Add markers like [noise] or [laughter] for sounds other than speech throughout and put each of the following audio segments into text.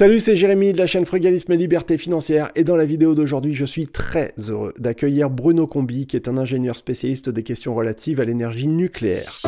Salut, c'est Jérémy de la chaîne Frugalisme et Liberté Financière et dans la vidéo d'aujourd'hui, je suis très heureux d'accueillir Bruno Combi qui est un ingénieur spécialiste des questions relatives à l'énergie nucléaire.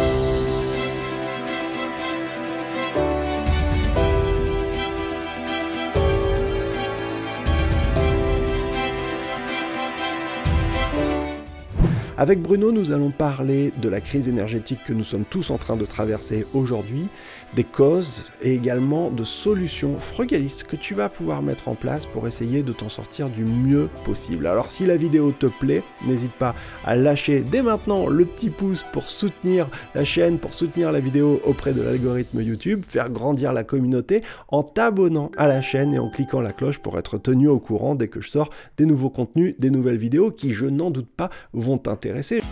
Avec Bruno, nous allons parler de la crise énergétique que nous sommes tous en train de traverser aujourd'hui, des causes et également de solutions frugalistes que tu vas pouvoir mettre en place pour essayer de t'en sortir du mieux possible. Alors si la vidéo te plaît, n'hésite pas à lâcher dès maintenant le petit pouce pour soutenir la chaîne, pour soutenir la vidéo auprès de l'algorithme YouTube, faire grandir la communauté en t'abonnant à la chaîne et en cliquant la cloche pour être tenu au courant dès que je sors des nouveaux contenus, des nouvelles vidéos qui, je n'en doute pas, vont t'intéresser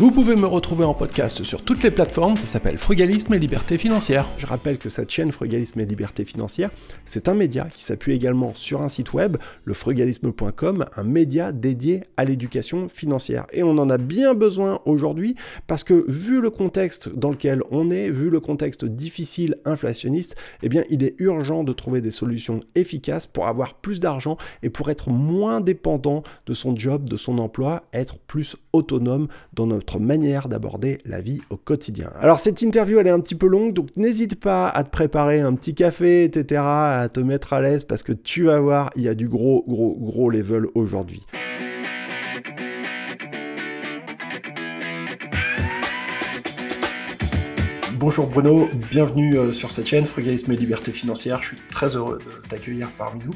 vous pouvez me retrouver en podcast sur toutes les plateformes, ça s'appelle Frugalisme et Liberté Financière. Je rappelle que cette chaîne Frugalisme et Liberté Financière, c'est un média qui s'appuie également sur un site web, le frugalisme.com, un média dédié à l'éducation financière. Et on en a bien besoin aujourd'hui parce que vu le contexte dans lequel on est, vu le contexte difficile inflationniste, eh bien il est urgent de trouver des solutions efficaces pour avoir plus d'argent et pour être moins dépendant de son job, de son emploi, être plus autonome dans notre manière d'aborder la vie au quotidien. Alors cette interview elle est un petit peu longue, donc n'hésite pas à te préparer un petit café, etc., à te mettre à l'aise parce que tu vas voir, il y a du gros, gros, gros level aujourd'hui. Bonjour Bruno, bienvenue euh, sur cette chaîne Frugalisme et Liberté Financière. Je suis très heureux de t'accueillir parmi nous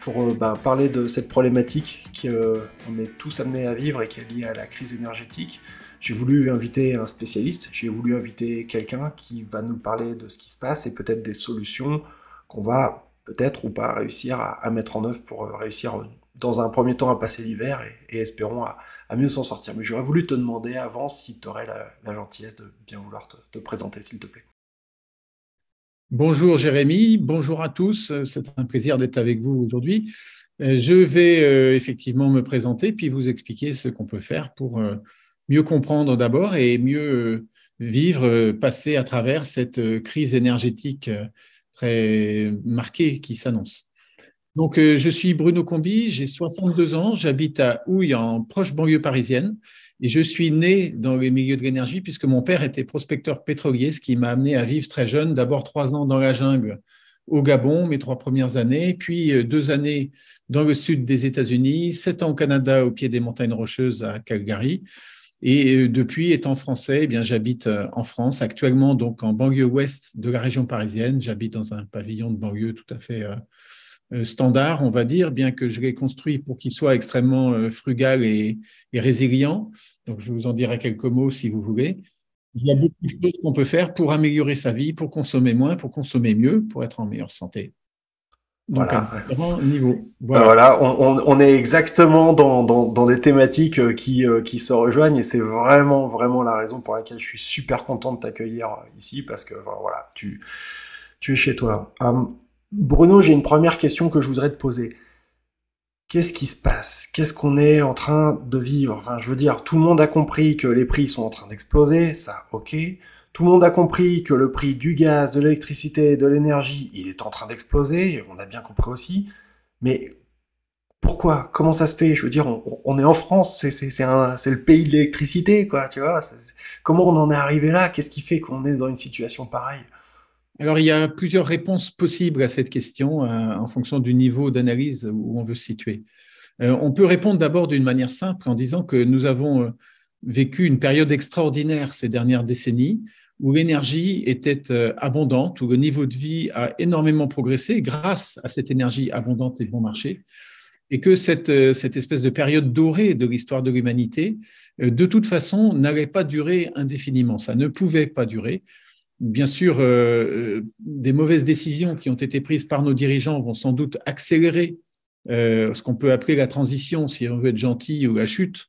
pour euh, bah, parler de cette problématique qu'on euh, est tous amenés à vivre et qui est liée à la crise énergétique. J'ai voulu inviter un spécialiste, j'ai voulu inviter quelqu'un qui va nous parler de ce qui se passe et peut-être des solutions qu'on va peut-être ou pas réussir à, mettre en œuvre pour euh, réussir dans un premier temps à passer l'hiver et, espérons à, mieux s'en sortir. Mais j'aurais voulu te demander avant si tu aurais la, gentillesse de bien vouloir te présenter, s'il te plaît. Bonjour Jérémy, bonjour à tous, c'est un plaisir d'être avec vous aujourd'hui. Euh, je vais euh, effectivement me présenter puis vous expliquer ce qu'on peut faire pour euh, mieux comprendre d'abord et mieux vivre, passer à travers cette crise énergétique très marquée qui s'annonce. Donc, je suis Bruno Combi, j'ai 62 ans, j'habite à Houille, en proche banlieue parisienne. Je suis né dans les milieux de l'énergie puisque mon père était prospecteur pétrolier, ce qui m'a amené à vivre très jeune, d'abord trois ans dans la jungle au Gabon, mes trois premières années, puis euh, deux années dans le sud des États-Unis, sept ans au Canada, au pied des montagnes rocheuses à Calgary. Et euh, depuis, étant français, eh bien, j'habite euh, en France, actuellement donc en banlieue ouest de la région parisienne. J'habite dans un pavillon de banlieue tout à fait standard, on va dire, bien que je l'ai construit pour qu'il soit extrêmement euh, frugal et, résilient. Donc, je vous en dirai quelques mots si vous voulez. Il y a beaucoup de choses qu'on peut faire pour améliorer sa vie, pour consommer moins, pour consommer mieux, pour être en meilleure santé. Donc, voilà. à niveau. Voilà, on, est exactement dans, des thématiques euh, qui, qui se rejoignent et c'est vraiment, vraiment la raison pour laquelle je suis super content de t'accueillir ici parce que voilà, tu, tu es chez toi. Hum, Bruno, j'ai une première question que je voudrais te poser. Qu'est-ce qui se passe? Qu'est-ce qu'on est en train de vivre? Enfin, je veux dire, tout le monde a compris que les prix sont en train d'exploser, ça, ok. Tout le monde a compris que le prix du gaz, de l'électricité, de l'énergie, il est en train d'exploser, on a bien compris aussi. Mais pourquoi? Comment ça se fait? Je veux dire, on, est en France, c'est le pays de l'électricité, quoi, tu vois. Comment on en est arrivé là? Qu'est-ce qui fait qu'on est dans une situation pareille? Alors, il y a plusieurs réponses possibles à cette question euh, en fonction du niveau d'analyse où on veut se situer. Euh, on peut répondre d'abord d'une manière simple en disant que nous avons euh, vécu une période extraordinaire ces dernières décennies où l'énergie était abondante, où le niveau de vie a énormément progressé grâce à cette énergie abondante et bon marché, et que cette, cette espèce de période dorée de l'histoire de l'humanité, de toute façon, n'allait pas durer indéfiniment. Ça ne pouvait pas durer bien sûr, euh, euh, des mauvaises décisions qui ont été prises par nos dirigeants vont sans doute accélérer euh, ce qu'on peut appeler la transition, si on veut être gentil, ou la chute,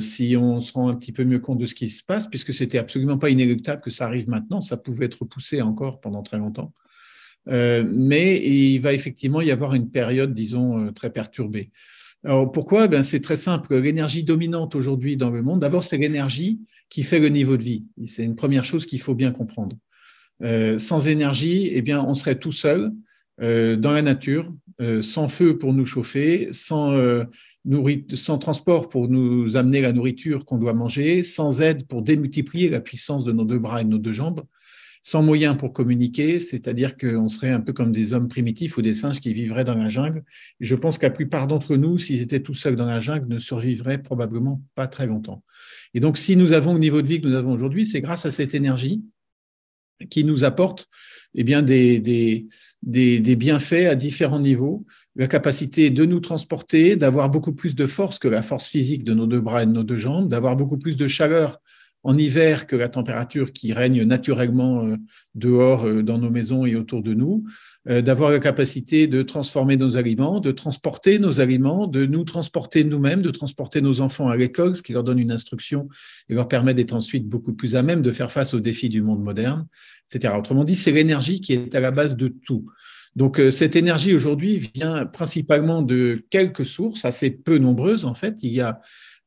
si on se rend un petit peu mieux compte de ce qui se passe, puisque c'était absolument pas inéluctable que ça arrive maintenant, ça pouvait être repoussé encore pendant très longtemps. mais il va effectivement y avoir une période, disons, très perturbée. Alors pourquoi? Ben, C'est très simple. L'énergie dominante aujourd'hui dans le monde, d'abord, c'est l'énergie qui fait le niveau de vie. C'est une première chose qu'il faut bien comprendre. Euh, sans énergie, eh bien, on serait tout seul. dans la nature, sans feu pour nous chauffer, sans transport pour nous amener la nourriture qu'on doit manger, sans aide pour démultiplier la puissance de nos deux bras et de nos deux jambes, sans moyens pour communiquer, c'est-à-dire qu'on serait un peu comme des hommes primitifs ou des singes qui vivraient dans la jungle. Et je pense que la plupart d'entre nous, s'ils étaient tout seuls dans la jungle, ne survivraient probablement pas très longtemps. Et donc, si nous avons le niveau de vie que nous avons aujourd'hui, c'est grâce à cette énergie qui nous apporte eh bien, des, des, des, bienfaits à différents niveaux, la capacité de nous transporter, d'avoir beaucoup plus de force que la force physique de nos deux bras et de nos deux jambes, d'avoir beaucoup plus de chaleur en hiver que la température qui règne naturellement euh, dehors euh, dans nos maisons et autour de nous, euh, d'avoir la capacité de transformer nos aliments, de transporter nos aliments, de nous transporter nous-mêmes, de transporter nos enfants à l'école, ce qui leur donne une instruction et leur permet d'être ensuite beaucoup plus à même de faire face aux défis du monde moderne, etc. Autrement dit, c'est l'énergie qui est à la base de tout. Donc cette énergie aujourd'hui vient principalement de quelques sources, assez peu nombreuses en fait. Il y a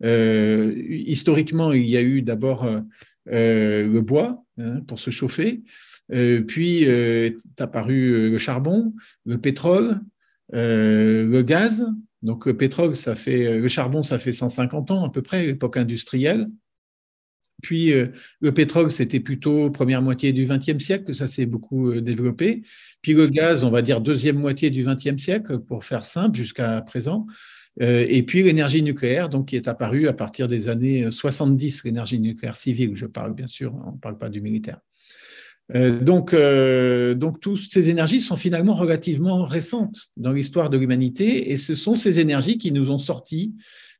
historiquement, il y a eu d'abord euh, euh, le bois hein, pour se chauffer, puis est apparu le charbon, le pétrole, le gaz. Donc le pétrole, ça fait, le charbon, ça fait 150 ans à peu près, l'époque industrielle. Puis le pétrole, c'était plutôt première moitié du XXe siècle que ça s'est beaucoup développé. Puis le gaz, on va dire deuxième moitié du XXe siècle, pour faire simple, jusqu'à présent. Euh, et puis l'énergie nucléaire, donc, qui est apparue à partir des années 70, l'énergie nucléaire civile, je parle bien sûr, on ne parle pas du militaire. Euh, donc, euh, donc, toutes ces énergies sont finalement relativement récentes dans l'histoire de l'humanité et ce sont ces énergies qui nous ont sortis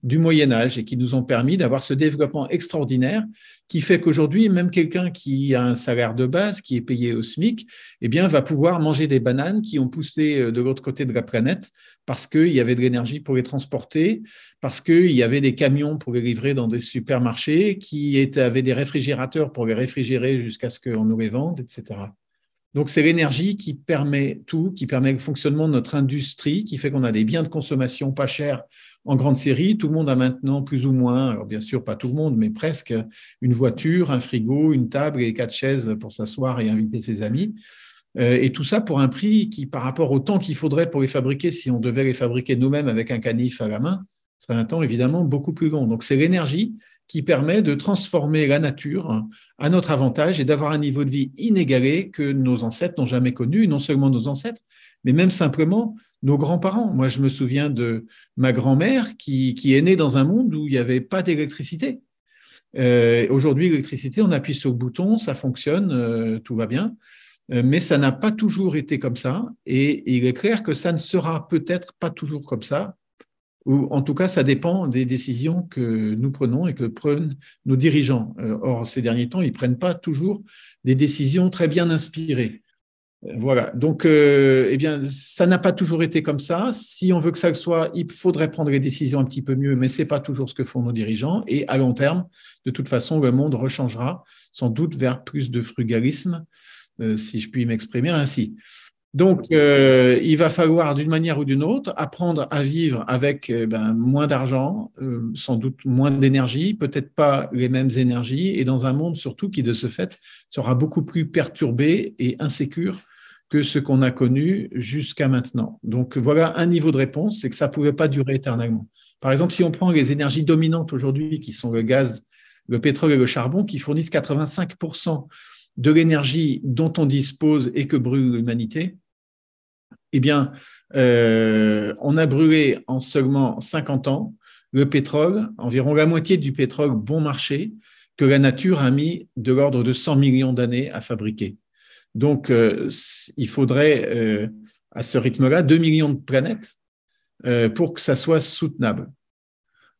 du Moyen Âge et qui nous ont permis d'avoir ce développement extraordinaire qui fait qu'aujourd'hui, même quelqu'un qui a un salaire de base, qui est payé au SMIC, eh bien, va pouvoir manger des bananes qui ont poussé euh, de l'autre côté de la planète parce qu'il y avait de l'énergie pour les transporter, parce qu'il y avait des camions pour les livrer dans des supermarchés, qui avaient des réfrigérateurs pour les réfrigérer jusqu'à ce qu'on nous les vende, etc. Donc, c'est l'énergie qui permet tout, qui permet le fonctionnement de notre industrie, qui fait qu'on a des biens de consommation pas chers en grande série. Tout le monde a maintenant plus ou moins, alors bien sûr pas tout le monde, mais presque une voiture, un frigo, une table et quatre chaises pour s'asseoir et inviter ses amis. Euh, et tout ça pour un prix qui, par rapport au temps qu'il faudrait pour les fabriquer, si on devait les fabriquer nous-mêmes avec un canif à la main, serait un temps évidemment beaucoup plus long. Donc, c'est l'énergie qui permet de transformer la nature à notre avantage et d'avoir un niveau de vie inégalé que nos ancêtres n'ont jamais connu, et non seulement nos ancêtres, mais même simplement nos grands-parents. Moi, je me souviens de ma grand-mère qui, est née dans un monde où il n'y avait pas d'électricité. Euh, aujourd'hui, l'électricité, on appuie sur le bouton, ça fonctionne, euh, tout va bien, euh, mais ça n'a pas toujours été comme ça, et il est clair que ça ne sera peut-être pas toujours comme ça ou en tout cas, ça dépend des décisions que nous prenons et que prennent nos dirigeants. Or, ces derniers temps, ils ne prennent pas toujours des décisions très bien inspirées. Euh, voilà, donc euh, eh bien, ça n'a pas toujours été comme ça. Si on veut que ça le soit, il faudrait prendre les décisions un petit peu mieux, mais ce n'est pas toujours ce que font nos dirigeants. Et à long terme, de toute façon, le monde rechangera sans doute vers plus de frugalisme, si je puis m'exprimer ainsi. Donc, euh, il va falloir, d'une manière ou d'une autre, apprendre à vivre avec eh ben, moins d'argent, euh, sans doute moins d'énergie, peut-être pas les mêmes énergies, et dans un monde surtout qui, de ce fait, sera beaucoup plus perturbé et insécure que ce qu'on a connu jusqu'à maintenant. Donc, voilà un niveau de réponse, c'est que ça ne pouvait pas durer éternellement. Par exemple, si on prend les énergies dominantes aujourd'hui, qui sont le gaz, le pétrole et le charbon, qui fournissent 85% de l'énergie dont on dispose et que brûle l'humanité, eh bien, euh, on a brûlé en seulement 50 ans le pétrole, environ la moitié du pétrole bon marché, que la nature a mis de l'ordre de 100 millions d'années à fabriquer. Donc, euh, il faudrait, euh, à ce rythme-là, 2 millions de planètes pour que ça soit soutenable.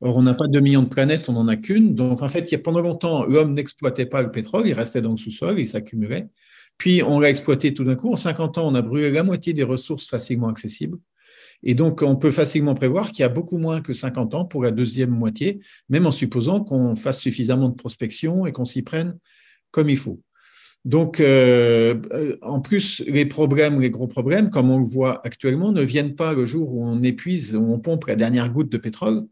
Or, on n'a pas 2 millions de planètes, on n'en a qu'une. Donc, en fait, pendant longtemps, l'homme n'exploitait pas le pétrole, il restait dans le sous-sol, il s'accumulait. Puis on l'a exploité tout d'un coup. En 50 ans, on a brûlé la moitié des ressources facilement accessibles. Et donc, on peut facilement prévoir qu'il y a beaucoup moins que 50 ans pour la deuxième moitié, même en supposant qu'on fasse suffisamment de prospection et qu'on s'y prenne comme il faut. Donc, euh, en plus, les problèmes, les gros problèmes, comme on le voit actuellement, ne viennent pas le jour où on épuise, où on pompe la dernière goutte de pétrole.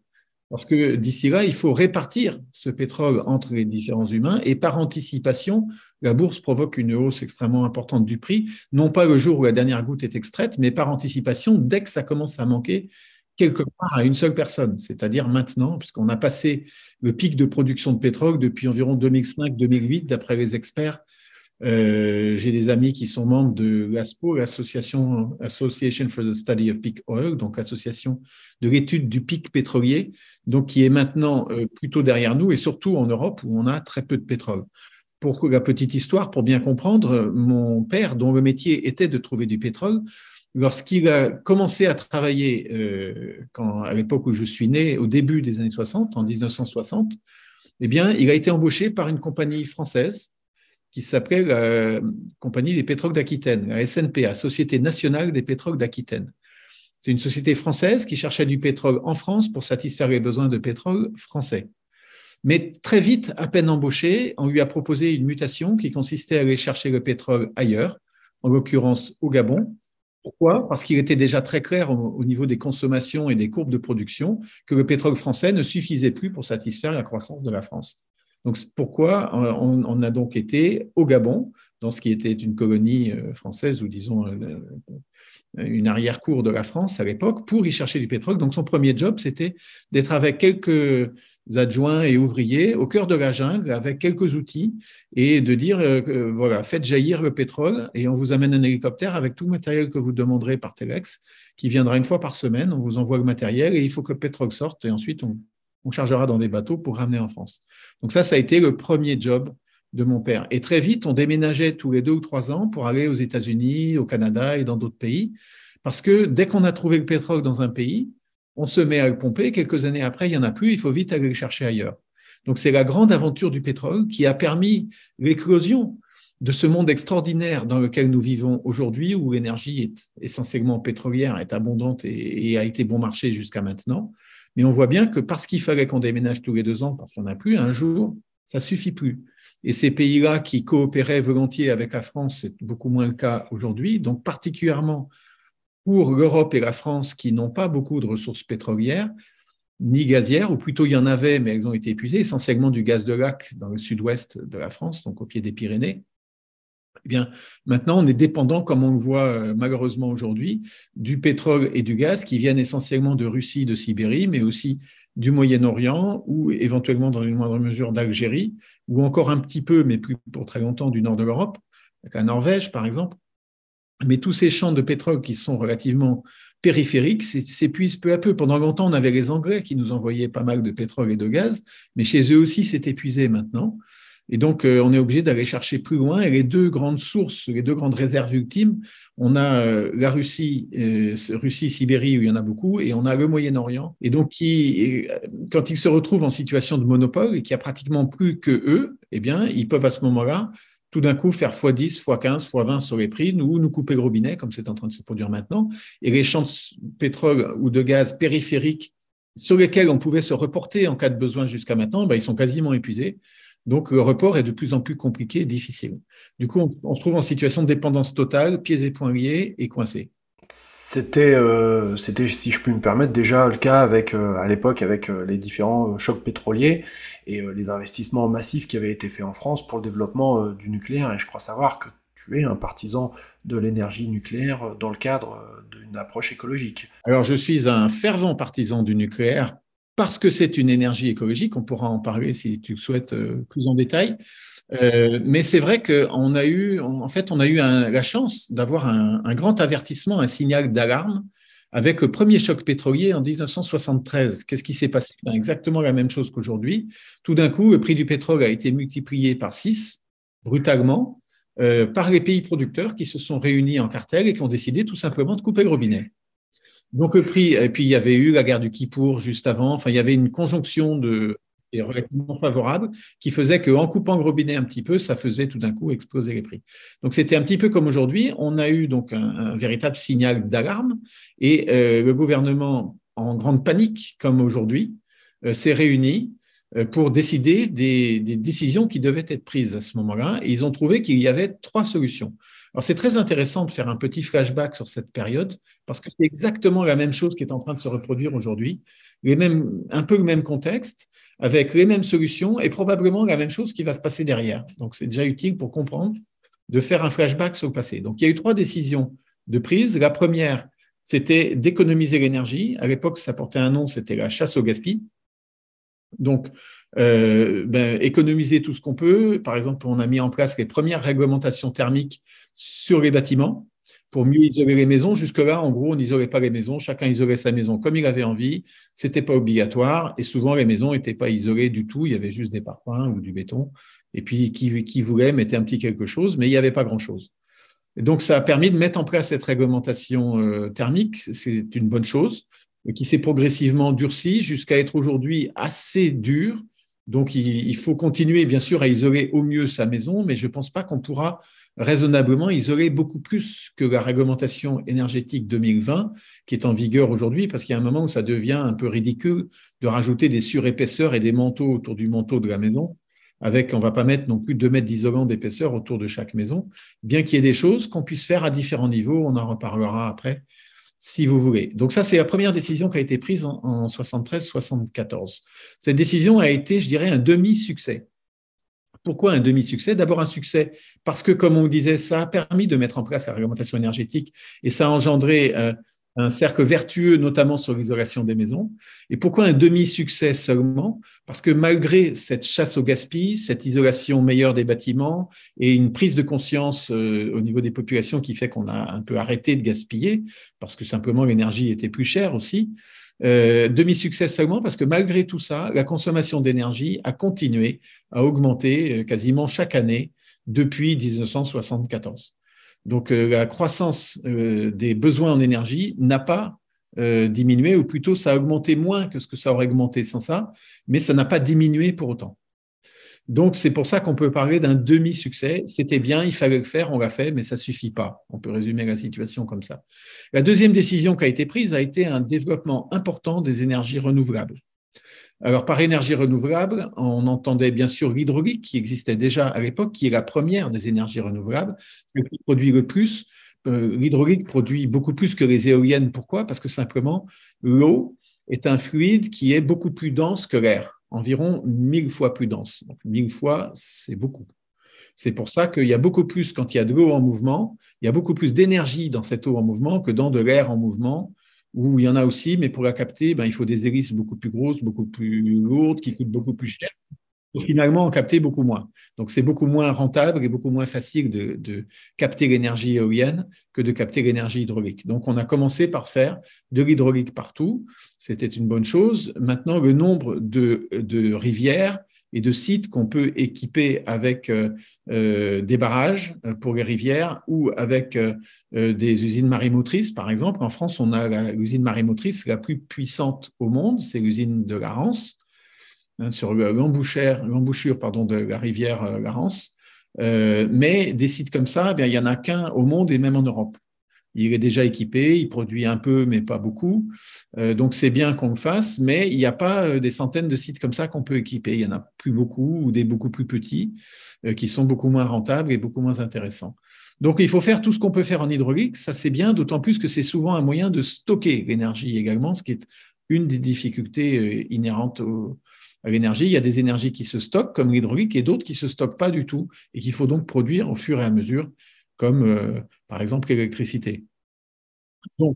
Parce que d'ici là, il faut répartir ce pétrole entre les différents humains et par anticipation, la bourse provoque une hausse extrêmement importante du prix, non pas le jour où la dernière goutte est extraite, mais par anticipation dès que ça commence à manquer quelque part à une seule personne, c'est-à-dire maintenant, puisqu'on a passé le pic de production de pétrole depuis environ 2005-2008, d'après les experts. Euh, j'ai des amis qui sont membres de l'ASPO, l'Association Association for the Study of Peak Oil, donc l'association de l'étude du pic pétrolier, donc qui est maintenant euh, plutôt derrière nous et surtout en Europe où on a très peu de pétrole. Pour la petite histoire, pour bien comprendre, mon père, dont le métier était de trouver du pétrole, lorsqu'il a commencé à travailler, euh, à l'époque où je suis né, au début des années 60, en 1960, eh bien, il a été embauché par une compagnie française qui s'appelait la Compagnie des pétroles d'Aquitaine, la SNPA, Société nationale des pétroles d'Aquitaine. C'est une société française qui cherchait du pétrole en France pour satisfaire les besoins de pétrole français. Mais très vite, à peine embauché, on lui a proposé une mutation qui consistait à aller chercher le pétrole ailleurs, en l'occurrence au Gabon, pourquoi? Parce qu'il était déjà très clair au, niveau des consommations et des courbes de production que le pétrole français ne suffisait plus pour satisfaire la croissance de la France. Donc pourquoi euh, on, a donc été au Gabon, dans ce qui était une colonie euh, française ou disons euh, une arrière-cour de la France à l'époque, pour y chercher du pétrole. Donc son premier job, c'était d'être avec quelques adjoints et ouvriers au cœur de la jungle avec quelques outils et de dire voilà, faites jaillir le pétrole et on vous amène un hélicoptère avec tout le matériel que vous demanderez par Telex qui viendra une fois par semaine. On vous envoie le matériel et il faut que le pétrole sorte et ensuite on, on chargera dans des bateaux pour ramener en France. Donc ça, ça a été le premier job de mon père. Et très vite, on déménageait tous les deux ou trois ans pour aller aux États-Unis, au Canada et dans d'autres pays. Parce que dès qu'on a trouvé le pétrole dans un pays, on se met à le pomper, quelques années après, il n'y en a plus, il faut vite aller le chercher ailleurs. Donc c'est la grande aventure du pétrole qui a permis l'éclosion de ce monde extraordinaire dans lequel nous vivons aujourd'hui, où l'énergie est essentiellement pétrolière, est abondante et, a été bon marché jusqu'à maintenant. Mais on voit bien que parce qu'il fallait qu'on déménage tous les deux ans, parce qu'il n'y en a plus, un jour, ça suffit plus. Et ces pays-là qui coopéraient volontiers avec la France, c'est beaucoup moins le cas aujourd'hui. Donc particulièrement pour l'Europe et la France qui n'ont pas beaucoup de ressources pétrolières ni gazières, ou plutôt il y en avait, mais elles ont été épuisées, essentiellement du gaz de lac dans le sud-ouest de la France, donc au pied des Pyrénées. Eh bien, maintenant, on est dépendant, comme on le voit euh, malheureusement aujourd'hui, du pétrole et du gaz qui viennent essentiellement de Russie, de Sibérie, mais aussi du Moyen-Orient ou éventuellement dans une moindre mesure d'Algérie, ou encore un petit peu, mais plus pour très longtemps, du nord de l'Europe, avec la Norvège par exemple. Mais tous ces champs de pétrole qui sont relativement périphériques s'épuisent peu à peu. Pendant longtemps, on avait les Anglais qui nous envoyaient pas mal de pétrole et de gaz, mais chez eux aussi, c'est épuisé maintenant. Et donc, euh, on est obligé d'aller chercher plus loin. Et les deux grandes sources, les deux grandes réserves ultimes, on a euh, la Russie, euh, Russie, Sibérie, où il y en a beaucoup, et on a le Moyen-Orient. Et donc, quand ils se retrouvent en situation de monopole et qu'il n'y a pratiquement plus que eux, eh bien, ils peuvent à ce moment-là tout d'un coup faire x10, x15, x20 sur les prix, nous, nous couper le robinet, comme c'est en train de se produire maintenant, et les champs de pétrole ou de gaz périphériques sur lesquels on pouvait se reporter en cas de besoin jusqu'à maintenant, ben, ils sont quasiment épuisés. Donc, le report est de plus en plus compliqué et difficile. Du coup, on, se trouve en situation de dépendance totale, pieds et poings liés et coincés. C'était, euh, c'était, si je puis me permettre, déjà le cas avec, euh, à l'époque avec euh, les différents chocs pétroliers et les investissements massifs qui avaient été faits en France pour le développement du nucléaire. Et je crois savoir que tu es un partisan de l'énergie nucléaire dans le cadre d'une approche écologique. Alors, je suis un fervent partisan du nucléaire parce que c'est une énergie écologique, on pourra en parler si tu le souhaites euh, plus en détail. Euh, mais c'est vrai qu'on a eu, en fait, on a eu la chance d'avoir un, grand avertissement, un signal d'alarme avec le premier choc pétrolier en 1973. Qu'est-ce qui s'est passé? Ben, Exactement la même chose qu'aujourd'hui. Tout d'un coup, le prix du pétrole a été multiplié par 6, brutalement, euh, par les pays producteurs qui se sont réunis en cartel et qui ont décidé tout simplement de couper le robinet. Donc le prix, et puis il y avait eu la guerre du Kippour juste avant, enfin il y avait une conjonction de relativement favorable qui faisait qu'en coupant le robinet un petit peu, ça faisait tout d'un coup exploser les prix. Donc c'était un petit peu comme aujourd'hui, on a eu donc un, véritable signal d'alarme et euh, le gouvernement en grande panique comme aujourd'hui euh, s'est réuni pour décider des, décisions qui devaient être prises à ce moment-là. Et ils ont trouvé qu'il y avait trois solutions. Alors c'est très intéressant de faire un petit flashback sur cette période parce que c'est exactement la même chose qui est en train de se reproduire aujourd'hui, un peu le même contexte, avec les mêmes solutions et probablement la même chose qui va se passer derrière. Donc c'est déjà utile pour comprendre de faire un flashback sur le passé. Donc il y a eu trois décisions de prise. La première, c'était d'économiser l'énergie. À l'époque, ça portait un nom, c'était la chasse au gaspillage. Donc, euh, ben, économiser tout ce qu'on peut. Par exemple, on a mis en place les premières réglementations thermiques sur les bâtiments pour mieux isoler les maisons. Jusque-là, en gros, on n'isolait pas les maisons. Chacun isolait sa maison comme il avait envie. Ce n'était pas obligatoire. Et souvent, les maisons n'étaient pas isolées du tout. Il y avait juste des parpaings ou du béton. Et puis, qui, qui voulait mettait un petit quelque chose, mais il n'y avait pas grand-chose. donc, ça a permis de mettre en place cette réglementation euh, thermique. C'est une bonne chose qui s'est progressivement durci jusqu'à être aujourd'hui assez dur. Donc, il, faut continuer, bien sûr, à isoler au mieux sa maison, mais je ne pense pas qu'on pourra raisonnablement isoler beaucoup plus que la réglementation énergétique 2020 qui est en vigueur aujourd'hui, parce qu'il y a un moment où ça devient un peu ridicule de rajouter des surépaisseurs et des manteaux autour du manteau de la maison, avec, on ne va pas mettre non plus 2 mètres d'isolant d'épaisseur autour de chaque maison, bien qu'il y ait des choses qu'on puisse faire à différents niveaux, on en reparlera après, si vous voulez. Donc ça, c'est la première décision qui a été prise en, 73-74. Cette décision a été, je dirais, un demi-succès. Pourquoi un demi-succès? D'abord un succès parce que, comme on disait, ça a permis de mettre en place la réglementation énergétique et ça a engendré euh, un cercle vertueux, notamment sur l'isolation des maisons. Et pourquoi un demi-succès seulement? Parce que malgré cette chasse au gaspillage, cette isolation meilleure des bâtiments et une prise de conscience euh, au niveau des populations qui fait qu'on a un peu arrêté de gaspiller, parce que simplement l'énergie était plus chère aussi, euh, demi-succès seulement parce que malgré tout ça, la consommation d'énergie a continué à augmenter euh, quasiment chaque année depuis 1974. Donc euh, la croissance euh, des besoins en énergie n'a pas euh, diminué, ou plutôt ça a augmenté moins que ce que ça aurait augmenté sans ça, mais ça n'a pas diminué pour autant. Donc c'est pour ça qu'on peut parler d'un demi-succès. C'était bien, il fallait le faire, on l'a fait, mais ça suffit pas. On peut résumer la situation comme ça. La deuxième décision qui a été prise a été un développement important des énergies renouvelables. Alors, par énergie renouvelable, on entendait bien sûr l'hydraulique qui existait déjà à l'époque, qui est la première des énergies renouvelables, celle qui produit le plus. Euh, l'hydraulique produit beaucoup plus que les éoliennes. Pourquoi? Parce que simplement, l'eau est un fluide qui est beaucoup plus dense que l'air, environ mille fois plus dense. Donc, mille fois, c'est beaucoup. C'est pour ça qu'il y a beaucoup plus, quand il y a de l'eau en mouvement, il y a beaucoup plus d'énergie dans cette eau en mouvement que dans de l'air en mouvement où il y en a aussi, mais pour la capter, ben, il faut des hélices beaucoup plus grosses, beaucoup plus lourdes, qui coûtent beaucoup plus cher, pour finalement en capter beaucoup moins. Donc c'est beaucoup moins rentable et beaucoup moins facile de, capter l'énergie éolienne que de capter l'énergie hydraulique. Donc on a commencé par faire de l'hydraulique partout, c'était une bonne chose. Maintenant, le nombre de, de rivières et de sites qu'on peut équiper avec euh, euh, des barrages euh, pour les rivières ou avec des usines marémotrices, par exemple. En France, on a l'usine marémotrice la plus puissante au monde, c'est l'usine de Garance, hein, sur l'embouchure de la rivière Garance. mais des sites comme ça, eh il n'y en a qu'un au monde et même en Europe il est déjà équipé, il produit un peu, mais pas beaucoup. Euh, donc c'est bien qu'on le fasse, mais il n'y a pas euh, des centaines de sites comme ça qu'on peut équiper. Il y en a plus beaucoup ou des beaucoup plus petits euh, qui sont beaucoup moins rentables et beaucoup moins intéressants. Donc il faut faire tout ce qu'on peut faire en hydraulique, ça c'est bien, d'autant plus que c'est souvent un moyen de stocker l'énergie également, ce qui est une des difficultés inhérentes à l'énergie. Il y a des énergies qui se stockent comme l'hydraulique et d'autres qui ne se stockent pas du tout et qu'il faut donc produire au fur et à mesure comme par exemple l'électricité. Donc,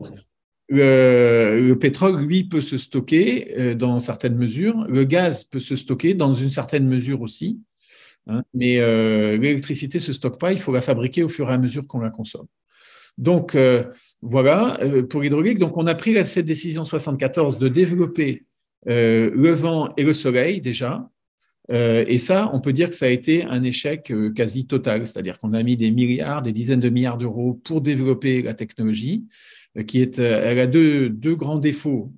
le, pétrole, lui, peut se stocker euh, dans certaines mesures. Le gaz peut se stocker dans une certaine mesure aussi. Hein. mais euh, l'électricité ne se stocke pas, il faut la fabriquer au fur et à mesure qu'on la consomme. Donc, voilà, pour l'hydraulique, on a pris cette décision 74 de développer le vent et le soleil déjà, euh, et ça, on peut dire que ça a été un échec euh, quasi total, c'est-à-dire qu'on a mis des milliards, des dizaines de milliards d'euros pour développer la technologie, euh, qui a deux, deux grands défauts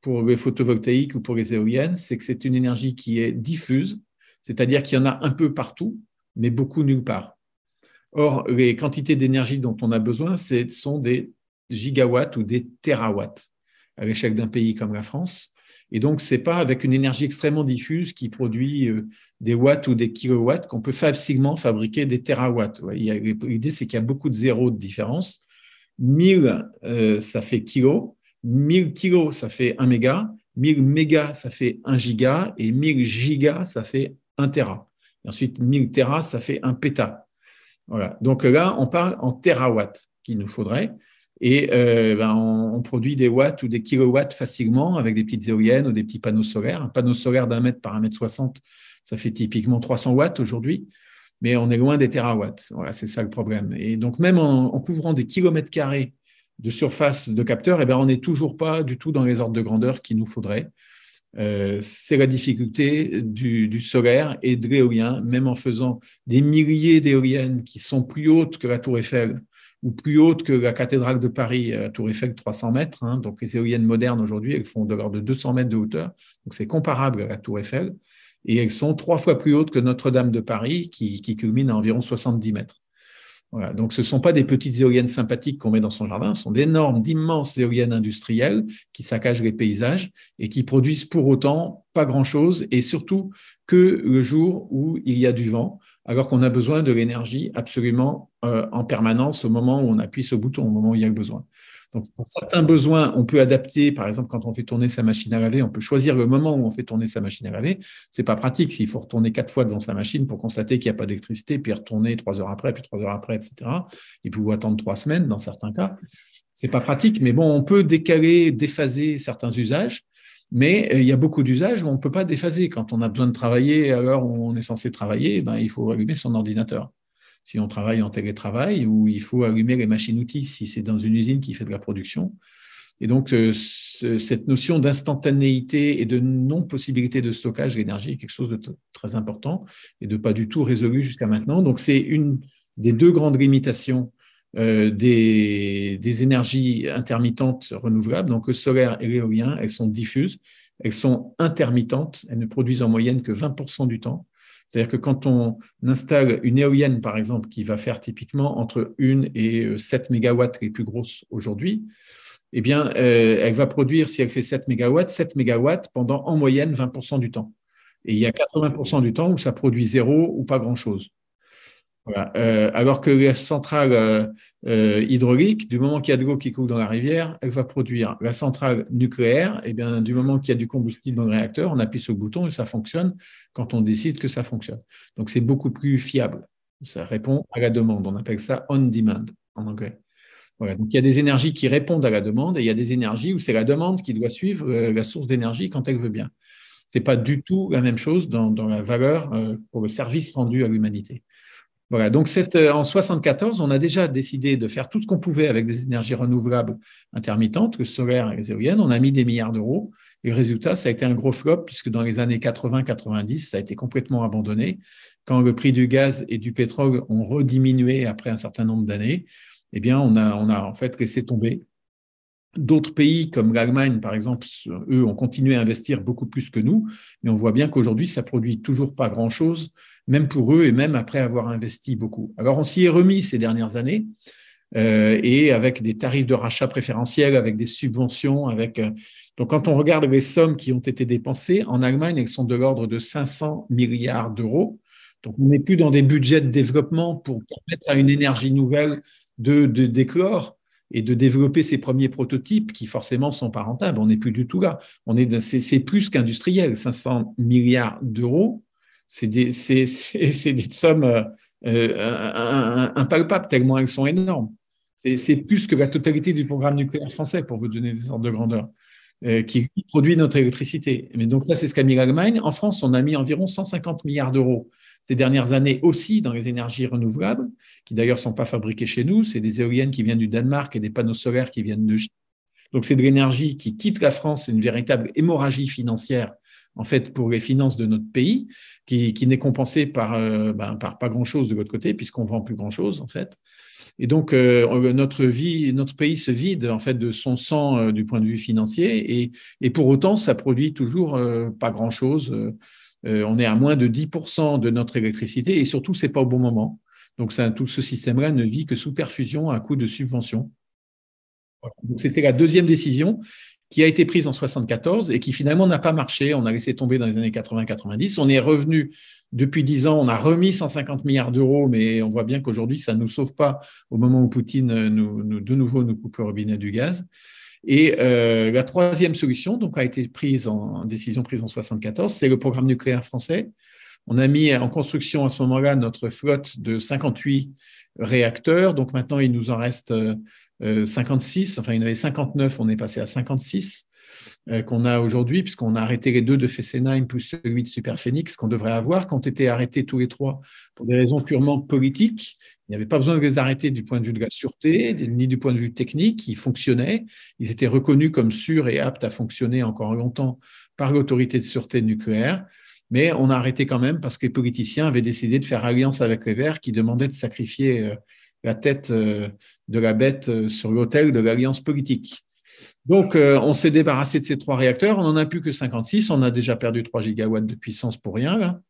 pour les photovoltaïques ou pour les éoliennes, c'est que c'est une énergie qui est diffuse, c'est-à-dire qu'il y en a un peu partout, mais beaucoup nulle part. Or, les quantités d'énergie dont on a besoin, ce sont des gigawatts ou des terawatts à l'échelle d'un pays comme la France. Et donc, ce n'est pas avec une énergie extrêmement diffuse qui produit euh, des watts ou des kilowatts qu'on peut facilement fabriquer des terawatts. L'idée, c'est qu'il y a beaucoup de zéros de différence. 1000, euh, ça fait kilo. 1000 kilos, ça fait 1 méga. 1000 mégas, ça fait 1 giga. Et 1000 gigas, ça fait 1 tera. Et ensuite, 1000 tera, ça fait 1 péta. Voilà. Donc là, on parle en terawatts qu'il nous faudrait. Et euh, ben, on, produit des watts ou des kilowatts facilement avec des petites éoliennes ou des petits panneaux solaires. Un panneau solaire d'un mètre par un mètre soixante, ça fait typiquement 300 watts aujourd'hui, mais on est loin des terawatts. Voilà, c'est ça le problème. Et donc, même en, couvrant des kilomètres carrés de surface de capteurs, eh ben, on n'est toujours pas du tout dans les ordres de grandeur qu'il nous faudrait. Euh, c'est la difficulté du, du, solaire et de l'éolien, même en faisant des milliers d'éoliennes qui sont plus hautes que la tour Eiffel ou plus haute que la cathédrale de Paris, euh, Tour Eiffel, 300 mètres. Hein. donc les éoliennes modernes aujourd'hui, elles font de l'ordre de 200 mètres de hauteur. Donc c'est comparable à la Tour Eiffel. Et elles sont trois fois plus hautes que Notre-Dame de Paris, qui, culmine à environ 70 mètres. Donc ce ne sont pas des petites éoliennes sympathiques qu'on met dans son jardin, ce sont d'énormes, d'immenses éoliennes industrielles qui saccagent les paysages et qui produisent pour autant pas grand-chose et surtout que le jour où il y a du vent alors qu'on a besoin de l'énergie absolument euh, en permanence au moment où on appuie ce bouton, au moment où il y a le besoin. Donc, pour certains besoins, on peut adapter, par exemple, quand on fait tourner sa machine à laver, on peut choisir le moment où on fait tourner sa machine à laver. Ce n'est pas pratique s'il faut retourner quatre fois devant sa machine pour constater qu'il n'y a pas d'électricité, puis retourner trois heures après, puis trois heures après, etc. Il peut attendre trois semaines dans certains cas. Ce n'est pas pratique, mais bon, on peut décaler, déphaser certains usages. Mais euh, il y a beaucoup d'usages où on ne peut pas déphaser. Quand on a besoin de travailler à l'heure où on est censé travailler, ben, il faut allumer son ordinateur. Si on travaille en télétravail, ou il faut allumer les machines-outils si c'est dans une usine qui fait de la production. Et donc, euh, cette notion d'instantanéité et de non-possibilité de stockage d'énergie est quelque chose de très important et de pas du tout résolu jusqu'à maintenant. Donc, c'est une des deux grandes limitations euh, des, énergies intermittentes renouvelables, donc solaire et l'éolien, elles sont diffuses, elles sont intermittentes, elles ne produisent en moyenne que 20% du temps. C'est-à-dire que quand on installe une éolienne, par exemple, qui va faire typiquement entre 1 et 7 euh, mégawatts les plus grosses aujourd'hui, eh bien, euh, elle va produire, si elle fait 7 mégawatts, 7 mégawatts pendant en moyenne 20% du temps. Et il y a 80% du temps où ça produit zéro ou pas grand-chose. Euh, alors que la centrale euh, euh, hydraulique, du moment qu'il y a de l'eau qui coule dans la rivière, elle va produire. La centrale nucléaire, eh bien, du moment qu'il y a du combustible dans le réacteur, on appuie sur le bouton et ça fonctionne quand on décide que ça fonctionne. Donc, c'est beaucoup plus fiable. Ça répond à la demande. On appelle ça on demand en anglais. Donc, il y a des énergies qui répondent à la demande et il y a des énergies où c'est la demande qui doit suivre la source d'énergie quand elle veut bien. Ce n'est pas du tout la même chose dans la valeur pour le service rendu à l'humanité. Voilà, donc euh, en 1974, on a déjà décidé de faire tout ce qu'on pouvait avec des énergies renouvelables intermittentes, le solaire et les éoliennes. On a mis des milliards d'euros. Et le résultat, ça a été un gros flop, puisque dans les années 80-90, ça a été complètement abandonné. Quand le prix du gaz et du pétrole ont rediminué après un certain nombre d'années, eh bien, on a, on a en fait laissé tomber. D'autres pays comme l'Allemagne, par exemple, eux ont continué à investir beaucoup plus que nous, mais on voit bien qu'aujourd'hui, ça produit toujours pas grand-chose même pour eux et même après avoir investi beaucoup. Alors on s'y est remis ces dernières années euh, et avec des tarifs de rachat préférentiels, avec des subventions, avec euh, donc quand on regarde les sommes qui ont été dépensées en Allemagne, elles sont de l'ordre de 500 milliards d'euros. Donc on n'est plus dans des budgets de développement pour permettre à une énergie nouvelle de, de d'éclore et de développer ses premiers prototypes qui forcément sont pas rentables. On n'est plus du tout là. On est, c'est, plus qu'industriel. 500 milliards d'euros, c'est des, sommes euh, euh, impalpables tellement elles sont énormes. C'est plus que la totalité du programme nucléaire français, pour vous donner des ordres de grandeur, euh, qui produit notre électricité. Mais donc ça, c'est ce qu'a mis l'Allemagne. En France, on a mis environ 150 milliards d'euros ces dernières années aussi dans les énergies renouvelables, qui d'ailleurs ne sont pas fabriquées chez nous. C'est des éoliennes qui viennent du Danemark et des panneaux solaires qui viennent de Chine. Donc c'est de l'énergie qui quitte la France, c'est une véritable hémorragie financière en fait pour les finances de notre pays, qui, n'est compensé par, euh, ben, par pas grand-chose de l'autre côté, puisqu'on vend plus grand-chose en fait. Et donc euh, notre vie, notre pays se vide en fait de son sang euh, du point de vue financier, et, et, pour autant ça produit toujours pas grand-chose. On est à moins de 10% de notre électricité, et surtout c'est pas au bon moment. Donc tout ce système-là ne vit que sous perfusion à coup de subvention. C'était la deuxième décision qui a été prise en 74 et qui finalement n'a pas marché. On a laissé tomber dans les années 80-90. On est revenu depuis 10 ans, on a remis 150 milliards d'euros, mais on voit bien qu'aujourd'hui, ça ne nous sauve pas au moment où Poutine nous, de nouveau nous coupe le robinet du gaz. Et euh, la troisième solution, donc, a été prise en décision prise en 74, c'est le programme nucléaire français. On a mis en construction à ce moment-là notre flotte de 58 réacteurs. Donc maintenant, il nous en reste 56. Euh, enfin, il y en avait 59, on est passé à 56 euh, qu'on a aujourd'hui, puisqu'on a arrêté les deux de Fessenheim plus celui de Superphénix qu'on devrait avoir, qui ont été arrêtés tous les trois pour des raisons purement politiques. Il n'y avait pas besoin de les arrêter du point de vue de la sûreté, ni du point de vue technique. Ils fonctionnaient. Ils étaient reconnus comme sûrs et aptes à fonctionner encore longtemps par l'autorité de sûreté nucléaire. Mais on a arrêté quand même parce que les politiciens avaient décidé de faire alliance avec les Verts qui demandaient de sacrifier euh, la tête euh, de la bête sur l'autel de l'alliance politique. Donc, euh, on s'est débarrassé de ces trois réacteurs. On n'en a plus que 56. On a déjà perdu 3 gigawatts de puissance pour rien.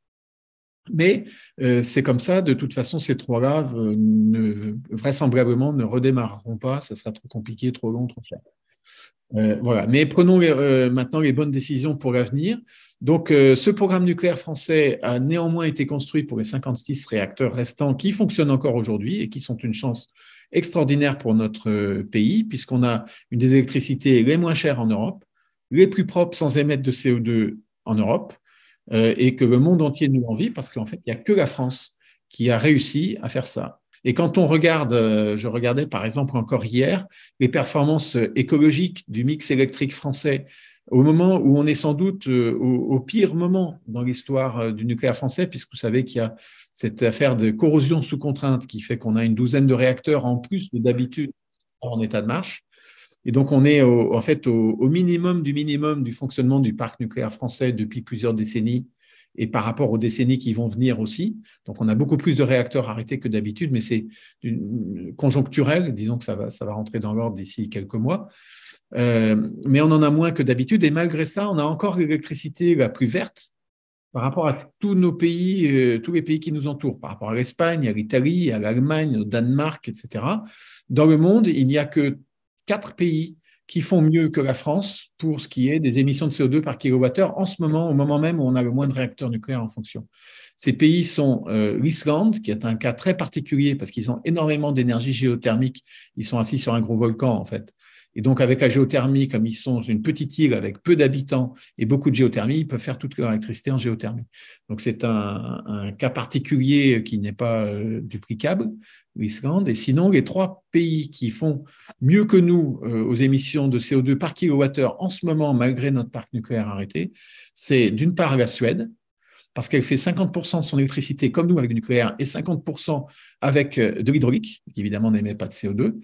Mais euh, c'est comme ça. De toute façon, ces trois-là, euh, vraisemblablement, ne redémarreront pas. Ça sera trop compliqué, trop long, trop cher. Voilà. Mais prenons maintenant les bonnes décisions pour l'avenir. Donc, ce programme nucléaire français a néanmoins été construit pour les 56 réacteurs restants qui fonctionnent encore aujourd'hui et qui sont une chance extraordinaire pour notre pays, puisqu'on a une des électricités les moins chères en Europe, les plus propres sans émettre de CO2 en Europe, et que le monde entier nous envie, parce qu'en fait, il n'y a que la France qui a réussi à faire ça. Et quand on regarde, euh, je regardais par exemple encore hier, les performances écologiques du mix électrique français au moment où on est sans doute euh, au, pire moment dans l'histoire euh, du nucléaire français, puisque vous savez qu'il y a cette affaire de corrosion sous contrainte qui fait qu'on a une douzaine de réacteurs en plus de d'habitude en état de marche. Et donc, on est en fait au, minimum du minimum du fonctionnement du parc nucléaire français depuis plusieurs décennies et par rapport aux décennies qui vont venir aussi. Donc, on a beaucoup plus de réacteurs arrêtés que d'habitude, mais c'est conjoncturel. Disons que ça va, ça va rentrer dans l'ordre d'ici quelques mois. Euh, mais on en a moins que d'habitude. Et malgré ça, on a encore l'électricité la plus verte par rapport à tous nos pays, euh, tous les pays qui nous entourent, par rapport à l'Espagne, à l'Italie, à l'Allemagne, au Danemark, etc. Dans le monde, il n'y a que quatre pays qui font mieux que la France pour ce qui est des émissions de CO2 par kilowattheure en ce moment, au moment même où on a le moins de réacteurs nucléaires en fonction. Ces pays sont euh, l'Islande, qui est un cas très particulier parce qu'ils ont énormément d'énergie géothermique. Ils sont assis sur un gros volcan, en fait. Et donc, avec la géothermie, comme ils sont une petite île avec peu d'habitants et beaucoup de géothermie, ils peuvent faire toute leur électricité en géothermie. Donc, c'est un, cas particulier qui n'est pas euh, duplicable, l'Islande. Et sinon, les trois pays qui font mieux que nous euh, aux émissions de CO2 par kilowattheure en ce moment, malgré notre parc nucléaire arrêté, c'est d'une part la Suède, parce qu'elle fait 50% de son électricité comme nous avec du nucléaire et 50% avec euh, de l'hydraulique, qui évidemment n'émet pas de CO2.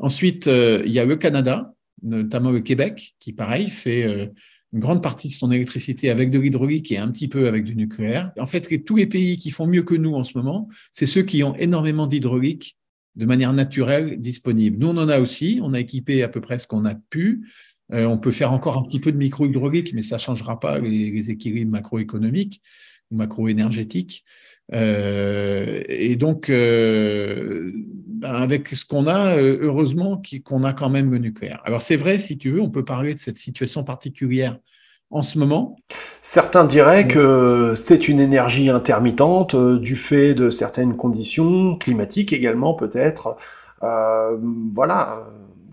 Ensuite, euh, il y a le Canada, notamment le Québec, qui, pareil, fait euh, une grande partie de son électricité avec de l'hydraulique et un petit peu avec du nucléaire. En fait, tous les pays qui font mieux que nous en ce moment, c'est ceux qui ont énormément d'hydraulique de manière naturelle disponible. Nous, on en a aussi, on a équipé à peu près ce qu'on a pu. Euh, on peut faire encore un petit peu de micro-hydraulique, mais ça ne changera pas les, équilibres macroéconomiques ou macro-énergétiques. Et donc, ben, avec ce qu'on a, euh, heureusement qu'on a quand même le nucléaire. Alors c'est vrai, si tu veux, on peut parler de cette situation particulière en ce moment. Certains diraient que c'est une énergie intermittente euh, du fait de certaines conditions climatiques également peut-être. Euh, voilà.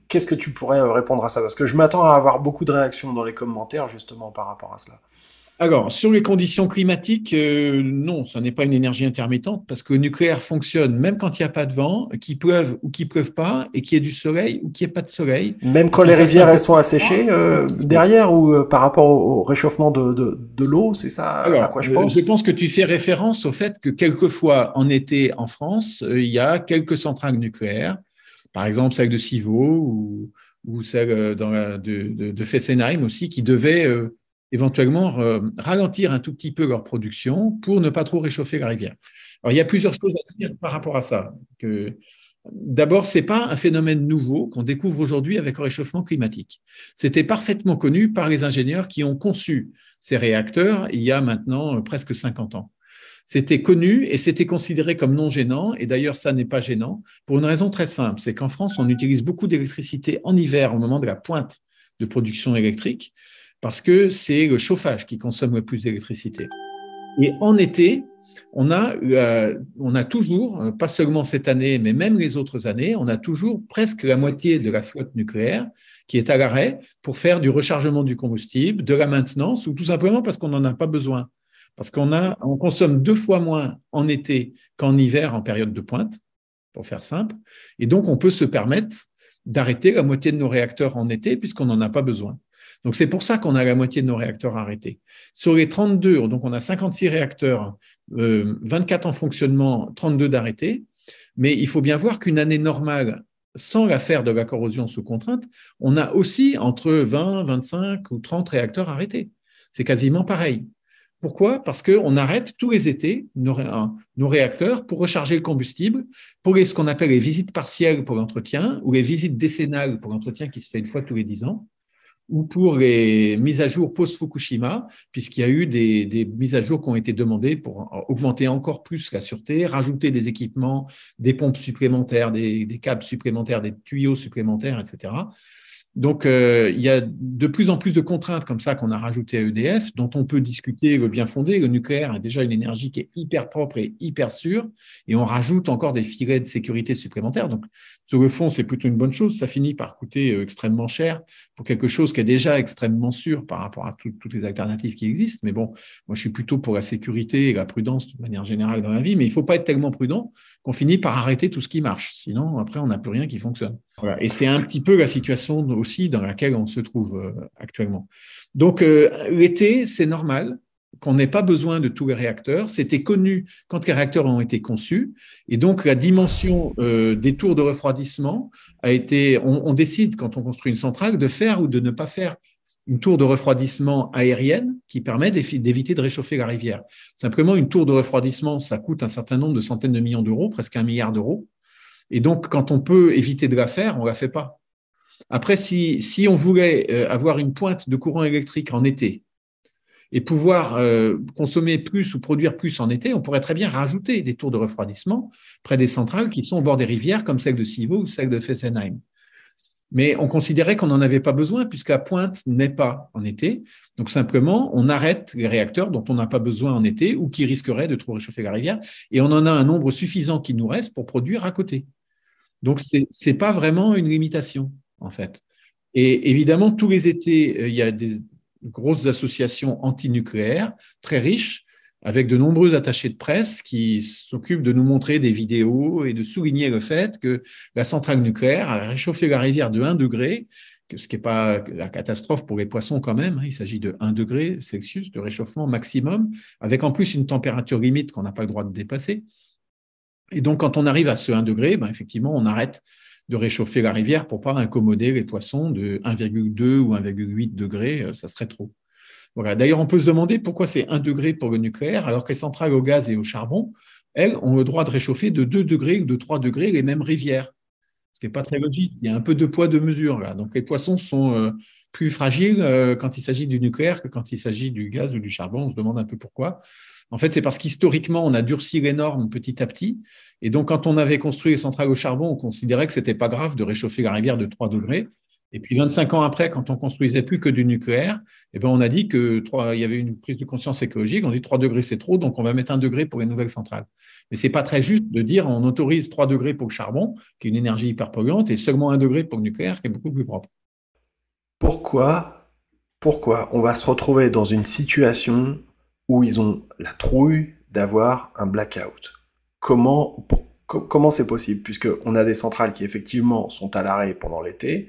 Qu'est-ce que tu pourrais répondre à ça? Parce que je m'attends à avoir beaucoup de réactions dans les commentaires justement par rapport à cela. Alors, sur les conditions climatiques, euh, non, ce n'est pas une énergie intermittente parce que le nucléaire fonctionne même quand il n'y a pas de vent, qu'il pleuve ou qu'il pleuve pas, et qu'il y ait du soleil ou qu'il n'y ait pas de soleil. Même quand les rivières elles sont asséchées euh, derrière ou euh, par rapport au, réchauffement de, de, l'eau, c'est ça à quoi je pense? Je pense que tu fais référence au fait que quelquefois en été en France, il y a quelques centrales nucléaires, par exemple celle de Civaux ou, ou celle dans de, de, Fessenheim aussi, qui devaient éventuellement euh, ralentir un tout petit peu leur production pour ne pas trop réchauffer la rivière. Alors, il y a plusieurs choses à dire par rapport à ça. D'abord, ce n'est pas un phénomène nouveau qu'on découvre aujourd'hui avec le réchauffement climatique. C'était parfaitement connu par les ingénieurs qui ont conçu ces réacteurs il y a maintenant presque 50 ans. C'était connu et c'était considéré comme non gênant, et d'ailleurs ça n'est pas gênant, pour une raison très simple, c'est qu'en France, on utilise beaucoup d'électricité en hiver au moment de la pointe de production électrique parce que c'est le chauffage qui consomme le plus d'électricité. Et en été, on a, euh, toujours, euh, pas seulement cette année, mais même les autres années, on a toujours presque la moitié de la flotte nucléaire qui est à l'arrêt pour faire du rechargement du combustible, de la maintenance, ou tout simplement parce qu'on n'en a pas besoin. Parce qu'on consomme deux fois moins en été qu'en hiver en période de pointe, pour faire simple. Et donc, on peut se permettre d'arrêter la moitié de nos réacteurs en été puisqu'on n'en a pas besoin. Donc c'est pour ça qu'on a la moitié de nos réacteurs arrêtés. Sur les 32, donc on a 56 réacteurs, 24 euh, en fonctionnement, 32 d'arrêtés, mais il faut bien voir qu'une année normale, sans l'affaire de la corrosion sous contrainte, on a aussi entre 20, 25 ou 30 réacteurs arrêtés. C'est quasiment pareil. Pourquoi? Parce qu'on arrête tous les étés nos, réacteurs pour recharger le combustible, pour ce qu'on appelle les visites partielles pour l'entretien ou les visites décennales pour l'entretien qui se fait une fois tous les 10 ans ou pour les mises à jour post-Fukushima, puisqu'il y a eu des, mises à jour qui ont été demandées pour augmenter encore plus la sûreté, rajouter des équipements, des pompes supplémentaires, des, des câbles supplémentaires, des tuyaux supplémentaires, etc. Donc, euh, il y a de plus en plus de contraintes comme ça qu'on a rajoutées à EDF, dont on peut discuter le bien fondé. Le nucléaire a déjà une énergie qui est hyper propre et hyper sûre, et on rajoute encore des filets de sécurité supplémentaires. Donc, sur le fond, c'est plutôt une bonne chose. Ça finit par coûter euh, extrêmement cher pour quelque chose qui est déjà extrêmement sûr par rapport à toutes les alternatives qui existent. Mais bon, moi, je suis plutôt pour la sécurité et la prudence de manière générale dans la vie, mais il ne faut pas être tellement prudent qu'on finit par arrêter tout ce qui marche. Sinon, après, on n'a plus rien qui fonctionne. Et c'est un petit peu la situation aussi dans laquelle on se trouve euh, actuellement. Donc, euh, l'été, c'est normal qu'on n'ait pas besoin de tous les réacteurs. C'était connu quand les réacteurs ont été conçus. Et donc, la dimension euh, des tours de refroidissement a été. On, décide, quand on construit une centrale, de faire ou de ne pas faire une tour de refroidissement aérienne qui permet d'éviter de réchauffer la rivière. Simplement, une tour de refroidissement, ça coûte un certain nombre de centaines de millions d'euros, presque un milliard d'euros. Et donc, quand on peut éviter de la faire, on ne la fait pas. Après, si, si on voulait euh, avoir une pointe de courant électrique en été et pouvoir euh, consommer plus ou produire plus en été, on pourrait très bien rajouter des tours de refroidissement près des centrales qui sont au bord des rivières, comme celle de Civaux ou celle de Fessenheim. Mais on considérait qu'on n'en avait pas besoin puisque la pointe n'est pas en été. Donc simplement, on arrête les réacteurs dont on n'a pas besoin en été ou qui risqueraient de trop réchauffer la rivière et on en a un nombre suffisant qui nous reste pour produire à côté. Donc, ce n'est pas vraiment une limitation, en fait. Et évidemment, tous les étés, euh, il y a des grosses associations antinucléaires très riches, avec de nombreux attachés de presse qui s'occupent de nous montrer des vidéos et de souligner le fait que la centrale nucléaire a réchauffé la rivière de 1 degré, ce qui n'est pas la catastrophe pour les poissons quand même, hein. il s'agit de 1 degré Celsius de réchauffement maximum, avec en plus une température limite qu'on n'a pas le droit de dépasser. Et donc, quand on arrive à ce 1 degré, ben, effectivement, on arrête de réchauffer la rivière pour pas incommoder les poissons de 1,2 ou 1,8 degrés, euh, ça serait trop. D'ailleurs, on peut se demander pourquoi c'est 1 degré pour le nucléaire, alors que les centrales au gaz et au charbon, elles, ont le droit de réchauffer de 2 degrés ou de 3 degrés les mêmes rivières. Ce qui n'est pas très logique. Il y a un peu de poids, de mesure là. Donc, les poissons sont euh, plus fragiles euh, quand il s'agit du nucléaire que quand il s'agit du gaz ou du charbon. On se demande un peu pourquoi. En fait, c'est parce qu'historiquement, on a durci les normes petit à petit. Et donc, quand on avait construit les centrales au charbon, on considérait que ce n'était pas grave de réchauffer la rivière de 3 degrés. Et puis, 25 ans après, quand on construisait plus que du nucléaire, eh ben, on a dit que 3, il y avait une prise de conscience écologique. On dit 3 degrés, c'est trop, donc on va mettre 1 degré pour les nouvelles centrales. Mais ce n'est pas très juste de dire on autorise 3 degrés pour le charbon, qui est une énergie hyper polluante, et seulement 1 degré pour le nucléaire, qui est beaucoup plus propre. Pourquoi, pourquoi on va se retrouver dans une situation où ils ont la trouille d'avoir un blackout? Comment comment c'est possible? Puisqu'on a des centrales qui effectivement sont à l'arrêt pendant l'été,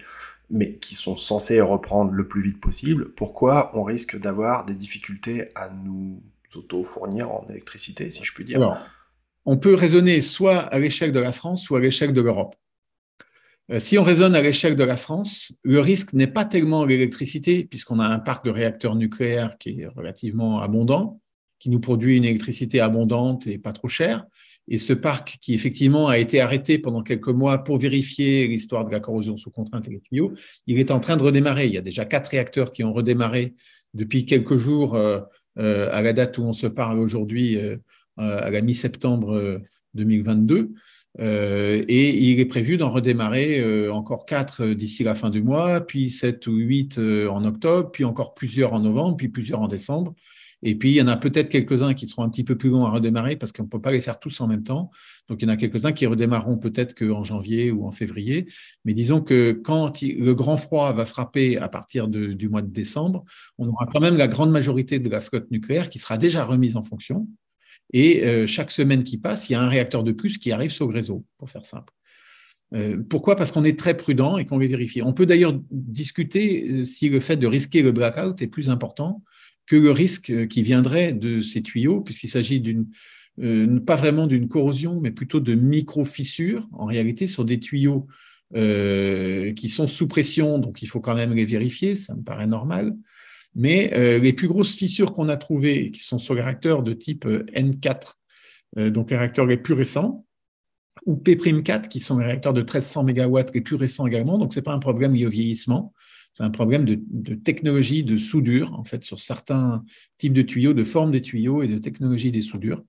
mais qui sont censées reprendre le plus vite possible. Pourquoi on risque d'avoir des difficultés à nous auto-fournir en électricité, si je puis dire? On peut raisonner soit à l'échelle de la France, soit à l'échelle de l'Europe. Euh, si on raisonne à l'échelle de la France, le risque n'est pas tellement l'électricité, puisqu'on a un parc de réacteurs nucléaires qui est relativement abondant, qui nous produit une électricité abondante et pas trop chère. Et ce parc, qui effectivement a été arrêté pendant quelques mois pour vérifier l'histoire de la corrosion sous contrainte et les tuyaux, il est en train de redémarrer. Il y a déjà quatre réacteurs qui ont redémarré depuis quelques jours euh, euh, à la date où on se parle aujourd'hui, à la mi-septembre 2022. Euh, et il est prévu d'en redémarrer euh, encore quatre d'ici la fin du mois, puis sept ou huit en octobre, puis encore plusieurs en novembre, puis plusieurs en décembre. Et puis, il y en a peut-être quelques-uns qui seront un petit peu plus longs à redémarrer parce qu'on ne peut pas les faire tous en même temps. Donc, il y en a quelques-uns qui redémarreront peut-être qu'en janvier ou en février. Mais disons que quand le grand froid va frapper à partir du mois de décembre, on aura quand même la grande majorité de la flotte nucléaire qui sera déjà remise en fonction. Et euh, chaque semaine qui passe, il y a un réacteur de plus qui arrive sur le réseau, pour faire simple. Euh, pourquoi? Parce qu'on est très prudent et qu'on veut vérifier. On peut d'ailleurs discuter euh, si le fait de risquer le blackout est plus important que le risque qui viendrait de ces tuyaux, puisqu'il s'agit d'une euh, pas vraiment d'une corrosion, mais plutôt de micro-fissures, en réalité, sur des tuyaux euh, qui sont sous pression, donc il faut quand même les vérifier, ça me paraît normal. Mais euh, les plus grosses fissures qu'on a trouvées, qui sont sur les réacteurs de type N4, donc les réacteurs les plus récents, ou P'4, qui sont les réacteurs de 1300 MW les plus récents également, donc ce n'est pas un problème lié au vieillissement, c'est un problème de, technologie de soudure, en fait, sur certains types de tuyaux, de forme des tuyaux et de technologie des soudures.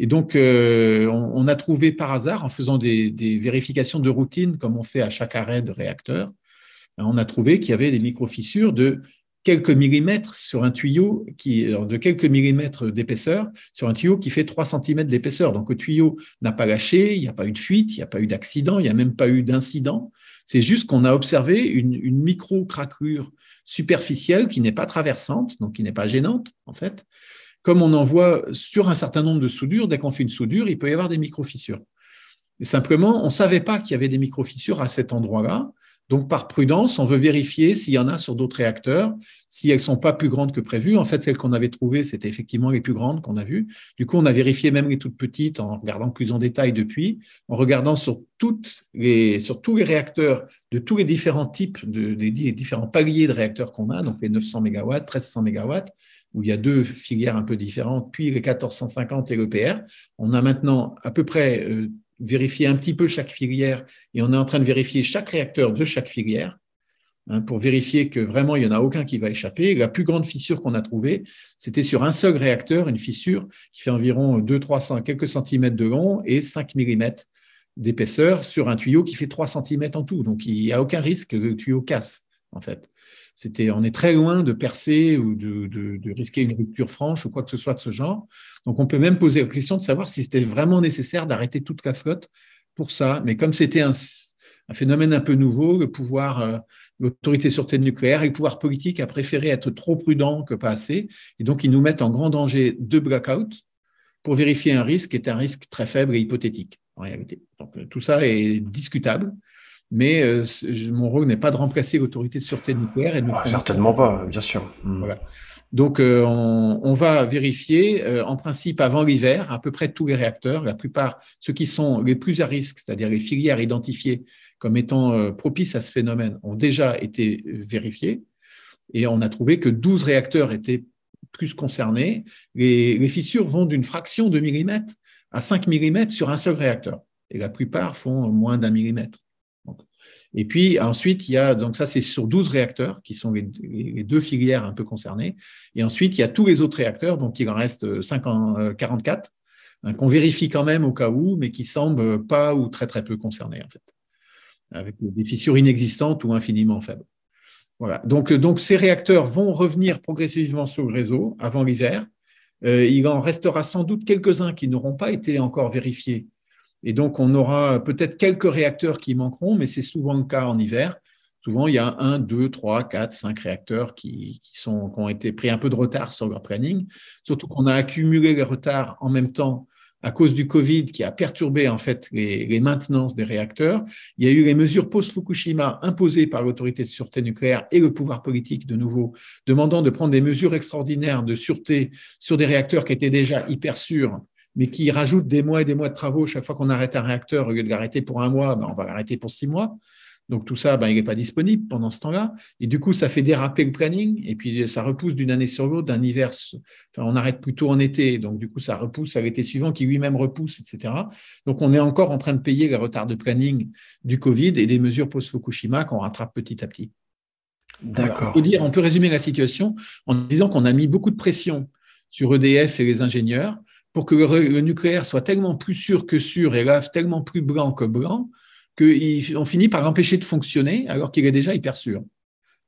Et donc, euh, on, a trouvé par hasard, en faisant des, vérifications de routine, comme on fait à chaque arrêt de réacteur, on a trouvé qu'il y avait des micro-fissures de quelques millimètres sur un tuyau qui de quelques millimètres d'épaisseur sur un tuyau qui fait 3 cm d'épaisseur. Donc le tuyau n'a pas lâché, il n'y a pas eu de fuite, il n'y a pas eu d'accident, il n'y a même pas eu d'incident. C'est juste qu'on a observé une, micro-craquelure superficielle qui n'est pas traversante, donc qui n'est pas gênante, en fait. Comme on en voit sur un certain nombre de soudures, dès qu'on fait une soudure, il peut y avoir des micro-fissures. Simplement, on ne savait pas qu'il y avait des micro-fissures à cet endroit-là. Donc, par prudence, on veut vérifier s'il y en a sur d'autres réacteurs, si elles ne sont pas plus grandes que prévues. En fait, celles qu'on avait trouvées, c'était effectivement les plus grandes qu'on a vues. Du coup, on a vérifié même les toutes petites en regardant plus en détail depuis, en regardant sur, tous les réacteurs de tous les différents types, de, différents paliers de réacteurs qu'on a, donc les 900 MW, 1300 MW, où il y a deux filières un peu différentes, puis les 1450 et l'EPR. On a maintenant à peu près euh, vérifier un petit peu chaque filière et on est en train de vérifier chaque réacteur de chaque filière hein, pour vérifier que vraiment il n'y en a aucun qui va échapper. La plus grande fissure qu'on a trouvée, c'était sur un seul réacteur, une fissure qui fait environ 2-300, quelques centimètres de long et 5 mm d'épaisseur sur un tuyau qui fait 3 cm en tout. Donc il n'y a aucun risque que le tuyau casse en fait on est très loin de percer ou de, risquer une rupture franche ou quoi que ce soit de ce genre. Donc, on peut même poser la question de savoir si c'était vraiment nécessaire d'arrêter toute la flotte pour ça. Mais comme c'était un, phénomène un peu nouveau, le pouvoir, euh, l'autorité sûreté nucléaire et le pouvoir politique a préféré être trop prudent que pas assez. Et donc, ils nous mettent en grand danger de blackout pour vérifier un risque qui est un risque très faible et hypothétique en réalité. Donc, euh, tout ça est discutable mais euh, mon rôle n'est pas de remplacer l'autorité de sûreté nucléaire. Et certainement pas, bien sûr. Hmm. Donc, euh, on, va vérifier, euh, en principe, avant l'hiver, à peu près tous les réacteurs, la plupart, ceux qui sont les plus à risque, c'est-à-dire les filières identifiées comme étant propices à ce phénomène, ont déjà été vérifiés. Et on a trouvé que 12 réacteurs étaient plus concernés. Les, les fissures vont d'une fraction de millimètre à 5 mm sur un seul réacteur. Et la plupart font moins d'un millimètre. Et puis ensuite, il y a, donc ça c'est sur 12 réacteurs qui sont les, deux filières un peu concernées. Et ensuite, il y a tous les autres réacteurs, donc il en reste 50, 44, euh, hein, qu'on vérifie quand même au cas où, mais qui semblent pas ou très très peu concernés en fait, avec des fissures inexistantes ou infiniment faibles. Voilà. Donc, euh, donc ces réacteurs vont revenir progressivement sur le réseau avant l'hiver. Euh, il en restera sans doute quelques-uns qui n'auront pas été encore vérifiés et donc, on aura peut-être quelques réacteurs qui manqueront, mais c'est souvent le cas en hiver. Souvent, il y a un, deux, trois, quatre, cinq réacteurs qui, ont été pris un peu de retard sur leur planning. Surtout qu'on a accumulé les retards en même temps à cause du Covid qui a perturbé en fait les maintenances des réacteurs. Il y a eu les mesures post-Fukushima imposées par l'autorité de sûreté nucléaire et le pouvoir politique de nouveau, demandant de prendre des mesures extraordinaires de sûreté sur des réacteurs qui étaient déjà hyper sûrs mais qui rajoute des mois et des mois de travaux chaque fois qu'on arrête un réacteur, au lieu de l'arrêter pour un mois, ben, on va l'arrêter pour six mois. Donc tout ça, ben, il n'est pas disponible pendant ce temps-là. Et du coup, ça fait déraper le planning, et puis ça repousse d'une année sur l'autre, d'un hiver. Enfin, on arrête plutôt en été, donc du coup, ça repousse à l'été suivant, qui lui-même repousse, etc. Donc on est encore en train de payer les retards de planning du Covid et des mesures post-Fukushima qu'on rattrape petit à petit. D'accord. On, on peut résumer la situation en disant qu'on a mis beaucoup de pression sur EDF et les ingénieurs pour que le, nucléaire soit tellement plus sûr que sûr et là tellement plus blanc que blanc qu'on finit par l'empêcher de fonctionner alors qu'il est déjà hyper sûr.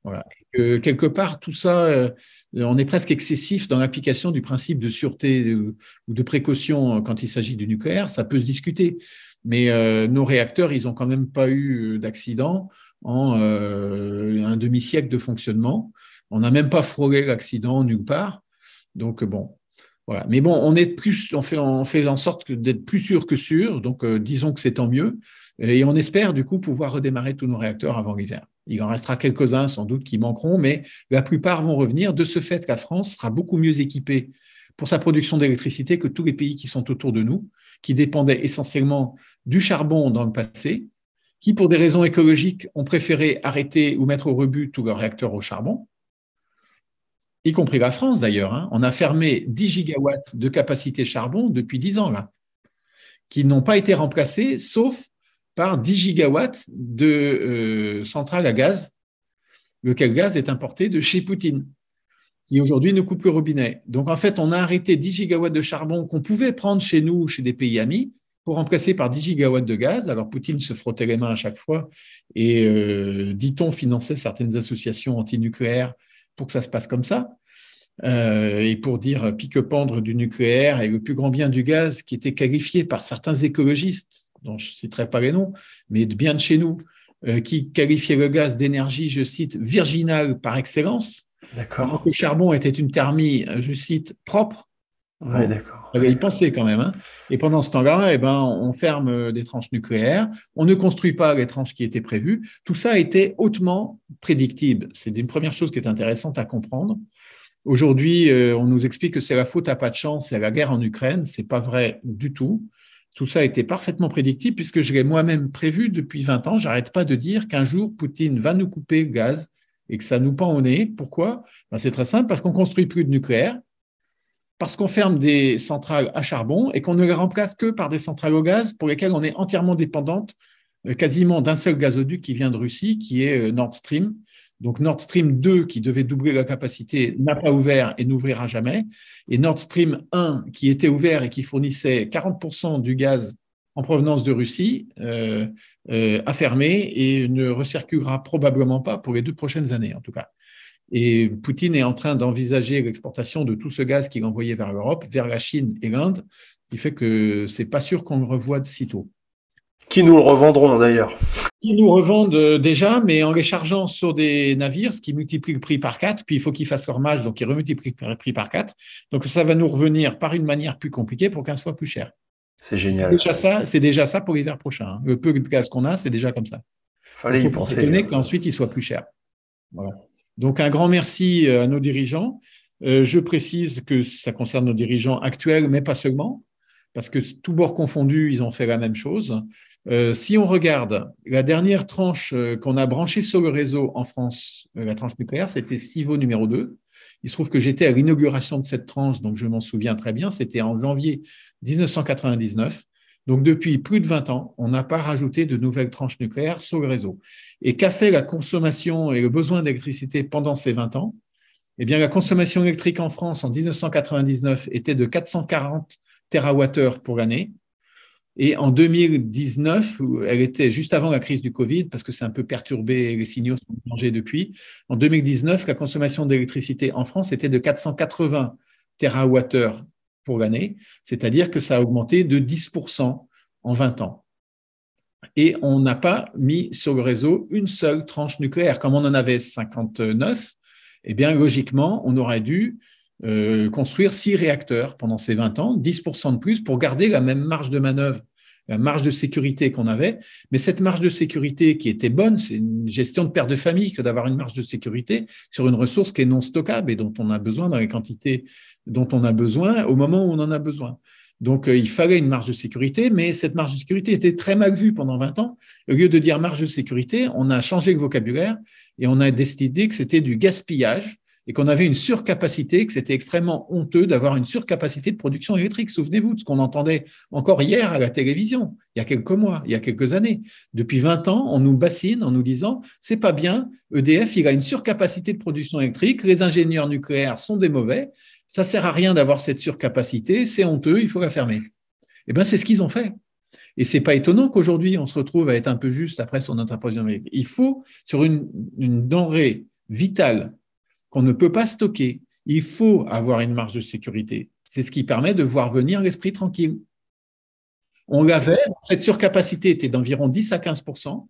Voilà. quelque part, tout ça, euh, on est presque excessif dans l'application du principe de sûreté ou de précaution quand il s'agit du nucléaire. Ça peut se discuter, mais euh, nos réacteurs, ils n'ont quand même pas eu d'accident en euh, un demi-siècle de fonctionnement. On n'a même pas frôlé l'accident nulle part. Donc, bon, Mais bon, on, fait, on fait en sorte d'être plus sûr que sûr. Donc, disons que c'est tant mieux. Et on espère, du coup, pouvoir redémarrer tous nos réacteurs avant l'hiver. Il en restera quelques-uns sans doute qui manqueront, mais la plupart vont revenir. De ce fait, la France sera beaucoup mieux équipée pour sa production d'électricité que tous les pays qui sont autour de nous, qui dépendaient essentiellement du charbon dans le passé, qui, pour des raisons écologiques, ont préféré arrêter ou mettre au rebut tous leurs réacteurs au charbon, y compris la France d'ailleurs. Hein. On a fermé 10 gigawatts de capacité charbon depuis 10 ans, qui n'ont pas été remplacés, sauf par 10 gigawatts de euh, centrales à gaz, lequel gaz est importé de chez Poutine, qui aujourd'hui ne coupe le robinet. Donc en fait, on a arrêté 10 gigawatts de charbon qu'on pouvait prendre chez nous, chez des pays amis, pour remplacer par 10 gigawatts de gaz. Alors Poutine se frottait les mains à chaque fois et, euh, dit-on, finançait certaines associations antinucléaires pour que ça se passe comme ça. Euh, et pour dire pique-pendre du nucléaire et le plus grand bien du gaz qui était qualifié par certains écologistes dont je ne citerai pas les noms, mais bien de chez nous, euh, qui qualifiait le gaz d'énergie, je cite, virginale par excellence. D'accord. Le charbon était une thermie, je cite, propre. Oui, d'accord. Il pensait quand même. Hein. Et pendant ce temps-là, eh ben, on ferme euh, des tranches nucléaires, on ne construit pas les tranches qui étaient prévues. Tout ça a été hautement prédictible. C'est une première chose qui est intéressante à comprendre. Aujourd'hui, on nous explique que c'est la faute à pas de chance, c'est la guerre en Ukraine. C'est pas vrai du tout. Tout ça a été parfaitement prédictible puisque je l'ai moi-même prévu depuis 20 ans. J'arrête pas de dire qu'un jour, Poutine va nous couper le gaz et que ça nous pend au nez. Pourquoi? Ben, C'est très simple, parce qu'on construit plus de nucléaire, parce qu'on ferme des centrales à charbon et qu'on ne les remplace que par des centrales au gaz pour lesquelles on est entièrement dépendante euh, quasiment d'un seul gazoduc qui vient de Russie, qui est euh, Nord Stream, donc Nord Stream 2, qui devait doubler la capacité, n'a pas ouvert et n'ouvrira jamais. Et Nord Stream 1, qui était ouvert et qui fournissait 40% du gaz en provenance de Russie, euh, a fermé et ne recirculera probablement pas pour les deux prochaines années, en tout cas. Et Poutine est en train d'envisager l'exportation de tout ce gaz qu'il envoyait vers l'Europe, vers la Chine et l'Inde, ce qui fait que c'est pas sûr qu'on le revoie de sitôt. Qui nous le revendront d'ailleurs? Qui nous revendent euh, déjà, mais en les chargeant sur des navires, ce qui multiplie le prix par 4, puis il faut qu'ils fassent leur donc ils remultiplient le prix par 4. Donc ça va nous revenir par une manière plus compliquée pour 15 fois plus cher. C'est génial. Déjà ça, c'est déjà ça pour l'hiver prochain. Hein. Le peu de gaz qu'on a, c'est déjà comme ça. Fallait y penser. étonner qu'ensuite il soit plus cher. Voilà. Donc un grand merci euh, à nos dirigeants. Euh, je précise que ça concerne nos dirigeants actuels, mais pas seulement, parce que tout bord confondu, ils ont fait la même chose. Euh, si on regarde la dernière tranche qu'on a branchée sur le réseau en France, la tranche nucléaire, c'était CIVO numéro 2. Il se trouve que j'étais à l'inauguration de cette tranche, donc je m'en souviens très bien. C'était en janvier 1999. Donc depuis plus de 20 ans, on n'a pas rajouté de nouvelles tranches nucléaires sur le réseau. Et qu'a fait la consommation et le besoin d'électricité pendant ces 20 ans? Eh bien, la consommation électrique en France en 1999 était de 440 TWh pour l'année. Et en 2019, elle était juste avant la crise du Covid, parce que c'est un peu perturbé, les signaux sont changés depuis. En 2019, la consommation d'électricité en France était de 480 TWh pour l'année, c'est-à-dire que ça a augmenté de 10% en 20 ans. Et on n'a pas mis sur le réseau une seule tranche nucléaire. Comme on en avait 59, eh bien, logiquement, on aurait dû euh, construire six réacteurs pendant ces 20 ans, 10% de plus pour garder la même marge de manœuvre, la marge de sécurité qu'on avait. Mais cette marge de sécurité qui était bonne, c'est une gestion de père de famille que d'avoir une marge de sécurité sur une ressource qui est non stockable et dont on a besoin dans les quantités dont on a besoin au moment où on en a besoin. Donc, euh, il fallait une marge de sécurité, mais cette marge de sécurité était très mal vue pendant 20 ans. Au lieu de dire marge de sécurité, on a changé le vocabulaire et on a décidé que c'était du gaspillage et qu'on avait une surcapacité, que c'était extrêmement honteux d'avoir une surcapacité de production électrique. Souvenez-vous de ce qu'on entendait encore hier à la télévision, il y a quelques mois, il y a quelques années. Depuis 20 ans, on nous bassine en nous disant c'est pas bien, EDF, il a une surcapacité de production électrique, les ingénieurs nucléaires sont des mauvais, ça sert à rien d'avoir cette surcapacité, c'est honteux, il faut la fermer. Eh bien, c'est ce qu'ils ont fait. Et c'est pas étonnant qu'aujourd'hui, on se retrouve à être un peu juste après son interprétation. Il faut, sur une, une denrée vitale qu'on ne peut pas stocker. Il faut avoir une marge de sécurité. C'est ce qui permet de voir venir l'esprit tranquille. On l'avait, cette surcapacité était d'environ 10 à 15%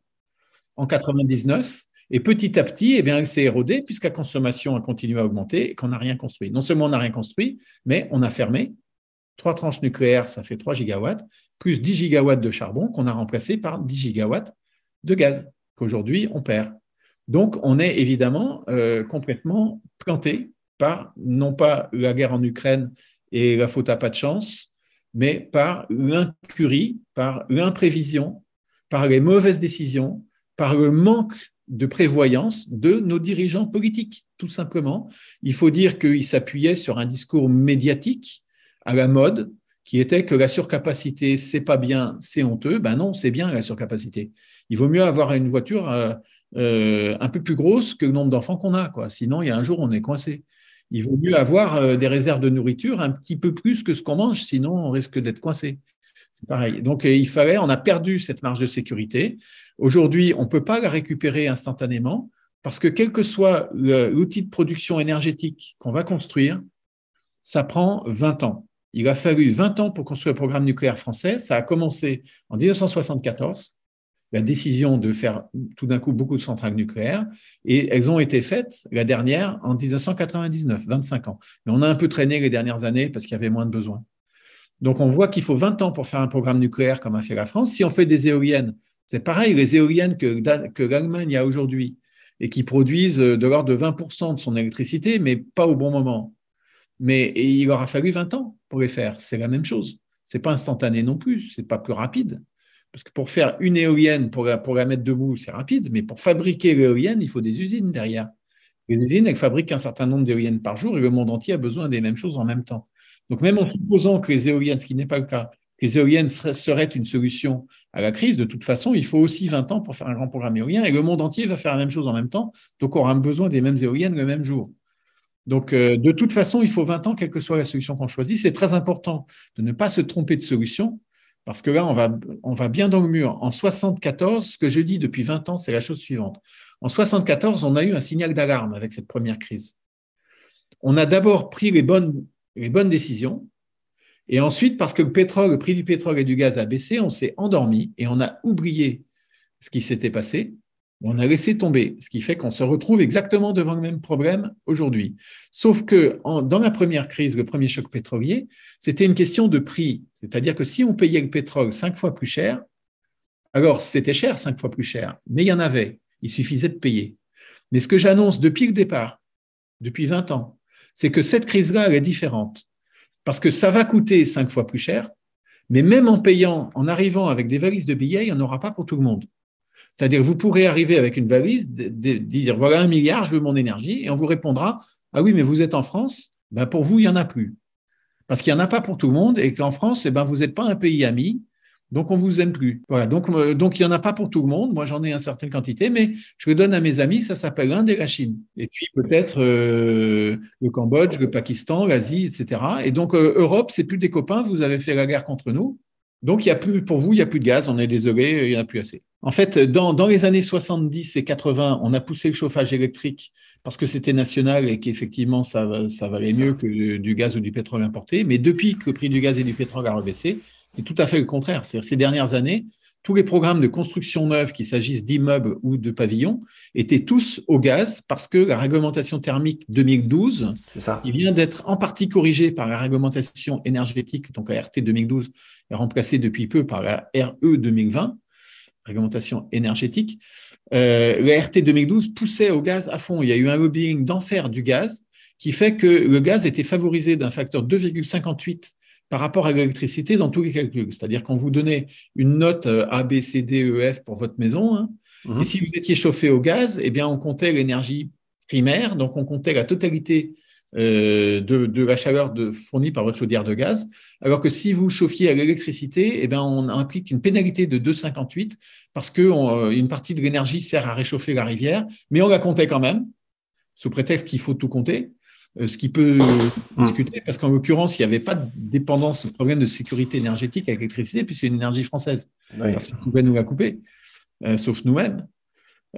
en 99, et petit à petit, eh bien, elle s'est érodée puisque la consommation a continué à augmenter et qu'on n'a rien construit. Non seulement on n'a rien construit, mais on a fermé. Trois tranches nucléaires, ça fait 3 gigawatts, plus 10 gigawatts de charbon qu'on a remplacé par 10 gigawatts de gaz qu'aujourd'hui on perd. Donc, on est évidemment euh, complètement planté par, non pas la guerre en Ukraine et la faute à pas de chance, mais par l'incurie, par l'imprévision, par les mauvaises décisions, par le manque de prévoyance de nos dirigeants politiques, tout simplement. Il faut dire qu'ils s'appuyaient sur un discours médiatique à la mode, qui était que la surcapacité, c'est pas bien, c'est honteux. Ben non, c'est bien la surcapacité. Il vaut mieux avoir une voiture euh, un peu plus grosse que le nombre d'enfants qu'on a. Quoi. Sinon, il y a un jour, on est coincé. Il vaut mieux avoir euh, des réserves de nourriture un petit peu plus que ce qu'on mange, sinon on risque d'être coincé. C'est pareil. Donc, euh, il fallait, on a perdu cette marge de sécurité. Aujourd'hui, on ne peut pas la récupérer instantanément parce que quel que soit l'outil de production énergétique qu'on va construire, ça prend 20 ans. Il a fallu 20 ans pour construire le programme nucléaire français. Ça a commencé en 1974 la décision de faire tout d'un coup beaucoup de centrales nucléaires, et elles ont été faites, la dernière, en 1999, 25 ans. Mais on a un peu traîné les dernières années parce qu'il y avait moins de besoins. Donc on voit qu'il faut 20 ans pour faire un programme nucléaire comme a fait la France. Si on fait des éoliennes, c'est pareil, les éoliennes que, que l'Allemagne a aujourd'hui et qui produisent de l'ordre de 20% de son électricité, mais pas au bon moment. Mais il aura fallu 20 ans pour les faire. C'est la même chose. C'est pas instantané non plus, c'est pas plus rapide. Parce que pour faire une éolienne, pour la, mettre debout, c'est rapide, mais pour fabriquer l'éolienne, il faut des usines derrière. Les usines, elles fabriquent un certain nombre d'éoliennes par jour et le monde entier a besoin des mêmes choses en même temps. Donc, même en supposant que les éoliennes, ce qui n'est pas le cas, que les éoliennes seraient, une solution à la crise, de toute façon, il faut aussi 20 ans pour faire un grand programme éolien et le monde entier va faire la même chose en même temps, donc on aura besoin des mêmes éoliennes le même jour. Donc, euh, de toute façon, il faut 20 ans, quelle que soit la solution qu'on choisit. C'est très important de ne pas se tromper de solution parce que là, on va, bien dans le mur. En 74, ce que je dis depuis 20 ans, c'est la chose suivante. En 74, on a eu un signal d'alarme avec cette première crise. On a d'abord pris les bonnes, décisions, et ensuite, parce que le prix du pétrole et du gaz a baissé, on s'est endormi et on a oublié ce qui s'était passé on a laissé tomber, ce qui fait qu'on se retrouve exactement devant le même problème aujourd'hui. Sauf que dans la première crise, le premier choc pétrolier, c'était une question de prix. C'est-à-dire que si on payait le pétrole cinq fois plus cher, alors c'était cher cinq fois plus cher, mais il y en avait, il suffisait de payer. Mais ce que j'annonce depuis le départ, depuis 20 ans, c'est que cette crise-là, elle est différente. Parce que ça va coûter cinq fois plus cher, mais même en payant, en arrivant avec des valises de billets, il n'y en aura pas pour tout le monde. C'est-à-dire, vous pourrez arriver avec une valise, dire voilà un milliard, je veux mon énergie, et on vous répondra ah oui, mais vous êtes en France, ben pour vous, il n'y en a plus. Parce qu'il n'y en a pas pour tout le monde, et qu'en France, eh ben, vous n'êtes pas un pays ami, donc on ne vous aime plus. Voilà, donc, euh, donc il n'y en a pas pour tout le monde. Moi, j'en ai une certaine quantité, mais je le donne à mes amis, ça s'appelle l'Inde et la Chine. Et puis peut-être euh, le Cambodge, le Pakistan, l'Asie, etc. Et donc, euh, Europe, c'est plus des copains, vous avez fait la guerre contre nous. Donc, y a plus, pour vous, il n'y a plus de gaz, on est désolé, il n'y en a plus assez. En fait, dans, les années 70 et 80, on a poussé le chauffage électrique parce que c'était national et qu'effectivement, ça, ça valait mieux que du gaz ou du pétrole importé. Mais depuis que le prix du gaz et du pétrole a rebaissé, c'est tout à fait le contraire. Ces dernières années, tous les programmes de construction neuve, qu'il s'agisse d'immeubles ou de pavillons, étaient tous au gaz parce que la réglementation thermique 2012, qui vient d'être en partie corrigée par la réglementation énergétique, donc la RT 2012, est remplacée depuis peu par la RE 2020, réglementation énergétique. Euh, la RT 2012 poussait au gaz à fond. Il y a eu un lobbying d'enfer du gaz qui fait que le gaz était favorisé d'un facteur 2,58 par rapport à l'électricité dans tous les calculs. C'est-à-dire qu'on vous donnait une note euh, A, B, C, D, E, F pour votre maison. Hein. Mhm. Et si vous étiez chauffé au gaz, eh bien, on comptait l'énergie primaire, donc on comptait la totalité euh, de, la chaleur fournie par votre chaudière de gaz, alors que si vous chauffiez à l'électricité, eh ben, on implique une pénalité de 2,58 parce qu'une euh, partie de l'énergie sert à réchauffer la rivière, mais on la comptait quand même, sous prétexte qu'il faut tout compter, euh, ce qui peut mmh. discuter, parce qu'en l'occurrence, il n'y avait pas de dépendance, de problème de sécurité énergétique avec l'électricité, puisque c'est une énergie française. Personne ne pouvait nous la couper, sauf nous-mêmes.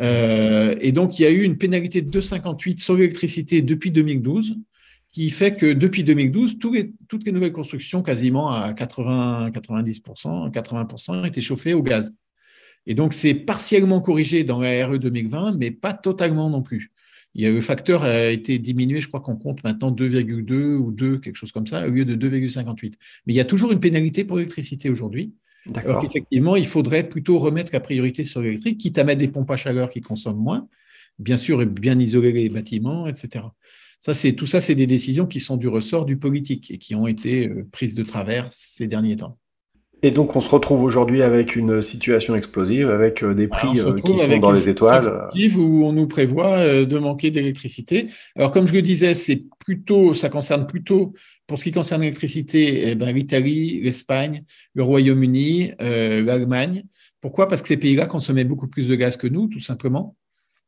Euh, et donc, il y a eu une pénalité de 2,58 sur l'électricité depuis 2012, qui fait que depuis 2012, toutes les nouvelles constructions, quasiment à 80, 90%, 80%, étaient chauffées au gaz. Et donc, c'est partiellement corrigé dans la RE 2020, mais pas totalement non plus. Le facteur a été diminué, je crois qu'on compte maintenant 2,2 ou 2, quelque chose comme ça, au lieu de 2,58. Mais il y a toujours une pénalité pour l'électricité aujourd'hui. Alors qu'effectivement, il faudrait plutôt remettre la priorité sur l'électrique, quitte à mettre des pompes à chaleur qui consomment moins, bien sûr, et bien isoler les bâtiments, etc. Ça, c'est, tout ça, c'est des décisions qui sont du ressort du politique et qui ont été euh, prises de travers ces derniers temps. Et donc, on se retrouve aujourd'hui avec une situation explosive, avec euh, des prix euh, qui sont dans les étoiles. Où on nous prévoit de manquer d'électricité. Alors, comme je le disais, c'est plutôt, ça concerne plutôt pour ce qui concerne l'électricité, eh ben, l'Italie, l'Espagne, le Royaume-Uni, euh, l'Allemagne. Pourquoi? Parce que ces pays-là consommaient beaucoup plus de gaz que nous, tout simplement.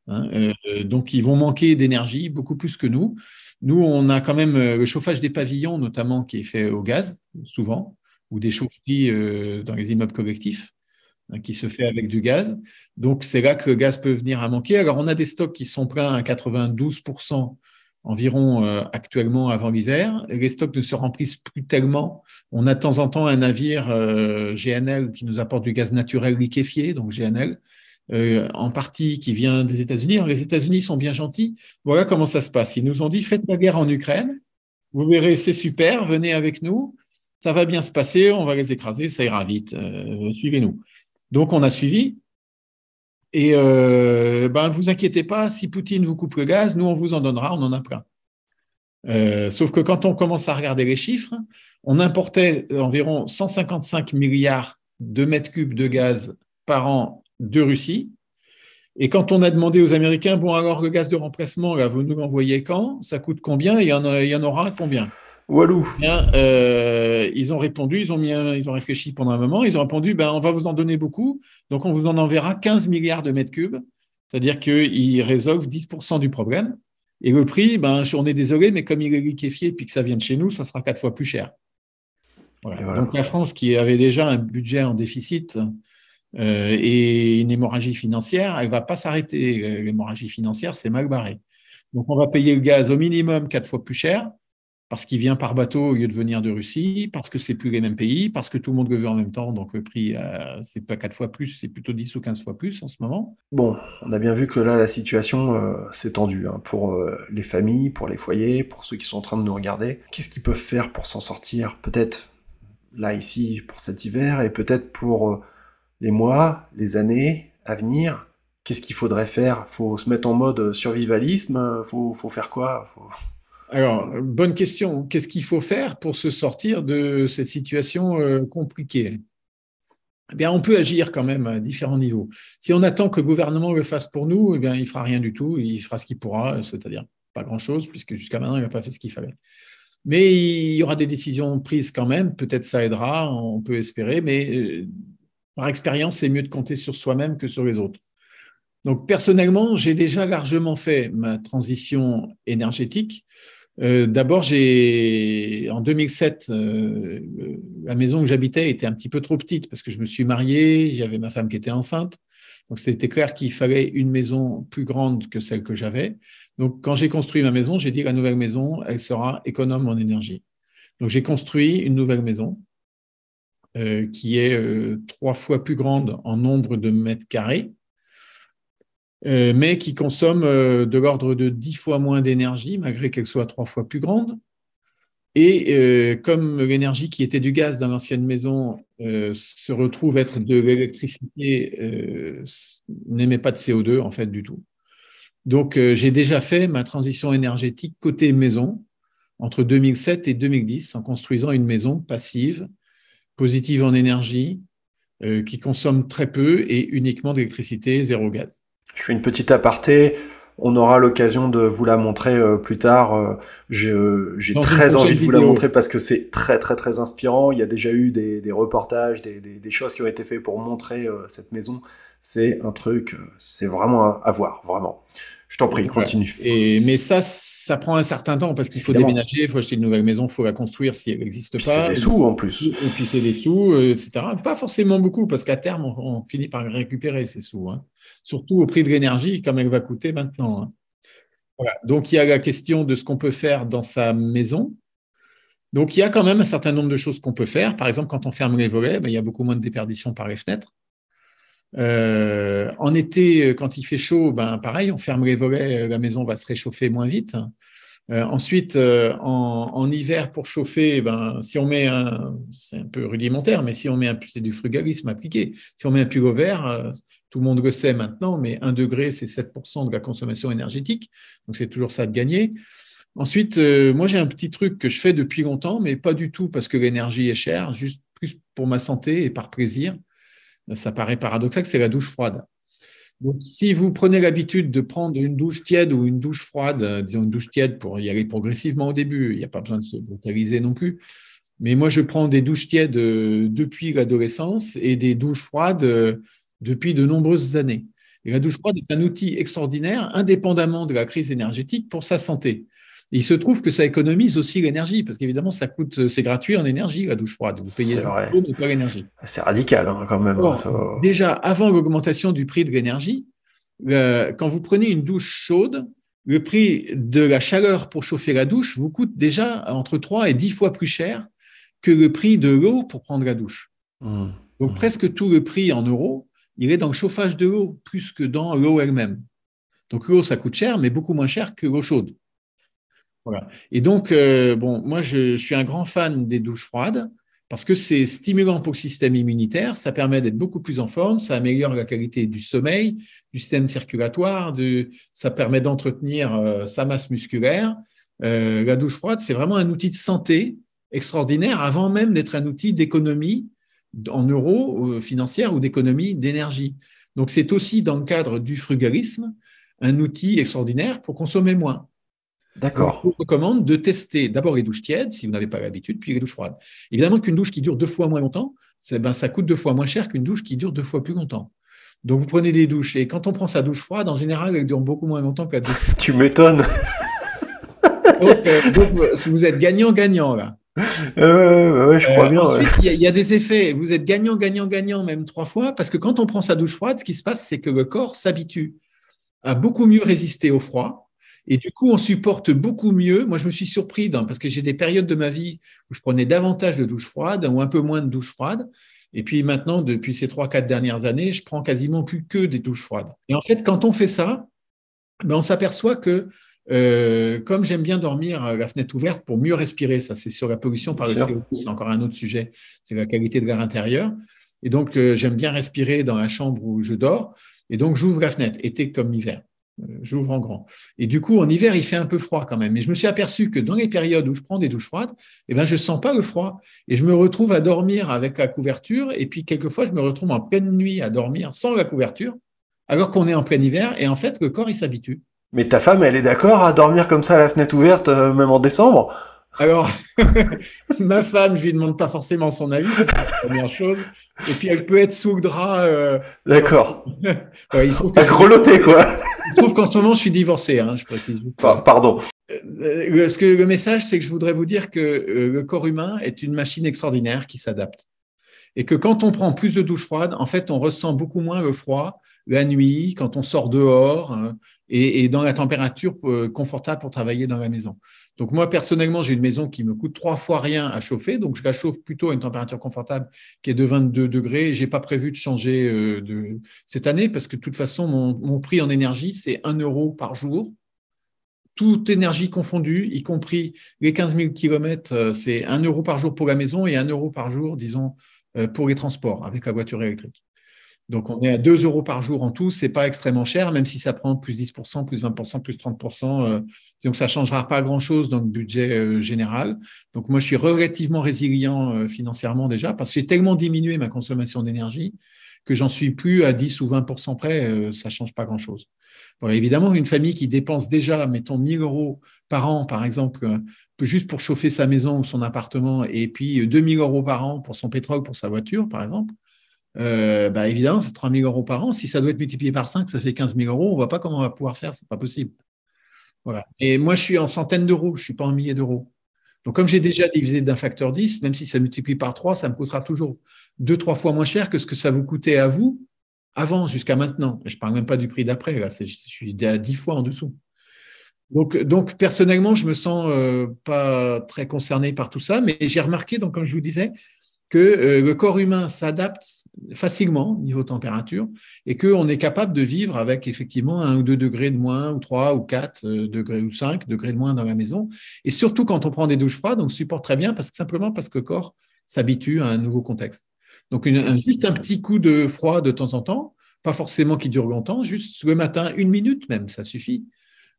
Hein, euh, donc, ils vont manquer d'énergie beaucoup plus que nous. Nous, on a quand même euh, le chauffage des pavillons, notamment, qui est fait au gaz, souvent, ou des chaufferies dans les immeubles collectifs hein, qui se fait avec du gaz. Donc, c'est là que le gaz peut venir à manquer. Alors, on a des stocks qui sont pleins à 92% environ euh, actuellement avant l'hiver. Les stocks ne se remplissent plus tellement. On a de temps en temps un navire euh, GNL qui nous apporte du gaz naturel liquéfié, donc GNL, euh, en partie qui vient des États-Unis. les États-Unis sont bien gentils. Voilà comment ça se passe. Ils nous ont dit faites la guerre en Ukraine. Vous verrez, c'est super. Venez avec nous. Ça va bien se passer. On va les écraser. Ça ira vite. Suivez-nous. Donc on a suivi. Et euh, ben, vous inquiétez pas, si Poutine vous coupe le gaz, nous, on vous en donnera, on en a plein. Euh, sauf que quand on commence à regarder les chiffres, on importait environ 155 milliards de mètres cubes de gaz par an de Russie. Et quand on a demandé aux Américains, bon, alors le gaz de remplacement, vous nous l'envoyez quand? Ça coûte combien? Il il y en aura combien? Walou. Euh, ils ont répondu, ils ont, mis ils ont réfléchi pendant un moment, ils ont répondu, ben, on va vous en donner beaucoup, donc on vous en enverra 15 milliards de mètres cubes, c'est-à-dire qu'ils résolvent 10% du problème. Et le prix, ben, on est désolé, mais comme il est liquéfié et que ça vient de chez nous, ça sera quatre fois plus cher. Donc la France, qui avait déjà un budget en déficit euh, et une hémorragie financière, elle ne va pas s'arrêter. L'hémorragie financière, c'est mal barré. Donc on va payer le gaz au minimum quatre fois plus cher parce qu'il vient par bateau au lieu de venir de Russie, parce que c'est plus les mêmes pays, parce que tout le monde le veut en même temps, donc le prix, euh, c'est pas quatre fois plus, c'est plutôt 10 ou 15 fois plus en ce moment. Bon, on a bien vu que là, la situation euh, s'est tendue hein, pour euh, les familles, pour les foyers, pour ceux qui sont en train de nous regarder. Qu'est-ce qu'ils peuvent faire pour s'en sortir Peut-être là, ici, pour cet hiver, et peut-être pour les mois, les années à venir? Qu'est-ce qu'il faudrait faire? Faut se mettre en mode survivalisme Faut, faut faire quoi? Alors, bonne question. Qu'est-ce qu'il faut faire pour se sortir de cette situation euh, compliquée? Eh bien, on peut agir quand même à différents niveaux. Si on attend que le gouvernement le fasse pour nous, eh bien, il ne fera rien du tout. Il fera ce qu'il pourra, c'est-à-dire pas grand-chose, puisque jusqu'à maintenant, il n'a pas fait ce qu'il fallait. Mais il y aura des décisions prises quand même. Peut-être ça aidera, on peut espérer. Mais euh, par expérience, c'est mieux de compter sur soi-même que sur les autres. Donc, personnellement, j'ai déjà largement fait ma transition énergétique euh, d'abord, j'ai en 2007, euh, la maison où j'habitais était un petit peu trop petite parce que je me suis marié, j'avais ma femme qui était enceinte. Donc, c'était clair qu'il fallait une maison plus grande que celle que j'avais. Donc, quand j'ai construit ma maison, j'ai dit la nouvelle maison, elle sera économe en énergie. Donc, j'ai construit une nouvelle maison euh, qui est trois fois plus grande en nombre de mètres carrés euh, mais qui consomme euh, de l'ordre de 10 fois moins d'énergie, malgré qu'elle soit trois fois plus grande. Et euh, comme l'énergie qui était du gaz dans l'ancienne maison se retrouve être de l'électricité, n'émet pas de CO2 en fait du tout. Donc j'ai déjà fait ma transition énergétique côté maison entre 2007 et 2010 en construisant une maison passive, positive en énergie, qui consomme très peu et uniquement d'électricité, zéro gaz. Je fais une petite aparté. on aura l'occasion de vous la montrer plus tard. J'ai très envie de vous la montrer parce que c'est très très très inspirant. Il y a déjà eu des, reportages, des, des, choses qui ont été faites pour montrer cette maison. C'est un truc, c'est vraiment à, à voir, vraiment. Je t'en prie, continue. Et, mais ça, ça prend un certain temps parce qu'il faut déménager, il faut acheter une nouvelle maison, il faut la construire si elle n'existe pas. C'est des sous en plus. Et puis c'est des sous, euh, etc. Pas forcément beaucoup parce qu'à terme, on, finit par récupérer ces sous. Hein. Surtout au prix de l'énergie, comme elle va coûter maintenant. Hein. Voilà. Donc il y a la question de ce qu'on peut faire dans sa maison. Donc il y a quand même un certain nombre de choses qu'on peut faire. Par exemple, quand on ferme les volets, ben, il y a beaucoup moins de déperdition par les fenêtres. Euh, en été, euh, quand il fait chaud, ben pareil, on ferme les volets, euh, la maison va se réchauffer moins vite. ensuite, en, hiver, pour chauffer, ben, si on met un, c'est un peu rudimentaire, mais si on met un, c'est du frugalisme appliqué. Si on met un pull vert, tout le monde le sait maintenant, mais 1 degré, c'est 7% de la consommation énergétique, donc c'est toujours ça de gagner. Ensuite, moi j'ai un petit truc que je fais depuis longtemps, mais pas du tout parce que l'énergie est chère, juste plus pour ma santé et par plaisir ça paraît paradoxal, c'est la douche froide. Donc, si vous prenez l'habitude de prendre une douche tiède ou une douche froide, euh, disons une douche tiède pour y aller progressivement au début, il n'y a pas besoin de se brutaliser non plus. Mais moi, je prends des douches tièdes euh, depuis l'adolescence et des douches froides euh, depuis de nombreuses années. Et la douche froide est un outil extraordinaire, indépendamment de la crise énergétique, pour sa santé il se trouve que ça économise aussi l'énergie, parce qu'évidemment, ça coûte, c'est gratuit en énergie, la douche froide. Vous payez l'énergie. C'est radical hein, quand même. Hein, déjà, avant l'augmentation du prix de l'énergie, quand vous prenez une douche chaude, le prix de la chaleur pour chauffer la douche vous coûte déjà entre 3 et 10 fois plus cher que le prix de l'eau pour prendre la douche. Mmh. Donc mmh. presque tout le prix en euros, il est dans le chauffage de l'eau plus que dans l'eau elle-même. Donc l'eau, ça coûte cher, mais beaucoup moins cher que l'eau chaude. Et donc, euh, bon, moi, je, suis un grand fan des douches froides parce que c'est stimulant pour le système immunitaire, ça permet d'être beaucoup plus en forme, ça améliore la qualité du sommeil, du système circulatoire, ça permet d'entretenir euh, sa masse musculaire. Euh, la douche froide, c'est vraiment un outil de santé extraordinaire avant même d'être un outil d'économie en euros financière ou d'économie d'énergie. Donc, c'est aussi dans le cadre du frugalisme un outil extraordinaire pour consommer moins. D'accord. Je vous recommande de tester d'abord les douches tièdes, si vous n'avez pas l'habitude, puis les douches froides. Évidemment qu'une douche qui dure deux fois moins longtemps, ben, ça coûte deux fois moins cher qu'une douche qui dure deux fois plus longtemps. Donc vous prenez des douches, et quand on prend sa douche froide, en général, elle dure beaucoup moins longtemps que la douche. tu m'étonnes. donc, euh, vous êtes gagnant-gagnant là. Euh, je crois bien. Ensuite, il y, a des effets. Vous êtes gagnant, gagnant, gagnant, même trois fois, parce que quand on prend sa douche froide, ce qui se passe, c'est que le corps s'habitue à beaucoup mieux résister au froid et du coup, on supporte beaucoup mieux. Moi, je me suis surpris parce que j'ai des périodes de ma vie où je prenais davantage de douches froides ou un peu moins de douches froides. Et puis maintenant, depuis ces trois, quatre dernières années, je prends quasiment plus que des douches froides. Et en fait, quand on fait ça, ben, on s'aperçoit que euh, comme j'aime bien dormir à la fenêtre ouverte pour mieux respirer, ça c'est sur la pollution par le CO2, c'est encore un autre sujet, c'est la qualité de l'air intérieur. Et donc euh, j'aime bien respirer dans la chambre où je dors, et donc j'ouvre la fenêtre, été comme hiver. Euh, j'ouvre en grand. Et du coup, en hiver, il fait un peu froid quand même. Mais je me suis aperçu que dans les périodes où je prends des douches froides, eh ben, je ne sens pas le froid. Et je me retrouve à dormir avec la couverture. Et puis, quelquefois, je me retrouve en pleine nuit à dormir sans la couverture, alors qu'on est en plein hiver. Et en fait, le corps, il s'habitue. Mais ta femme, elle est d'accord à dormir comme ça à la fenêtre ouverte, euh, même en décembre? Alors, [laughs] ma femme, je lui demande pas forcément son avis, c'est la première chose. Et puis, elle peut être sous le drap. Euh, D'accord. [laughs] ouais, il se trouve que... quoi. Il trouve qu'en ce moment, je suis divorcé, hein, je précise. Pardon. Euh, ce que, le message, c'est que je voudrais vous dire que euh, le corps humain est une machine extraordinaire qui s'adapte. Et que quand on prend plus de douches froides, en fait, on ressent beaucoup moins le froid la nuit, quand on sort dehors hein, et, dans la température confortable pour travailler dans la maison. Donc moi, personnellement, j'ai une maison qui me coûte trois fois rien à chauffer, donc je la chauffe plutôt à une température confortable qui est de 22 degrés. Je n'ai pas prévu de changer euh, cette année parce que de toute façon, mon, prix en énergie, c'est 1 euro par jour. Toute énergie confondue, y compris les 15 000 kilomètres, c'est 1 euro par jour pour la maison et 1 euro par jour, disons, euh, pour les transports avec la voiture électrique. Donc, on est à 2 euros par jour en tout. Ce n'est pas extrêmement cher, même si ça prend plus 10%, plus 20%, plus 30%. Euh, donc, ça ne changera pas grand-chose dans le budget euh, général. Donc, moi, je suis relativement résilient euh, financièrement déjà parce que j'ai tellement diminué ma consommation d'énergie que j'en suis plus à 10 ou 20% près. ça ne change pas grand-chose. évidemment, une famille qui dépense déjà, mettons, 1000 euros par an, par exemple, juste pour chauffer sa maison ou son appartement, et puis 2000 euros par an pour son pétrole, pour sa voiture, par exemple, euh, bah évidemment, c'est 3 000 euros par an. Si ça doit être multiplié par 5, ça fait 15 000 euros. On ne voit pas comment on va pouvoir faire, ce n'est pas possible. Voilà. Et moi, je suis en centaines d'euros, je ne suis pas en milliers d'euros. Donc, comme j'ai déjà divisé d'un facteur 10, même si ça multiplie par 3, ça me coûtera toujours 2-3 fois moins cher que ce que ça vous coûtait à vous avant, jusqu'à maintenant. Je ne parle même pas du prix d'après, là, je suis à 10 fois en dessous. Donc, donc personnellement, je ne me sens euh, pas très concerné par tout ça, mais j'ai remarqué, donc, comme je vous disais, que euh, le corps humain s'adapte facilement niveau température et qu'on est capable de vivre avec effectivement un ou deux degrés de moins, ou trois ou quatre euh, degrés ou cinq degrés de moins dans la maison. Et surtout quand on prend des douches froides, on supporte très bien parce que simplement parce que le corps s'habitue à un nouveau contexte. Donc juste un petit coup de froid de temps en temps, pas forcément qui dure longtemps, juste le matin, une minute même, ça suffit.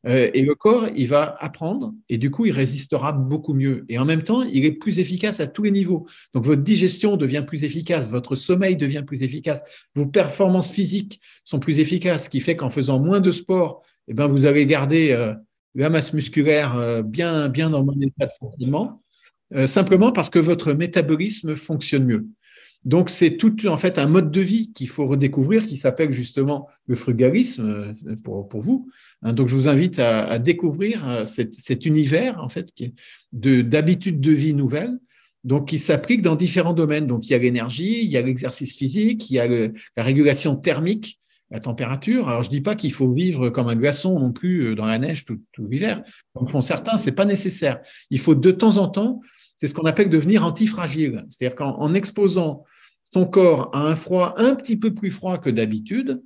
Euh, et le corps, il va apprendre et du coup, il résistera beaucoup mieux. Et en même temps, il est plus efficace à tous les niveaux. Donc, votre digestion devient plus efficace, votre sommeil devient plus efficace, vos performances physiques sont plus efficaces, ce qui fait qu'en faisant moins de sport, eh ben, vous allez garder euh, la masse musculaire euh, bien, bien dans mon état de fonctionnement, simplement parce que votre métabolisme fonctionne mieux. Donc, c'est tout en fait un mode de vie qu'il faut redécouvrir qui s'appelle justement le frugalisme euh, pour, vous. Hein, donc, je vous invite à, découvrir euh, cet, univers en fait d'habitudes de, vie nouvelles. Donc, qui s'applique dans différents domaines. Donc, il y a l'énergie, il y a l'exercice physique, il y a la régulation thermique, la température. Alors, je dis pas qu'il faut vivre comme un glaçon non plus euh, dans la neige tout, tout l'hiver. Comme font certains, c'est pas nécessaire. Il faut de temps en temps, c'est ce qu'on appelle devenir antifragile. C'est-à-dire qu'en exposant son corps a un froid un petit peu plus froid que d'habitude,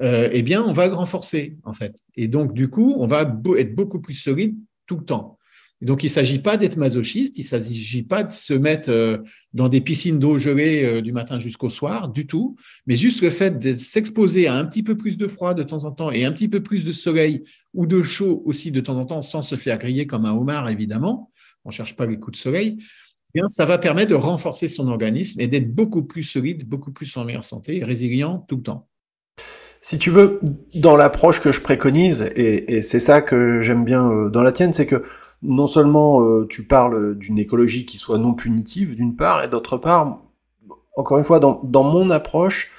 euh, eh bien, on va le renforcer, en fait. Et donc, du coup, on va être beaucoup plus solide tout le temps. Donc, il ne s'agit pas d'être masochiste, il ne s'agit pas de se mettre euh, dans des piscines d'eau gelée euh, du matin jusqu'au soir, du tout, mais juste le fait de s'exposer à un petit peu plus de froid de temps en temps et un petit peu plus de soleil ou de chaud aussi de temps en temps, sans se faire griller comme un homard, évidemment. On ne cherche pas les coups de soleil ça va permettre de renforcer son organisme et d'être beaucoup plus solide, beaucoup plus en meilleure santé et résilient tout le temps. Si tu veux, dans l'approche que je préconise, et, c'est ça que j'aime bien euh, dans la tienne, c'est que non seulement euh, tu parles d'une écologie qui soit non punitive d'une part, et d'autre part, encore une fois, dans, mon approche,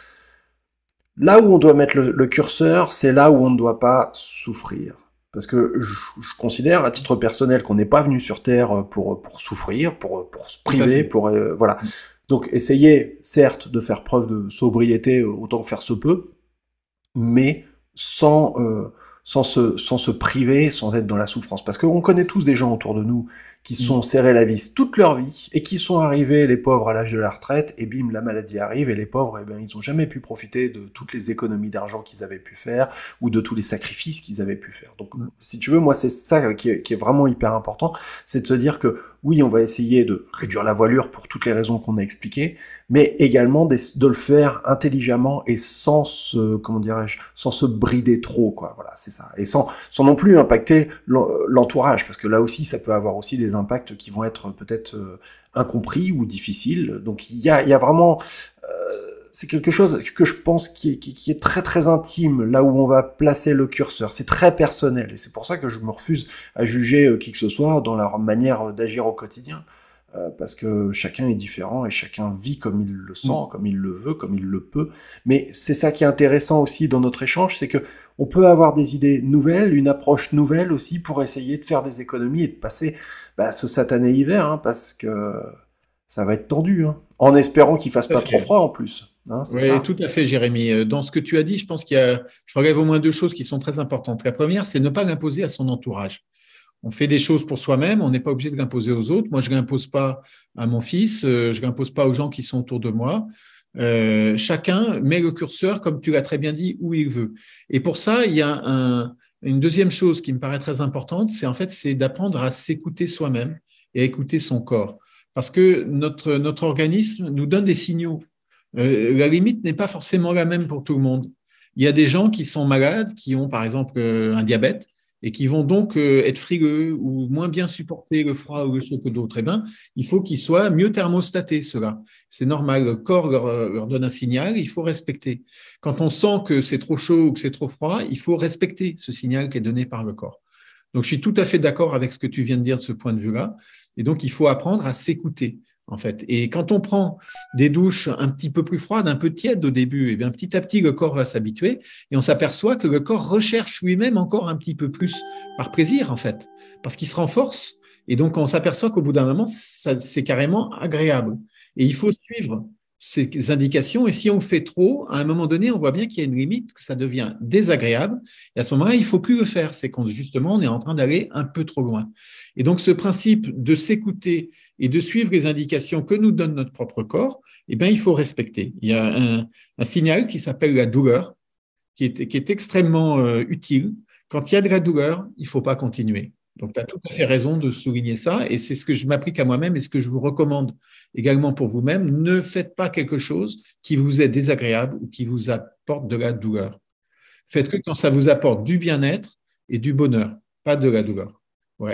là où on doit mettre le curseur, c'est là où on ne doit pas souffrir. Parce que je, considère, à titre personnel, qu'on n'est pas venu sur Terre pour, pour souffrir, pour, pour se priver, pour euh, voilà. Mm. Donc, essayer, certes, de faire preuve de sobriété autant que faire se peut, mais sans euh, sans se, sans se priver, sans être dans la souffrance. Parce qu'on connaît tous des gens autour de nous qui sont serrés la vis toute leur vie et qui sont arrivés, les pauvres, à l'âge de la retraite, et bim, la maladie arrive, et les pauvres, eh ben, ils n'ont jamais pu profiter de toutes les économies d'argent qu'ils avaient pu faire ou de tous les sacrifices qu'ils avaient pu faire. Donc, mm. si tu veux, moi, c'est ça qui est, qui est, vraiment hyper important, c'est de se dire que oui, on va essayer de réduire la voilure pour toutes les raisons qu'on a expliquées, mais également de, le faire intelligemment et sans se, comment dirais-je, sans se brider trop, quoi. Voilà, c'est ça. Et sans, sans non plus impacter l'entourage, parce que là aussi, ça peut avoir aussi des impacts qui vont être peut-être euh, incompris ou difficiles. Donc il y a, y a vraiment, euh, c'est quelque chose que je pense qui est, qui, est, très très intime, là où on va placer le curseur. C'est très personnel, et c'est pour ça que je me refuse à juger euh, qui que ce soit dans leur manière d'agir au quotidien. Euh, parce que chacun est différent et chacun vit comme il le sent, mm. comme il le veut, comme il le peut. Mais c'est ça qui est intéressant aussi dans notre échange, c'est que on peut avoir des idées nouvelles, une approche nouvelle aussi pour essayer de faire des économies et de passer bah, ce satané hiver, hein, parce que ça va être tendu, hein, en espérant qu'il fasse pas trop froid en plus. Hein, oui, tout à fait, Jérémy. Euh, dans ce que tu as dit, je pense qu'il y a, je relève au moins deux choses qui sont très importantes. La première, c'est ne pas l'imposer à son entourage on fait des choses pour soi-même, on n'est pas obligé de l'imposer aux autres. Moi, je ne l'impose pas à mon fils, euh, je ne l'impose pas aux gens qui sont autour de moi. Euh, chacun met le curseur, comme tu l'as très bien dit, où il veut. Et pour ça, il y a une deuxième chose qui me paraît très importante, c'est en fait c'est d'apprendre à s'écouter soi-même et à écouter son corps. Parce que notre, organisme nous donne des signaux Euh, la limite n'est pas forcément la même pour tout le monde. Il y a des gens qui sont malades, qui ont par exemple un diabète, et qui vont donc euh, être frileux ou moins bien supporter le froid ou le chaud que d'autres, eh bien, il faut qu'ils soient mieux thermostatés, cela. C'est normal, le corps leur, donne un signal, il faut respecter. Quand on sent que c'est trop chaud ou que c'est trop froid, il faut respecter ce signal qui est donné par le corps. Donc, je suis tout à fait d'accord avec ce que tu viens de dire de ce point de vue-là. Et donc, il faut apprendre à s'écouter en fait. Et quand on prend des douches un petit peu plus froides, un peu tièdes au début, et eh bien petit à petit le corps va s'habituer et on s'aperçoit que le corps recherche lui-même encore un petit peu plus par plaisir en fait, parce qu'il se renforce et donc on s'aperçoit qu'au bout d'un moment c'est carrément agréable. Et il faut suivre ces indications. Et si on fait trop, à un moment donné, on voit bien qu'il y a une limite, que ça devient désagréable. Et à ce moment-là, il ne faut plus le faire. C'est quand justement, on est en train d'aller un peu trop loin. Et donc, ce principe de s'écouter et de suivre les indications que nous donne notre propre corps, eh bien, il faut respecter. Il y a un, signal qui s'appelle la douleur, qui est, qui est extrêmement euh, utile. Quand il y a de la douleur, il ne faut pas continuer. Donc, tu as tout à fait raison de souligner ça, et c'est ce que je m'applique à moi-même et ce que je vous recommande également pour vous-même. Ne faites pas quelque chose qui vous est désagréable ou qui vous apporte de la douleur. Faites que quand ça vous apporte du bien-être et du bonheur, pas de la douleur.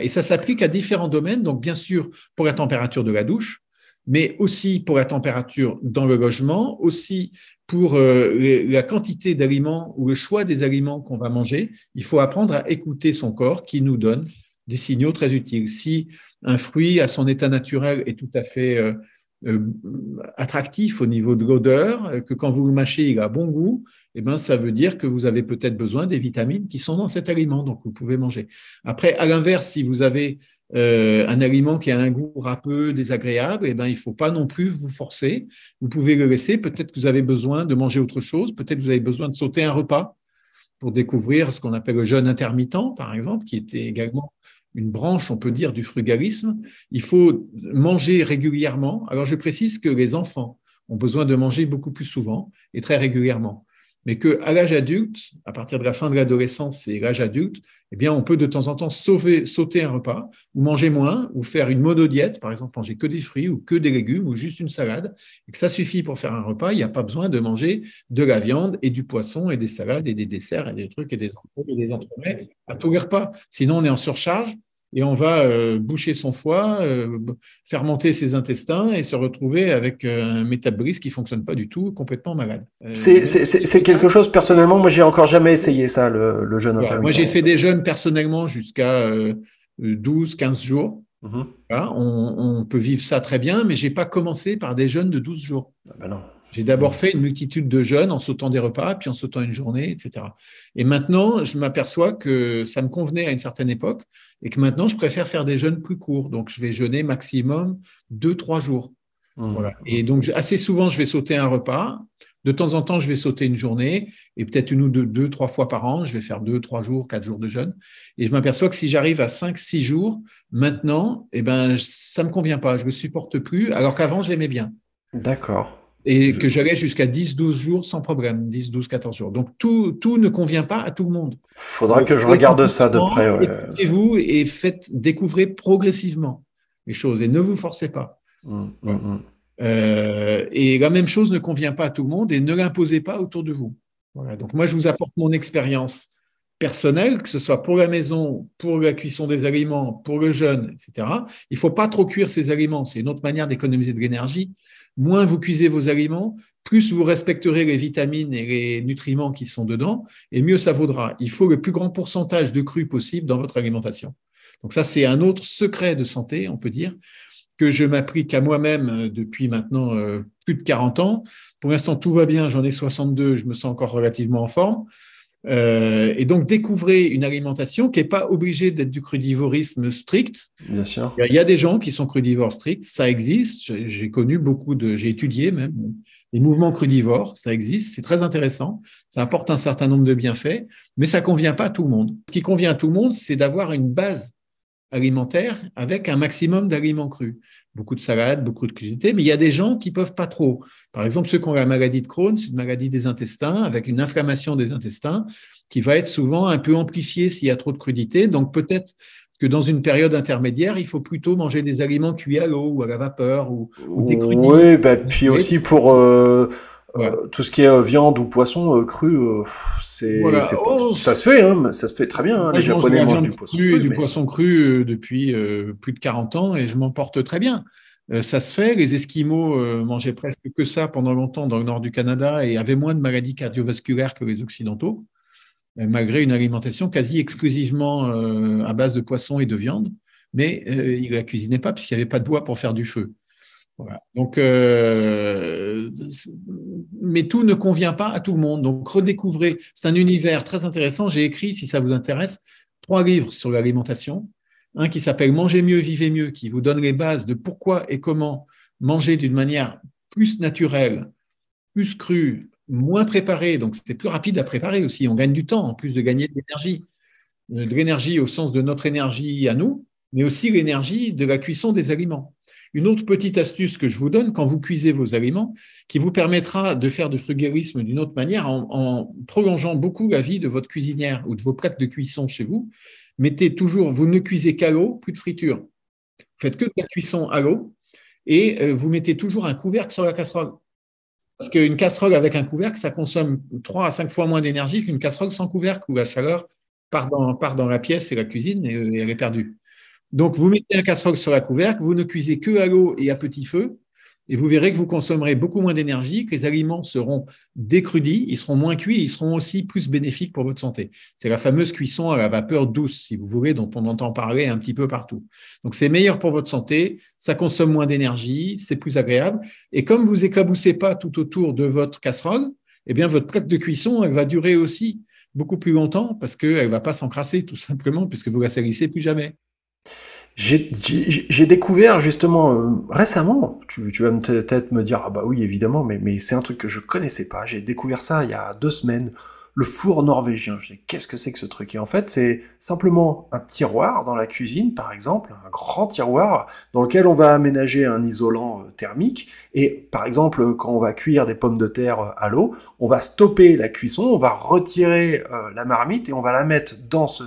Et ça s'applique à différents domaines, donc bien sûr pour la température de la douche, mais aussi pour la température dans le logement, aussi pour euh, la quantité d'aliments ou le choix des aliments qu'on va manger. Il faut apprendre à écouter son corps qui nous donne des signaux très utiles. Si un fruit à son état naturel est tout à fait euh, euh, attractif au niveau de l'odeur, que quand vous le mâchez, il a bon goût, eh ben, ça veut dire que vous avez peut-être besoin des vitamines qui sont dans cet aliment, donc vous pouvez manger. Après, à l'inverse, si vous avez euh, un aliment qui a un goût râpeux, désagréable, eh ben, il ne faut pas non plus vous forcer. Vous pouvez le laisser. Peut-être que vous avez besoin de manger autre chose. Peut-être que vous avez besoin de sauter un repas pour découvrir ce qu'on appelle le jeûne intermittent, par exemple, qui était également une branche, on peut dire, du frugalisme. Il faut manger régulièrement. Alors, je précise que les enfants ont besoin de manger beaucoup plus souvent et très régulièrement. Mais qu'à l'âge adulte, à partir de la fin de l'adolescence et l'âge adulte, eh bien, on peut de temps en temps sauver, sauter un repas ou manger moins ou faire une monodiète, par exemple, manger que des fruits ou que des légumes ou juste une salade, et que ça suffit pour faire un repas. Il n'y a pas besoin de manger de la viande et du poisson et des salades et des desserts et des trucs et des et des entremets à tous les repas. Sinon, on est en surcharge et on va euh, boucher son foie, euh, fermenter ses intestins et se retrouver avec euh, un métabolisme qui fonctionne pas du tout, complètement malade. c'est quelque chose, personnellement, moi j'ai encore jamais essayé ça, le, jeûne intermittent. Moi j'ai fait des jeûnes personnellement jusqu'à 12, 15 jours. Mhm. on, peut vivre ça très bien, mais j'ai pas commencé par des jeûnes de 12 jours. Ah ben non. J'ai d'abord fait une multitude de jeûnes en sautant des repas, puis en sautant une journée, etc. Et maintenant, je m'aperçois que ça me convenait à une certaine époque et que maintenant, je préfère faire des jeûnes plus courts. Donc, je vais jeûner maximum deux, trois jours. Mmh. Voilà. Et donc, assez souvent, je vais sauter un repas. De temps en temps, je vais sauter une journée et peut-être une ou deux, deux, trois fois par an, je vais faire deux, trois jours, quatre jours de jeûne. Et je m'aperçois que si j'arrive à cinq, six jours, maintenant, eh ben, ça me convient pas. Je ne supporte plus, alors qu'avant, je l'aimais bien. D'accord et que j'allais jusqu'à 10, 12 jours sans problème, 10, 12, 14 jours. Donc tout, tout ne convient pas à tout le monde. Faudra que je regarde ça de près. Ouais. vous et faites découvrir progressivement les choses et ne vous forcez pas. Hum, hum, hum. Euh, et la même chose ne convient pas à tout le monde et ne l'imposez pas autour de vous. Voilà. Donc moi, je vous apporte mon expérience personnelle, que ce soit pour la maison, pour la cuisson des aliments, pour le jeûne, etc. Il ne faut pas trop cuire ces aliments. C'est une autre manière d'économiser de l'énergie moins vous cuisez vos aliments, plus vous respecterez les vitamines et les nutriments qui sont dedans, et mieux ça vaudra. Il faut le plus grand pourcentage de cru possible dans votre alimentation. Donc ça, c'est un autre secret de santé, on peut dire, que je m'applique à moi-même euh, depuis maintenant euh, plus de 40 ans. Pour l'instant, tout va bien, j'en ai 62, je me sens encore relativement en forme. Euh, et donc, découvrez une alimentation qui n'est pas obligée d'être du crudivorisme strict. Bien sûr. Il y a des gens qui sont crudivores stricts, ça existe. J'ai connu beaucoup de, j'ai étudié même les mouvements crudivores, ça existe, c'est très intéressant. Ça apporte un certain nombre de bienfaits, mais ça convient pas à tout le monde. Ce qui convient à tout le monde, c'est d'avoir une base alimentaire avec un maximum d'aliments crus. Beaucoup de salades, beaucoup de crudités, mais il y a des gens qui peuvent pas trop. Par exemple, ceux qui ont la maladie de Crohn, c'est une maladie des intestins avec une inflammation des intestins qui va être souvent un peu amplifiée s'il y a trop de crudités. Donc peut-être que dans une période intermédiaire, il faut plutôt manger des aliments cuits à l'eau ou à la vapeur ou, des crudits. Oui, bah, puis aussi pour euh, euh, tout ce qui est viande ou poisson cru, c'est, oh. ça se fait, hein, ça se fait très bien. Hein, les Japonais mangent du poisson cru. du poisson cru depuis plus de 40 ans et je m'en porte très bien. ça se fait. Les Esquimaux mangeaient presque que ça pendant longtemps dans le nord du Canada et avaient moins de maladies cardiovasculaires que les Occidentaux. Euh, malgré une alimentation quasi exclusivement euh, à base de poisson et de viande, mais euh, il ne la cuisinait pas puisqu'il n'y avait pas de bois pour faire du feu. Donc, mais tout ne convient pas à tout le monde. Donc, redécouvrez. C'est un univers très intéressant. J'ai écrit, si ça vous intéresse, trois livres sur l'alimentation. Un qui s'appelle Manger mieux, vivez mieux, qui vous donne les bases de pourquoi et comment manger d'une manière plus naturelle, plus crue, moins préparé, donc c'est plus rapide à préparer aussi. On gagne du temps en plus de gagner de l'énergie. Euh, de l'énergie au sens de notre énergie à nous, mais aussi l'énergie de la cuisson des aliments. Une autre petite astuce que je vous donne quand vous cuisez vos aliments, qui vous permettra de faire du frugalisme d'une autre manière en, prolongeant beaucoup la vie de votre cuisinière ou de vos prêtres de cuisson chez vous. Mettez toujours, vous ne cuisez qu'à l'eau, plus de friture. Vous faites que de la cuisson à l'eau et euh, vous mettez toujours un couvercle sur la casserole. Parce qu'une casserole avec un couvercle, ça consomme 3 à 5 fois moins d'énergie qu'une casserole sans couvercle, où la chaleur part dans, la pièce et la cuisine et elle est perdue. Donc, vous mettez un casserole sur la couvercle, vous ne cuisez que à l'eau et à petit feu, et vous verrez que vous consommerez beaucoup moins d'énergie, que les aliments seront décrudis, ils seront moins cuits, ils seront aussi plus bénéfiques pour votre santé. C'est la fameuse cuisson à la vapeur douce, si vous voulez, dont on entend parler un petit peu partout. Donc c'est meilleur pour votre santé, ça consomme moins d'énergie, c'est plus agréable. Et comme vous éclaboussez pas tout autour de votre casserole, eh bien votre prête de cuisson, elle va durer aussi beaucoup plus longtemps parce qu'elle ne va pas s'encrasser tout simplement puisque vous la salissez plus jamais. J'ai découvert justement euh, récemment, tu, tu vas peut-être me dire, ah bah oui évidemment, mais, mais c'est un truc que je connaissais pas, j'ai découvert ça il y a deux semaines, le four norvégien. Qu'est-ce que c'est que ce truc? Et en fait, c'est simplement un tiroir dans la cuisine, par exemple, un grand tiroir dans lequel on va aménager un isolant euh, thermique. Et par exemple, quand on va cuire des pommes de terre euh, à l'eau, on va stopper la cuisson, on va retirer euh, la marmite et on va la mettre dans ce,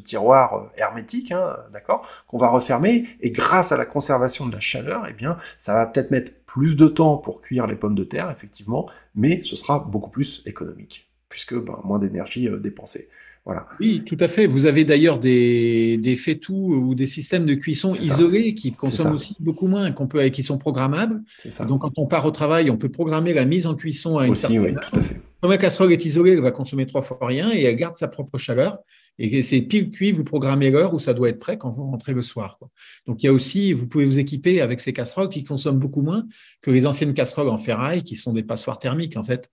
tiroir hermétique, hein, d'accord, qu'on va refermer. Et grâce à la conservation de la chaleur, eh bien, ça va peut-être mettre plus de temps pour cuire les pommes de terre, effectivement, mais ce sera beaucoup plus économique puisque ben, moins d'énergie euh, dépensée. Voilà. Oui, tout à fait. Vous avez d'ailleurs des, des tout ou des systèmes de cuisson isolés qui consomment aussi beaucoup moins, qu'on peut, qui sont programmables. Donc, quand on part au travail, on peut programmer la mise en cuisson à une aussi, oui, tout à fait. Comme la casserole est isolée, elle va consommer trois fois rien et elle garde sa propre chaleur. Et c'est pile cuit, vous programmez l'heure où ça doit être prêt quand vous rentrez le soir. Donc il y a aussi, vous pouvez vous équiper avec ces casseroles qui consomment beaucoup moins que les anciennes casseroles en ferraille qui sont des passoires thermiques en fait.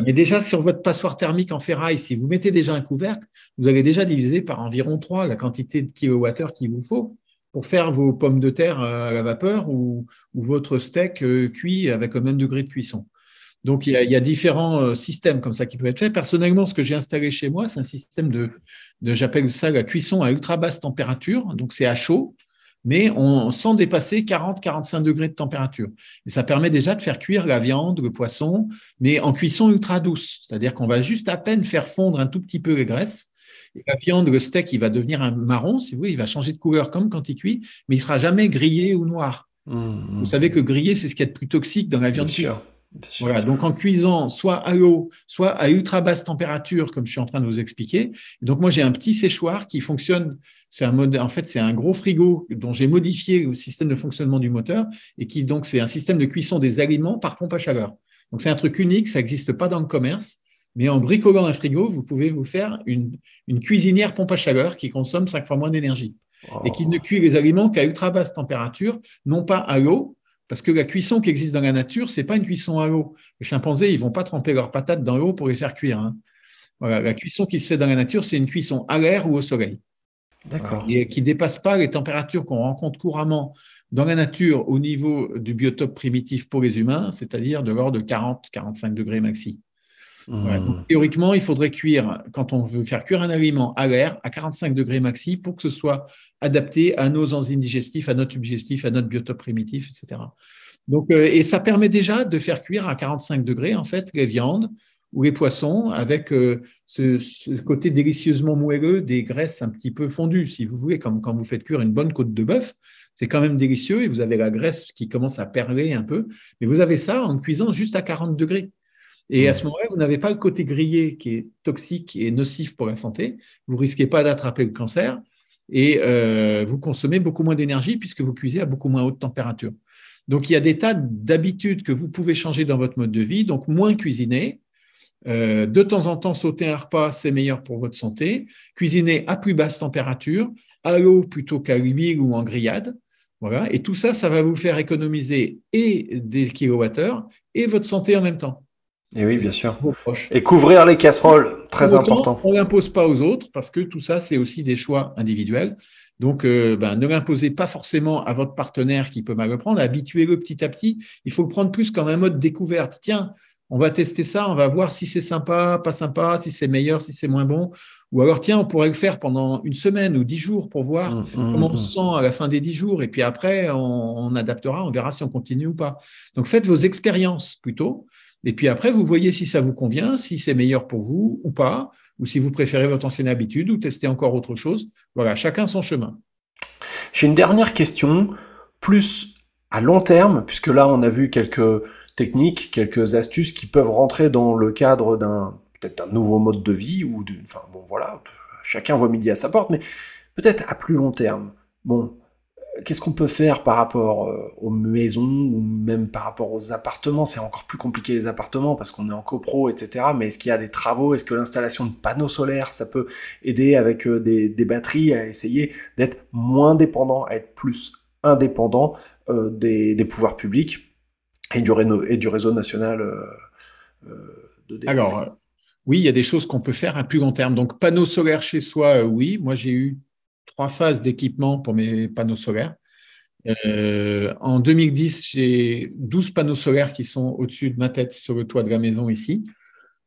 Mais déjà, sur votre passoire thermique en ferraille, si vous mettez déjà un couvercle, vous allez déjà diviser par environ 3 la quantité de kilowattheures qu'il vous faut pour faire vos pommes de terre euh, à la vapeur ou, votre steak euh, cuit avec le même degré de cuisson. Donc, il y, a, différents euh, systèmes comme ça qui peuvent être faits. Personnellement, ce que j'ai installé chez moi, c'est un système de, de j'appelle ça la cuisson à ultra basse température. Donc, c'est à chaud mais on, sans dépasser 40-45 degrés de température. Et ça permet déjà de faire cuire la viande, le poisson, mais en cuisson ultra douce. C'est-à-dire qu'on va juste à peine faire fondre un tout petit peu les graisses. Et la viande, le steak, il va devenir un marron, si vous voulez, il va changer de couleur comme quand il cuit, mais il sera jamais grillé ou noir. Mmh, mmh. Vous savez que grillé, c'est ce qui est a de plus toxique dans la viande cuite. Voilà, donc en cuisant soit à l'eau, soit à ultra basse température, comme je suis en train de vous expliquer. donc moi j'ai un petit séchoir qui fonctionne. C'est un mode, en fait c'est un gros frigo dont j'ai modifié le système de fonctionnement du moteur et qui donc c'est un système de cuisson des aliments par pompe à chaleur. Donc c'est un truc unique, ça n'existe pas dans le commerce. Mais en bricolant un frigo, vous pouvez vous faire une, cuisinière pompe à chaleur qui consomme cinq fois moins d'énergie et qui ne cuit les aliments qu'à ultra basse température, non pas à l'eau, parce que la cuisson qui existe dans la nature, c'est pas une cuisson à l'eau. Les chimpanzés, ils vont pas tremper leurs patates dans l'eau pour les faire cuire. Hein. la cuisson qui se fait dans la nature, c'est une cuisson à l'air ou au soleil. D'accord. Et qui ne dépasse pas les températures qu'on rencontre couramment dans la nature au niveau du biotope primitif pour les humains, c'est-à-dire de l'ordre de 40-45 degrés maxi. Mmh. théoriquement, il faudrait cuire, quand on veut faire cuire un aliment à l'air, à 45 degrés maxi, pour que ce soit adapté à nos enzymes digestifs, à notre digestif, à notre biotope primitif, etc. Donc, euh, et ça permet déjà de faire cuire à 45 degrés, en fait, les viandes ou les poissons avec euh, ce, côté délicieusement moelleux des graisses un petit peu fondues, si vous voulez, comme quand vous faites cuire une bonne côte de bœuf. C'est quand même délicieux et vous avez la graisse qui commence à perler un peu. Mais vous avez ça en cuisant juste à 40 degrés. Et à ce moment-là, vous n'avez pas le côté grillé qui est toxique et nocif pour la santé. Vous risquez pas d'attraper le cancer et euh, vous consommez beaucoup moins d'énergie puisque vous cuisez à beaucoup moins haute température. Donc, il y a des tas d'habitudes que vous pouvez changer dans votre mode de vie. Donc, moins cuisiner. Euh, de temps en temps, sauter un repas, c'est meilleur pour votre santé. Cuisiner à plus basse température, à l'eau plutôt qu'à l'huile ou en grillade. Voilà. Et tout ça, ça va vous faire économiser et des kilowattheures et votre santé en même temps. Et oui, bien sûr. Et couvrir les casseroles, très important. On ne l'impose pas aux autres parce que tout ça, c'est aussi des choix individuels. Donc, euh, ben, ne l'imposez pas forcément à votre partenaire qui peut mal le prendre. Habituez-le petit à petit. Il faut le prendre plus comme un mode découverte. Tiens, on va tester ça, on va voir si c'est sympa, pas sympa, si c'est meilleur, si c'est moins bon. Ou alors, tiens, on pourrait le faire pendant une semaine ou dix jours pour voir mmh, mmh, comment on mmh. se sent à la fin des dix jours. Et puis après, on, on adaptera, on verra si on continue ou pas. Donc, faites vos expériences plutôt. Et puis après, vous voyez si ça vous convient, si c'est meilleur pour vous ou pas, ou si vous préférez votre ancienne habitude ou tester encore autre chose. Voilà, chacun son chemin. J'ai une dernière question, plus à long terme, puisque là, on a vu quelques techniques, quelques astuces qui peuvent rentrer dans le cadre d'un peut-être un nouveau mode de vie ou enfin bon voilà, chacun voit midi à sa porte, mais peut-être à plus long terme. Bon, qu'est-ce qu'on peut faire par rapport euh, aux maisons ou même par rapport aux appartements? C'est encore plus compliqué les appartements parce qu'on est en copro, etc. Mais est-ce qu'il y a des travaux? Est-ce que l'installation de panneaux solaires, ça peut aider avec euh, des, batteries à essayer d'être moins dépendant, à être plus indépendant euh, des, pouvoirs publics et du, réseau national de Alors, oui, il y a des choses qu'on peut faire à plus long terme. Donc, panneaux solaires chez soi, oui. Moi, j'ai eu trois phases d'équipement pour mes panneaux solaires. Euh, en 2010, j'ai 12 panneaux solaires qui sont au-dessus de ma tête sur le toit de la maison ici,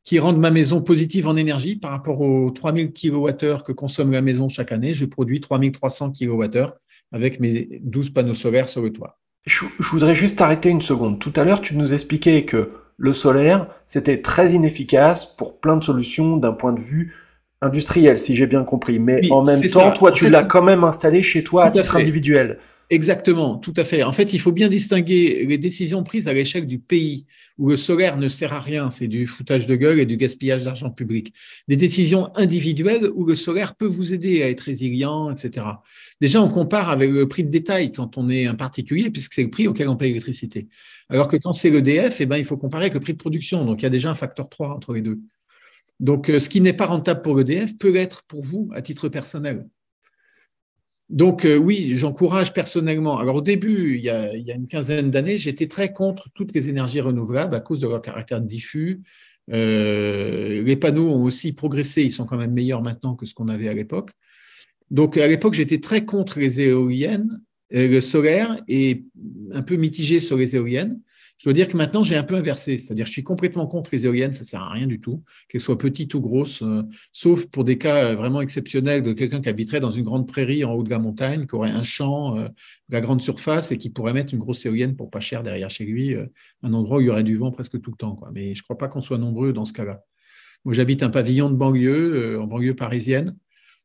qui rendent ma maison positive en énergie par rapport aux 3000 kWh que consomme la maison chaque année. Je produis 3300 kWh avec mes 12 panneaux solaires sur le toit. Je, je voudrais juste arrêter une seconde. Tout à l'heure, tu nous expliquais que le solaire, c'était très inefficace pour plein de solutions d'un point de vue industriel, si j'ai bien compris. Mais en même temps, toi, tu l'as quand même installé chez toi à titre individuel. Exactement, tout à fait. En fait, il faut bien distinguer les décisions prises à l'échelle du pays, où le solaire ne sert à rien, c'est du foutage de gueule et du gaspillage d'argent public. Des décisions individuelles où le solaire peut vous aider à être résilient, etc. Déjà, on compare avec le prix de détail quand on est un particulier, puisque c'est le prix auquel on paye l'électricité. Alors que quand c'est l'EDF, eh ben, il faut comparer avec le prix de production. Donc, il y a déjà un facteur 3 entre les deux. Donc, euh, ce qui n'est pas rentable pour l'EDF peut l'être pour vous à titre personnel. Donc, euh, oui, j'encourage personnellement. Alors, au début, il y a, une quinzaine d'années, j'étais très contre toutes les énergies renouvelables à cause de leur caractère diffus. Euh, les panneaux ont aussi progressé, ils sont quand même meilleurs maintenant que ce qu'on avait à l'époque. Donc, à l'époque, j'étais très contre les éoliennes, le solaire, et un peu mitigé sur les éoliennes. Je dois dire que maintenant, j'ai un peu inversé. C'est-à-dire, je suis complètement contre les éoliennes, ça ne sert à rien du tout, qu'elles soient petites ou grosses, euh, sauf pour des cas euh, vraiment exceptionnels de quelqu'un qui habiterait dans une grande prairie en haut de la montagne, qui aurait un champ, euh, la grande surface et qui pourrait mettre une grosse éolienne pour pas cher derrière chez lui, un endroit où il y aurait du vent presque tout le temps. Mais je ne crois pas qu'on soit nombreux dans ce cas-là. Moi, j'habite un pavillon de banlieue, en banlieue parisienne.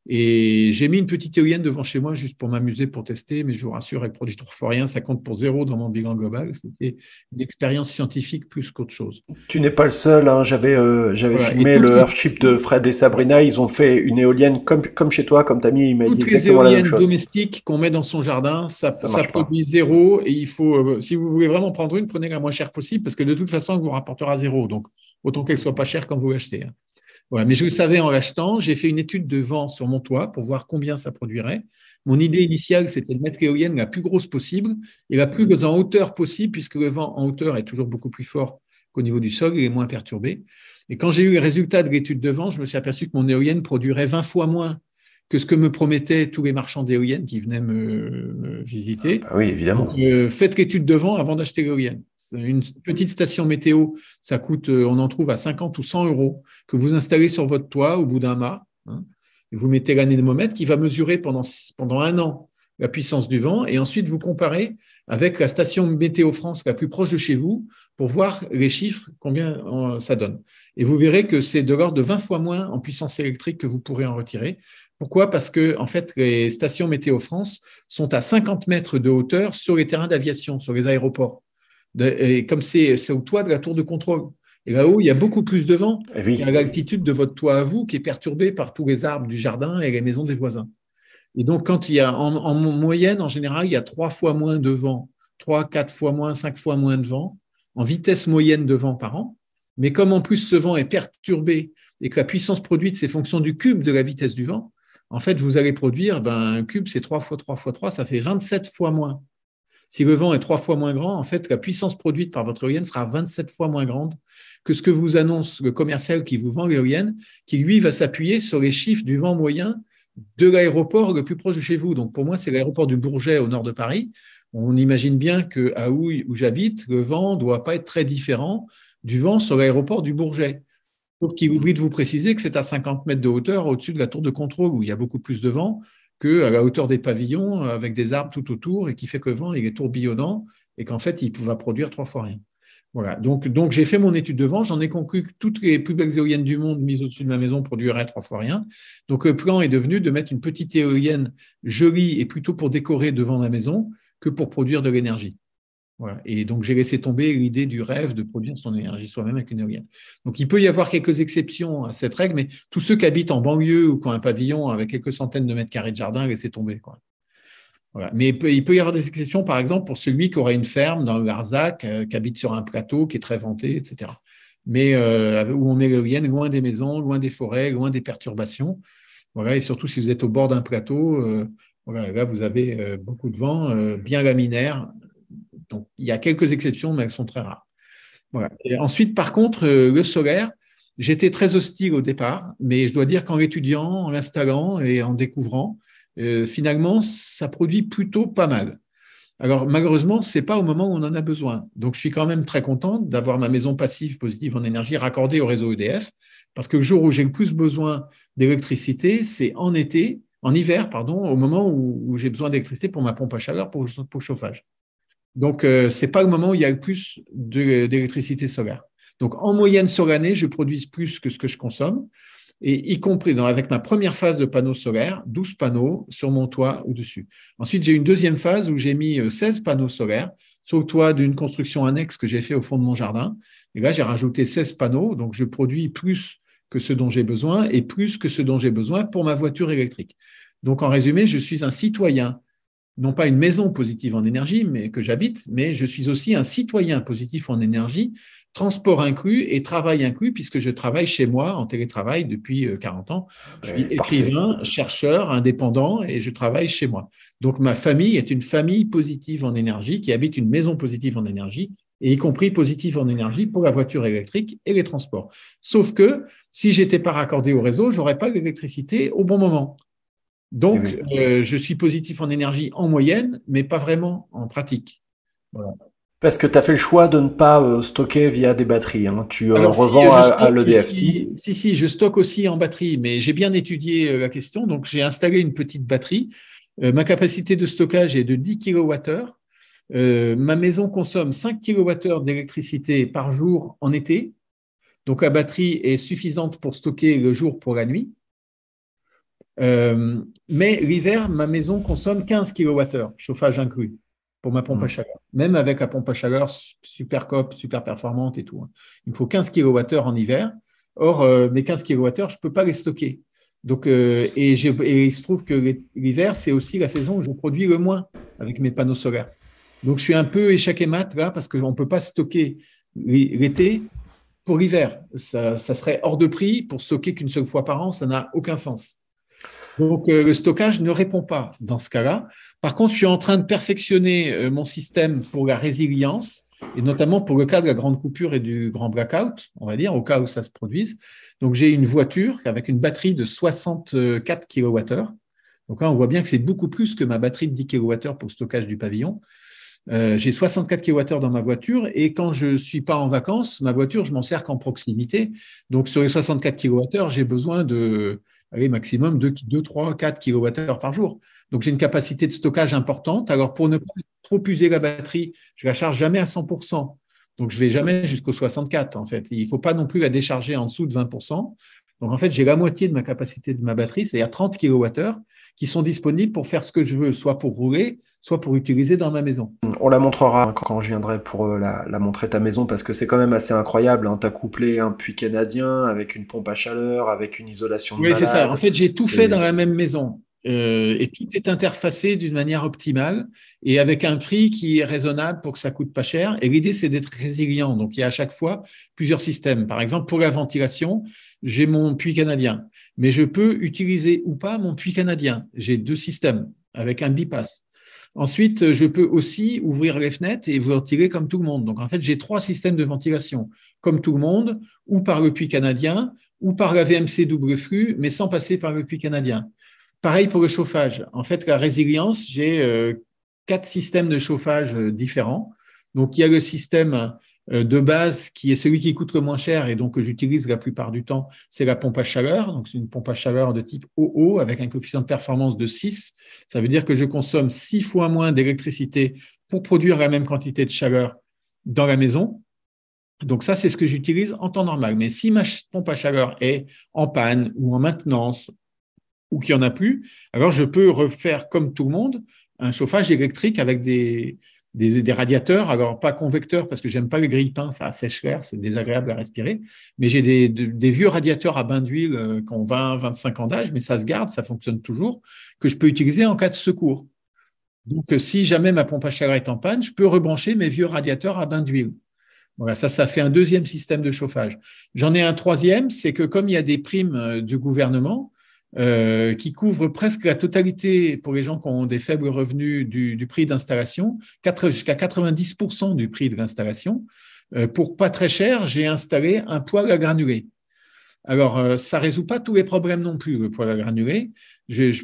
Et j'ai mis une petite éolienne devant chez moi juste pour m'amuser, pour tester, mais je vous rassure, elle produit trop rien, ça compte pour zéro dans mon bilan global. C'était une expérience scientifique plus qu'autre chose. Tu n'es pas le seul, hein. j'avais euh, j'avais filmé le Earthship de Fred et Sabrina, ils ont fait une éolienne comme, comme chez toi, comme Tammy, il m'a dit exactement la même chose. Les éoliennes domestiques qu'on met dans son jardin, ça, ça, produit zéro, et il faut, euh, si vous voulez vraiment prendre une, prenez la moins chère possible, parce que de toute façon, elle vous rapportera zéro, donc autant qu'elle soit pas chère quand vous l'achetez. Hein. Mais je le savais en l'achetant. J'ai fait une étude de vent sur mon toit pour voir combien ça produirait. Mon idée initiale, c'était de mettre l'éolienne la plus grosse possible et la plus en hauteur possible, puisque le vent en hauteur est toujours beaucoup plus fort qu'au niveau du sol, il est moins perturbé. Et quand j'ai eu les résultats de l'étude de vent, je me suis aperçu que mon éolienne produirait 20 fois moins que ce que me promettaient tous les marchands d'éoliennes qui venaient me, visiter. Ah bah oui, évidemment. Euh, faites l'étude de vent avant d'acheter l'éolienne. Une petite station météo, ça coûte, euh, on en trouve à 50 ou 100 euros, que vous installez sur votre toit au bout d'un mât. Hein, et vous mettez l'anémomètre qui va mesurer pendant, pendant un an la puissance du vent, et ensuite vous comparez avec la station Météo France la plus proche de chez vous pour voir les chiffres, combien euh, ça donne. Et vous verrez que c'est de l'ordre de 20 fois moins en puissance électrique que vous pourrez en retirer. Pourquoi? Parce que en fait, les stations Météo France sont à 50 mètres de hauteur sur les terrains d'aviation, sur les aéroports. Et comme c'est au toit de la tour de contrôle. Et là-haut, il y a beaucoup plus de vent. Eh y a l'altitude de votre toit à vous qui est perturbée par tous les arbres du jardin et les maisons des voisins. Et donc, quand il y a en, moyenne, en général, il y a trois fois moins de vent, trois, quatre fois moins, cinq fois moins de vent, en vitesse moyenne de vent par an. Mais comme en plus ce vent est perturbé et que la puissance produite, c'est fonction du cube de la vitesse du vent, en fait, vous allez produire, ben, un cube, c'est 3 fois 3 fois 3, ça fait 27 fois moins. Si le vent est trois fois moins grand, en fait, la puissance produite par votre éolienne sera 27 fois moins grande que ce que vous annonce le commercial qui vous vend l'éolienne, qui lui va s'appuyer sur les chiffres du vent moyen de l'aéroport le plus proche de chez vous. Donc pour moi, c'est l'aéroport du Bourget au nord de Paris. On imagine bien qu'à Houille, où j'habite, le vent ne doit pas être très différent du vent sur l'aéroport du Bourget. Sauf qu'il oublie de vous préciser que c'est à 50 mètres de hauteur au-dessus de la tour de contrôle où il y a beaucoup plus de vent qu'à la hauteur des pavillons avec des arbres tout autour et qui fait que le vent est tourbillonnant et qu'en fait il va produire trois fois rien. Voilà. Donc, donc j'ai fait mon étude de vent, j'en ai conclu que toutes les plus belles éoliennes du monde mises au-dessus de ma maison produiraient trois fois rien. Donc le plan est devenu de mettre une petite éolienne jolie et plutôt pour décorer devant ma maison que pour produire de l'énergie. Et donc, j'ai laissé tomber l'idée du rêve de produire son énergie soi-même avec une éolienne. Donc, il peut y avoir quelques exceptions à cette règle, mais tous ceux qui habitent en banlieue ou qui ont un pavillon avec quelques centaines de mètres carrés de jardin, laissez tomber. Mais il peut, y avoir des exceptions, par exemple, pour celui qui aurait une ferme dans le Larzac, euh, qui habite sur un plateau, qui est très vanté, etc. Mais euh, où on met l'éolienne loin des maisons, loin des forêts, loin des perturbations. Voilà, et surtout si vous êtes au bord d'un plateau, euh, voilà, là vous avez beaucoup de vent, bien laminaire, donc, il y a quelques exceptions, mais elles sont très rares. ensuite, par contre, euh, le solaire, j'étais très hostile au départ, mais je dois dire qu'en l'étudiant, en l'installant et en découvrant, euh, finalement, ça produit plutôt pas mal. Alors, malheureusement, ce n'est pas au moment où on en a besoin. Donc, je suis quand même très content d'avoir ma maison passive positive en énergie raccordée au réseau EDF, parce que le jour où j'ai le plus besoin d'électricité, c'est en été, en hiver, pardon, au moment où, j'ai besoin d'électricité pour ma pompe à chaleur pour, chauffage. Donc, euh, ce n'est pas le moment où il y a le plus d'électricité solaire. Donc, en moyenne sur l'année, je produis plus que ce que je consomme, et y compris avec ma première phase de panneaux solaires, 12 panneaux sur mon toit au-dessus. Ensuite, j'ai une deuxième phase où j'ai mis 16 euh, panneaux solaires sur le toit d'une construction annexe que j'ai fait au fond de mon jardin. Et là, j'ai rajouté 16 panneaux, donc je produis plus que ce dont j'ai besoin et plus que ce dont j'ai besoin pour ma voiture électrique. Donc, en résumé, je suis un citoyen non pas une maison positive en énergie mais que j'habite, mais je suis aussi un citoyen positif en énergie, transport inclus et travail inclus, puisque je travaille chez moi en télétravail depuis 40 euh, ans. Je suis écrivain, chercheur, indépendant et je travaille chez moi. Donc ma famille est une famille positive en énergie qui habite une maison positive en énergie et y compris positive en énergie pour la voiture électrique et les transports. Sauf que si j'étais pas raccordé au réseau, j'aurais pas l'électricité au bon moment. Donc, euh, je suis positif en énergie en moyenne, mais pas vraiment en pratique. Parce que tu as fait le choix de ne pas euh, stocker via des batteries. Hein. Tu euh, revends à, l'EDF. Si, si, je stocke aussi en batterie, mais j'ai bien étudié la question. Donc, j'ai installé une petite batterie. ma capacité de stockage est de 10 kWh. ma maison consomme 5 kWh d'électricité par jour en été. Donc, la batterie est suffisante pour stocker le jour pour la nuit. Euh, mais l'hiver, ma maison consomme 15 kWh, chauffage inclus, pour ma pompe à mmh. chaleur. Même avec la pompe à chaleur super cop, super performante et tout. Hein. Il me faut 15 kWh en hiver. Or, euh, mes 15 kWh, je ne peux pas les stocker. Donc, euh, et, il se trouve que l'hiver, c'est aussi la saison où je produis le moins avec mes panneaux solaires. Donc, je suis un peu échec et mat là parce qu'on ne peut pas stocker l'été pour l'hiver. Ça, serait hors de prix pour stocker qu'une seule fois par an, ça n'a aucun sens. Donc, euh, le stockage ne répond pas dans ce cas-là. Par contre, je suis en train de perfectionner euh, mon système pour la résilience, et notamment pour le cas de la grande coupure et du grand blackout, on va dire, au cas où ça se produise. Donc, j'ai une voiture avec une batterie de 64 kWh. Donc là, on voit bien que c'est beaucoup plus que ma batterie de 10 kWh pour le stockage du pavillon. Euh, j'ai 64 kWh dans ma voiture et quand je ne suis pas en vacances, ma voiture, je m'en sers qu'en proximité. Donc sur les 64 kWh, j'ai besoin de maximum 2, 2 3, 4 kWh par jour. Donc, j'ai une capacité de stockage importante. Alors, pour ne pas trop user la batterie, je la charge jamais à 100%. Donc, je ne vais jamais jusqu'au 64, en fait. Il ne faut pas non plus la décharger en dessous de 20%. Donc, en fait, j'ai la moitié de ma capacité de ma batterie, c'est-à-dire 30 kWh, qui sont disponibles pour faire ce que je veux, soit pour rouler, soit pour utiliser dans ma maison. On la montrera quand je viendrai pour euh, la, montrer ta maison, parce que c'est quand même assez incroyable. Hein. Tu as couplé un puits canadien avec une pompe à chaleur, avec une isolation de Oui, c'est ça. En fait, j'ai tout fait dans la même maison. Euh, et tout est interfacé d'une manière optimale et avec un prix qui est raisonnable pour que ça coûte pas cher. Et l'idée, c'est d'être résilient. Donc, il y a à chaque fois plusieurs systèmes. Par exemple, pour la ventilation, j'ai mon puits canadien, mais je peux utiliser ou pas mon puits canadien. J'ai deux systèmes avec un bypass. Ensuite, je peux aussi ouvrir les fenêtres et ventiler comme tout le monde. Donc, en fait, j'ai trois systèmes de ventilation, comme tout le monde, ou par le puits canadien, ou par la VMC double flux, mais sans passer par le puits canadien. Pareil pour le chauffage. En fait, la résilience, j'ai euh, quatre systèmes de chauffage euh, différents. Donc, il y a le système de base qui est celui qui coûte le moins cher et donc que j'utilise la plupart du temps, c'est la pompe à chaleur. Donc, c'est une pompe à chaleur de type OO avec un coefficient de performance de 6. Ça veut dire que je consomme six fois moins d'électricité pour produire la même quantité de chaleur dans la maison. Donc ça, c'est ce que j'utilise en temps normal. Mais si ma pompe à chaleur est en panne ou en maintenance ou qu'il n'y en a plus, alors je peux refaire comme tout le monde un chauffage électrique avec des, des, radiateurs, alors pas convecteurs parce que j'aime pas les grille-pains, ça sèche l'air, c'est désagréable à respirer, mais j'ai des, des, vieux radiateurs à bain d'huile euh, qui ont 20, 25 ans d'âge, mais ça se garde, ça fonctionne toujours, que je peux utiliser en cas de secours. Donc, euh, si jamais ma pompe à chaleur est en panne, je peux rebrancher mes vieux radiateurs à bain d'huile. Voilà, ça, ça fait un deuxième système de chauffage. J'en ai un troisième, c'est que comme il y a des primes euh, du gouvernement, euh, qui couvre presque la totalité pour les gens qui ont des faibles revenus du, prix d'installation, jusqu'à 90% du prix de l'installation. Euh, pour pas très cher, j'ai installé un poêle à granulés. Alors, euh, ça résout pas tous les problèmes non plus, le poêle à granulés.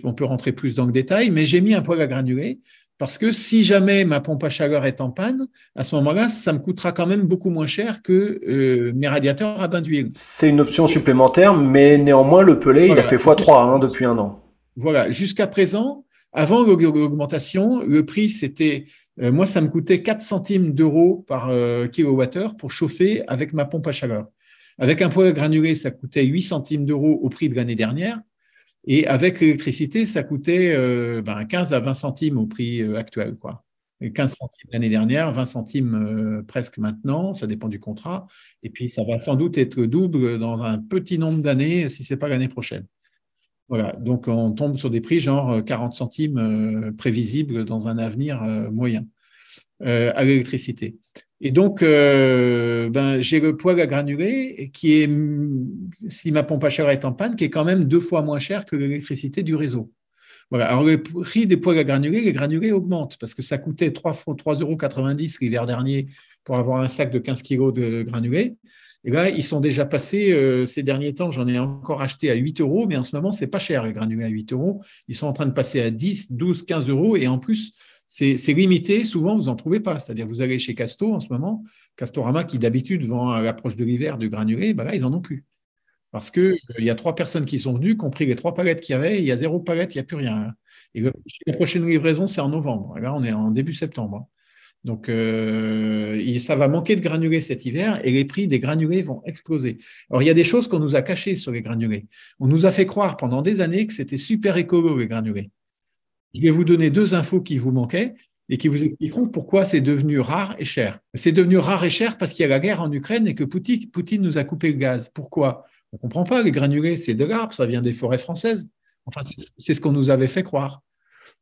on peut rentrer plus dans le détail, mais j'ai mis un poêle à granulés parce que si jamais ma pompe à chaleur est en panne, à ce moment-là, ça me coûtera quand même beaucoup moins cher que euh, mes radiateurs à bain d'huile. C'est une option supplémentaire, mais néanmoins, le Pelé, il a fait x3 hein, depuis un an. Voilà, jusqu'à présent, avant l'augmentation, le prix, c'était, euh, moi, ça me coûtait 4 centimes d'euros par euh, kilowattheure pour chauffer avec ma pompe à chaleur. Avec un poêle granulé, ça coûtait 8 centimes d'euros au prix de l'année dernière. Et avec l'électricité, ça coûtait 15 euh, ben, à 20 centimes au prix euh, actuel. Quoi. 15 centimes l'année dernière, 20 centimes euh, presque maintenant, ça dépend du contrat. Et puis, ça va sans doute être double dans un petit nombre d'années, si ce n'est pas l'année prochaine. Voilà, donc on tombe sur des prix genre 40 centimes prévisibles dans un avenir moyen à l'électricité. Et donc, euh, ben, j'ai le poêle à granulés qui est, si ma pompe à chaleur est en panne, qui est quand même deux fois moins cher que l'électricité du réseau. Voilà. Alors, le prix des poêles à granulés, les granulés augmentent parce que ça coûtait 3,90 euros l'hiver dernier pour avoir un sac de 15 kg de granulés. Et là, ils sont déjà passés euh, ces derniers temps. J'en ai encore acheté à 8 euros, mais en ce moment, c'est pas cher les granulés à 8 euros. Ils sont en train de passer à 10, 12, 15 euros. Et en plus, c'est limité. Souvent, vous n'en trouvez pas. C'est-à-dire, vous allez chez Casto en ce moment, Castorama, qui d'habitude vend à l'approche de l'hiver du granulé, ben là, ils n'en ont plus. Parce qu'il euh, y a trois personnes qui sont venues, qui ont pris les trois palettes qu'il y avait, il y a zéro palette, il n'y a plus rien. Et la prochaine livraison, c'est en novembre. là, on est en début septembre. Donc, euh, ça va manquer de granulés cet hiver et les prix des granulés vont exploser. Alors, il y a des choses qu'on nous a cachées sur les granulés. On nous a fait croire pendant des années que c'était super écolo, les granulés. Je vais vous donner deux infos qui vous manquaient et qui vous expliqueront pourquoi c'est devenu rare et cher. C'est devenu rare et cher parce qu'il y a la guerre en Ukraine et que Poutine, nous a coupé le gaz. Pourquoi? On ne comprend pas, les granulés, c'est de l'arbre, ça vient des forêts françaises. Enfin, c'est ce qu'on nous avait fait croire.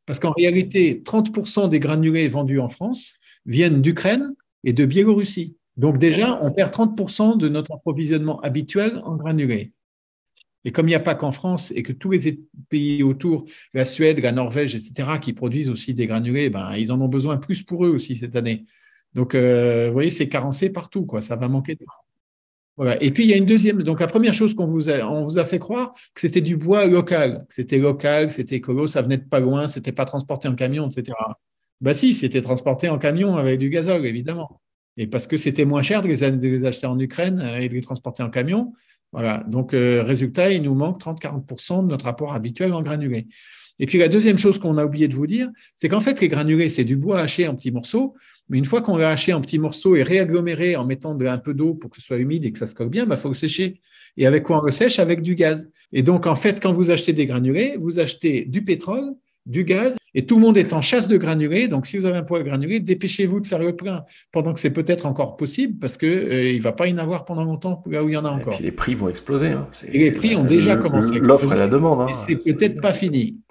Parce qu'en réalité, 30% des granulés vendus en France viennent d'Ukraine et de Biélorussie. Donc déjà, on perd 30% de notre approvisionnement habituel en granulés. Et comme il n'y a pas qu'en France et que tous les pays autour, la Suède, la Norvège, etc., qui produisent aussi des granulés, ben, ils en ont besoin plus pour eux aussi cette année. Donc, euh, vous voyez, c'est carencé partout, quoi. Ça va manquer de. Voilà. Et puis, il y a une deuxième. Donc, la première chose qu'on vous a, on vous a fait croire, que c'était du bois local, que c'était local, que c'était écolo, ça venait de pas loin, c'était pas transporté en camion, etc. Bah si, c'était transporté en camion avec du gazole, évidemment. Et parce que c'était moins cher de les, de les, acheter en Ukraine et de les transporter en camion, Voilà. Donc, résultat, il nous manque 30-40% de notre apport habituel en granulé. Et puis la deuxième chose qu'on a oublié de vous dire, c'est qu'en fait, les granulés, c'est du bois haché en petits morceaux, mais une fois qu'on l'a haché en petits morceaux et réaggloméré en mettant un peu d'eau pour que ce soit humide et que ça se colle bien, il bah, faut le sécher. Et avec quoi on le sèche? Avec du gaz. Et donc, en fait, quand vous achetez des granulés, vous achetez du pétrole, du gaz, et tout le monde est en chasse de granulés. Donc, si vous avez un poêle granulé, dépêchez-vous de faire le plein pendant que c'est peut-être encore possible, parce qu'il euh, ne va pas y en avoir pendant longtemps là où il y en a encore. Et puis les prix vont exploser. Hein. Et les prix ont déjà commencé. L'offre et la demande. Hein. C'est peut-être pas fini.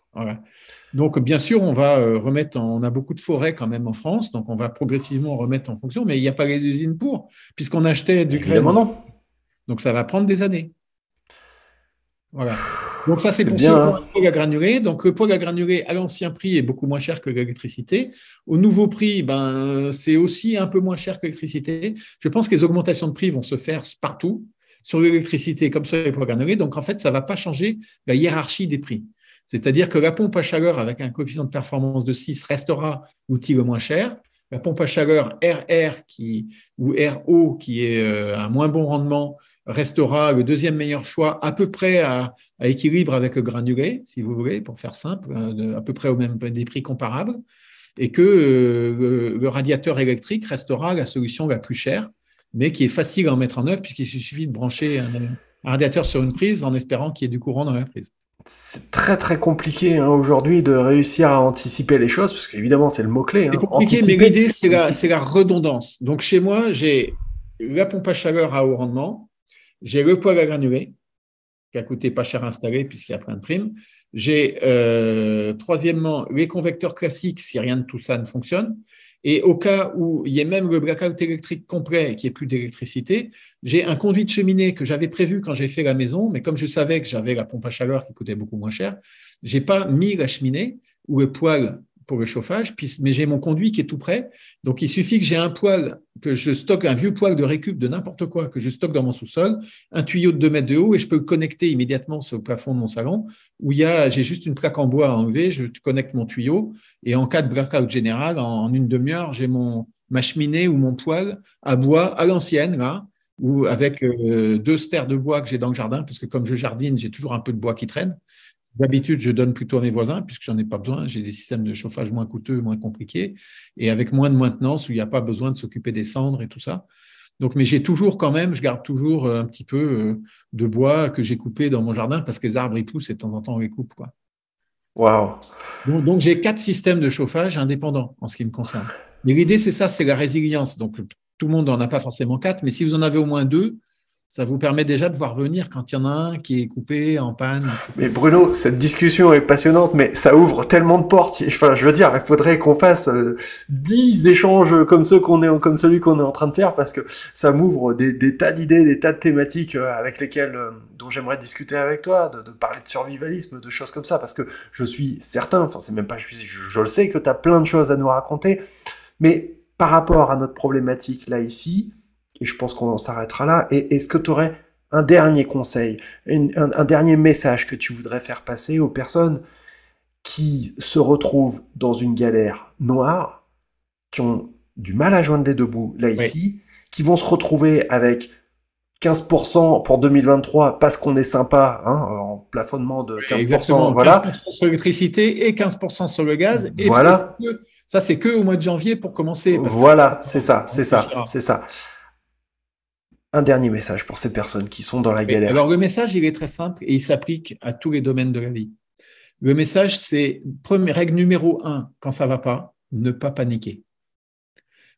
Donc, bien sûr, on va euh, remettre, on a beaucoup de forêts quand même en France, donc on va progressivement remettre en fonction, mais il n'y a pas les usines pour, puisqu'on achetait du grès. Donc, ça va prendre des années. Voilà. Donc, ça, c'est pour bien, hein. le poêle à granulés. Donc, le poêle à granulés à l'ancien prix est beaucoup moins cher que l'électricité. Au nouveau prix, ben, c'est aussi un peu moins cher que l'électricité. Je pense que les augmentations de prix vont se faire partout, sur l'électricité comme sur les poêles à granulés. Donc, en fait, ça ne va pas changer la hiérarchie des prix. C'est-à-dire que la pompe à chaleur avec un coefficient de performance de 6 restera l'outil le moins cher. La pompe à chaleur RR qui, ou RO qui est euh, un moins bon rendement restera le deuxième meilleur choix à peu près à, équilibre avec le granulé, si vous voulez, pour faire simple, euh, à peu près au même des prix comparables, et que euh, le, radiateur électrique restera la solution la plus chère, mais qui est facile à mettre en œuvre puisqu'il suffit de brancher un radiateur sur une prise en espérant qu'il y ait du courant dans la prise c'est très très compliqué hein, aujourd'hui de réussir à anticiper les choses, parce qu'évidemment c'est le mot-clé. Hein. C'est compliqué, mais l'idée c'est la, la, redondance. Donc chez moi, j'ai la pompe à chaleur à haut rendement, j'ai le poêle à granulés, qui a coûté pas cher à installer puisqu'il y a plein de primes. J'ai euh, troisièmement les convecteurs classiques si rien de tout ça ne fonctionne. Et au cas où il y ait même le blackout électrique complet et qu'il n'y ait plus d'électricité, j'ai un conduit de cheminée que j'avais prévu quand j'ai fait la maison, mais comme je savais que j'avais la pompe à chaleur qui coûtait beaucoup moins cher, je n'ai pas mis la cheminée ou le poêle pour le chauffage, mais j'ai mon conduit qui est tout prêt. Donc, il suffit que j'ai un poêle, que je stocke un vieux poêle de récup de n'importe quoi, que je stocke dans mon sous-sol, un tuyau de 2 mètres de haut et je peux le connecter immédiatement sur le plafond de mon salon où il j'ai juste une plaque en bois à enlever, je connecte mon tuyau et en cas de blackout général, en, une demi-heure, j'ai ma cheminée ou mon poêle à bois à l'ancienne, là, ou avec euh, deux stères de bois que j'ai dans le jardin, parce que comme je jardine, j'ai toujours un peu de bois qui traîne. D'habitude, je donne plutôt à mes voisins, puisque j'en ai pas besoin. J'ai des systèmes de chauffage moins coûteux, moins compliqués, et avec moins de maintenance, où il n'y a pas besoin de s'occuper des cendres et tout ça. Donc, mais j'ai toujours quand même, je garde toujours euh, un petit peu euh, de bois que j'ai coupé dans mon jardin, parce que les arbres, ils poussent et de temps en temps, on les coupe. Quoi. Wow. Donc, donc j'ai quatre systèmes de chauffage indépendants en ce qui me concerne. Mais l'idée, c'est ça, c'est la résilience. Donc, tout le monde n'en a pas forcément quatre, mais si vous en avez au moins deux, ça vous permet déjà de voir venir quand il y en a un qui est coupé, en panne. Mais Bruno, cette discussion est passionnante, mais ça ouvre tellement de portes. Enfin, je veux dire, il faudrait qu'on fasse euh, dix échanges comme ceux qu'on est, comme celui qu'on est en train de faire, parce que ça m'ouvre des, tas d'idées, des tas de thématiques euh, avec lesquelles, euh, dont j'aimerais discuter avec toi, de, parler de survivalisme, de choses comme ça, parce que je suis certain, enfin, c'est même pas, je, je le sais que tu as plein de choses à nous raconter, mais par rapport à notre problématique là ici, et je pense qu'on s'arrêtera là. Et est-ce que tu aurais un dernier conseil, un, dernier message que tu voudrais faire passer aux personnes qui se retrouvent dans une galère noire, qui ont du mal à joindre les deux bouts, là ici, qui vont se retrouver avec 15% pour 2023 parce qu'on est sympa, hein, en plafonnement de 15%, voilà. 15% sur l'électricité et 15% sur le gaz. Et voilà. Ça, c'est que au mois de janvier pour commencer. voilà, c'est ça, c'est ça, c'est ça un dernier message pour ces personnes qui sont dans la galère. Alors le message, il est très simple et il s'applique à tous les domaines de la vie. Le message, c'est règle numéro un, quand ça va pas, ne pas paniquer.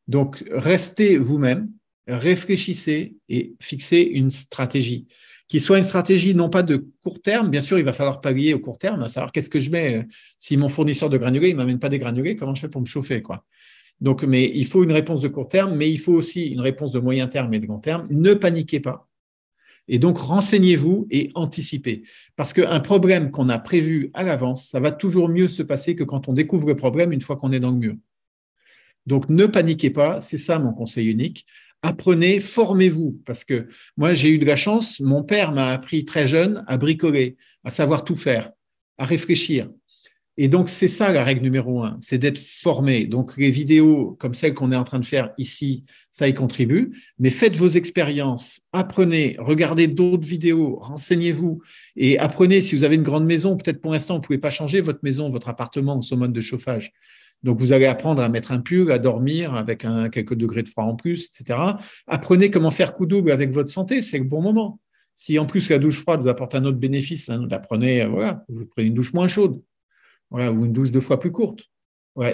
Donc restez vous-même, réfléchissez et fixez une stratégie qui soit une stratégie non pas de court terme, bien sûr, il va falloir pallier au court terme, à savoir qu'est-ce que je mets si mon fournisseur de granulés, il m'amène pas des granulés, comment je fais pour me chauffer quoi. Donc, mais il faut une réponse de court terme, mais il faut aussi une réponse de moyen terme et de long terme. Ne paniquez pas. Et donc, renseignez-vous et anticipez. Parce qu'un problème qu'on a prévu à l'avance, ça va toujours mieux se passer que quand on découvre le problème une fois qu'on est dans le mur. Donc, ne paniquez pas, c'est ça mon conseil unique. Apprenez, formez-vous. Parce que moi, j'ai eu de la chance, mon père m'a appris très jeune à bricoler, à savoir tout faire, à réfléchir. Et donc, c'est ça la règle numéro un, c'est d'être formé. Donc, les vidéos comme celles qu'on est en train de faire ici, ça y contribue. Mais faites vos expériences, apprenez, regardez d'autres vidéos, renseignez-vous et apprenez. Si vous avez une grande maison, peut-être pour l'instant, vous ne pouvez pas changer votre maison, votre appartement son mode de chauffage. Donc, vous allez apprendre à mettre un pull, à dormir avec un, quelques degrés de froid en plus, etc. Apprenez comment faire coup double avec votre santé, c'est le bon moment. Si en plus la douche froide vous apporte un autre bénéfice, hein, apprenez, voilà, vous prenez une douche moins chaude voilà, ou une douche deux fois plus courte.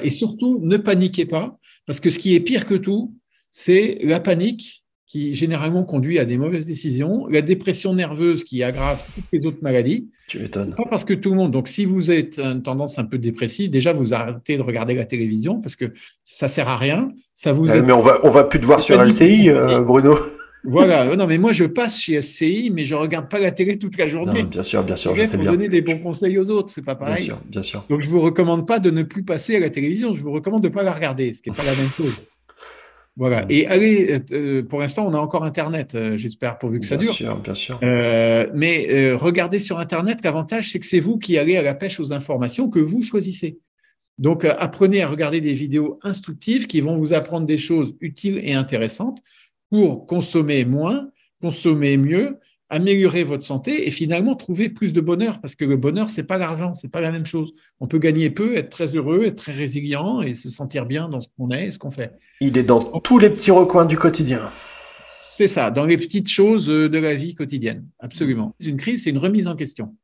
Et surtout, ne paniquez pas, parce que ce qui est pire que tout, c'est la panique qui généralement conduit à des mauvaises décisions, la dépression nerveuse qui aggrave toutes les autres maladies. Tu m'étonnes. Pas parce que tout le monde. Donc, si vous êtes une tendance un peu dépressive, déjà vous arrêtez de regarder la télévision parce que ça sert à rien. Ça vous. mais on va on va plus te voir sur LCI, euh, Bruno. Voilà, non, mais moi je passe chez SCI, mais je regarde pas la télé toute la journée. bien sûr, bien sûr, je sais pour donner des bons conseils aux autres, c'est pas pareil. Bien sûr, bien sûr. Donc je vous recommande pas de ne plus passer à la télévision, je vous recommande de pas la regarder, ce qui n'est pas la même chose. [laughs] Voilà. Mm. Et allez, euh, pour l'instant, on a encore Internet, euh, j'espère, pourvu que ça dure. Bien sûr, bien sûr. Euh, mais regardez sur Internet, l'avantage, c'est que c'est vous qui allez à la pêche aux informations que vous choisissez. Donc, apprenez à regarder des vidéos instructives qui vont vous apprendre des choses utiles et intéressantes pour consommer moins, consommer mieux, améliorer votre santé et finalement trouver plus de bonheur parce que le bonheur c'est pas l'argent, c'est pas la même chose. On peut gagner peu, être très heureux, être très résilient et se sentir bien dans ce qu'on est et ce qu'on fait. Il est dans tous les petits recoins du quotidien. C'est ça, dans les petites choses de la vie quotidienne, absolument. Une crise, c'est une remise en question,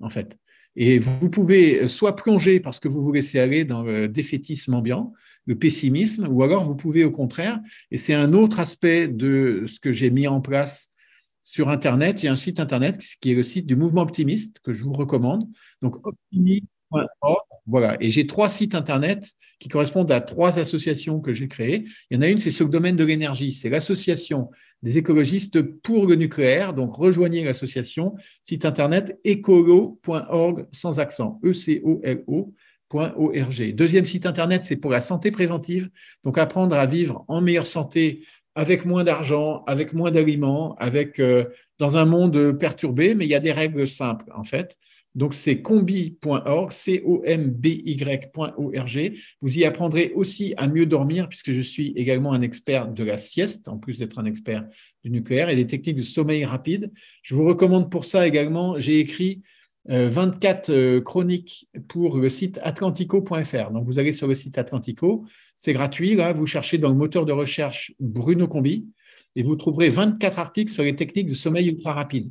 en fait. Et vous pouvez soit plonger parce que vous vous laissez aller dans le défaitisme ambiant, le pessimisme, ou alors vous pouvez au contraire, et c'est un autre aspect de ce que j'ai mis en place sur Internet. Il y a un site Internet qui est le site du mouvement optimiste que je vous recommande. Donc, optimiste.org. Voilà. Et j'ai trois sites Internet qui correspondent à trois associations que j'ai créées. Il y en a une, c'est sur le domaine de l'énergie. C'est l'association des écologistes pour le nucléaire. Donc, rejoignez l'association. Site Internet écolo.org sans accent. E-C-O-L-O. .org. Deuxième site internet, c'est pour la santé préventive. Donc apprendre à vivre en meilleure santé avec moins d'argent, avec moins d'aliments, avec euh, dans un monde perturbé, mais il y a des règles simples en fait. Donc c'est combi.org, c o m b y.org. Vous y apprendrez aussi à mieux dormir puisque je suis également un expert de la sieste en plus d'être un expert du nucléaire et des techniques de sommeil rapide. Je vous recommande pour ça également, j'ai écrit 24 euh, euh, chroniques pour le site atlantico.fr. Donc, vous allez sur le site Atlantico, c'est gratuit. Là, vous cherchez dans le moteur de recherche Bruno Combi et vous trouverez 24 articles sur les techniques de sommeil ultra rapide.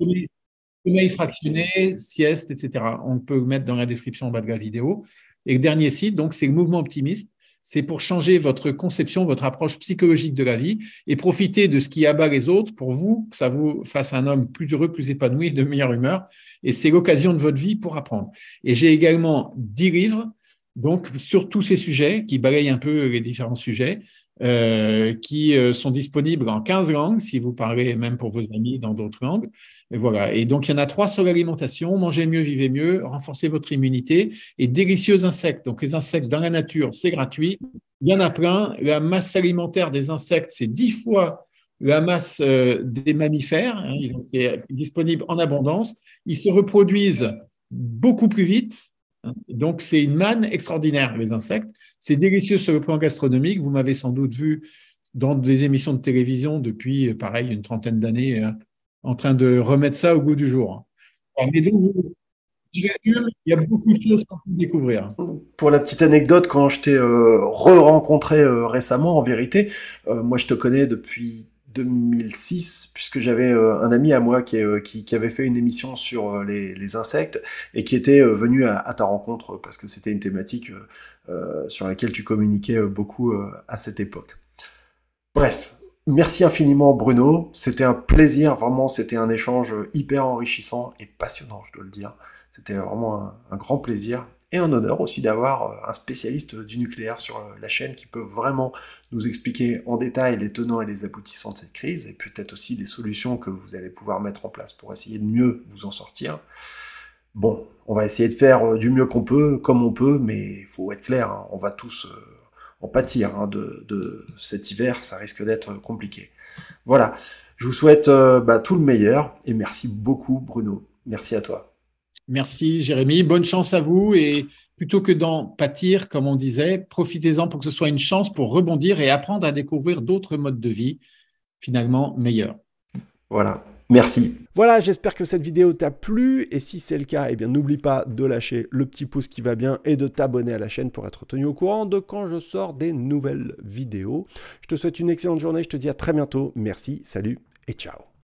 Sommeil fractionné, sieste, etc. On peut le mettre dans la description en bas de la vidéo. Et le dernier site, donc, c'est le mouvement optimiste c'est pour changer votre conception, votre approche psychologique de la vie et profiter de ce qui abat les autres pour vous, que ça vous fasse un homme plus heureux, plus épanoui, de meilleure humeur. Et c'est l'occasion de votre vie pour apprendre. Et j'ai également dix livres, donc sur tous ces sujets, qui balayent un peu les différents sujets, euh, qui euh, sont disponibles en 15 langues, si vous parlez même pour vos amis dans d'autres langues. Et voilà. Et donc, il y en a trois sur l'alimentation. Mangez mieux, vivez mieux, renforcez votre immunité et délicieux insectes. Donc, les insectes dans la nature, c'est gratuit. Il y en a plein. La masse alimentaire des insectes, c'est dix fois la masse euh, des mammifères. Hein, qui est disponible en abondance. Ils se reproduisent beaucoup plus vite. Donc, c'est une manne extraordinaire, les insectes. C'est délicieux sur le plan gastronomique. Vous m'avez sans doute vu dans des émissions de télévision depuis, pareil, une trentaine d'années euh, en train de remettre ça au goût du jour. il y a beaucoup de choses qu'on peut découvrir. Pour la petite anecdote, quand je t'ai euh, re-rencontré euh, récemment, en vérité, moi je te connais depuis 2006, puisque j'avais un ami à moi qui, qui, avait fait une émission sur les, insectes et qui était venu à, ta rencontre parce que c'était une thématique sur laquelle tu communiquais beaucoup à cette époque. Bref, Merci infiniment Bruno, c'était un plaisir, vraiment c'était un échange hyper enrichissant et passionnant, je dois le dire. C'était vraiment un, grand plaisir et un honneur aussi d'avoir euh, un spécialiste du nucléaire sur euh, la chaîne qui peut vraiment nous expliquer en détail les tenants et les aboutissants de cette crise et peut-être aussi des solutions que vous allez pouvoir mettre en place pour essayer de mieux vous en sortir. Bon, on va essayer de faire euh, du mieux qu'on peut, comme on peut, mais il faut être clair, hein, on va tous en pâtir hein, de, cet hiver, ça risque d'être compliqué. Voilà, je vous souhaite euh, bah, tout le meilleur et merci beaucoup Bruno. Merci à toi. Merci Jérémy, bonne chance à vous et plutôt que d'en pâtir, comme on disait, profitez-en pour que ce soit une chance pour rebondir et apprendre à découvrir d'autres modes de vie finalement meilleurs. Voilà, Merci. Voilà, j'espère que cette vidéo t'a plu et si c'est le cas, eh bien n'oublie pas de lâcher le petit pouce qui va bien et de t'abonner à la chaîne pour être tenu au courant de quand je sors des nouvelles vidéos. Je te souhaite une excellente journée, je te dis à très bientôt. Merci, salut et ciao.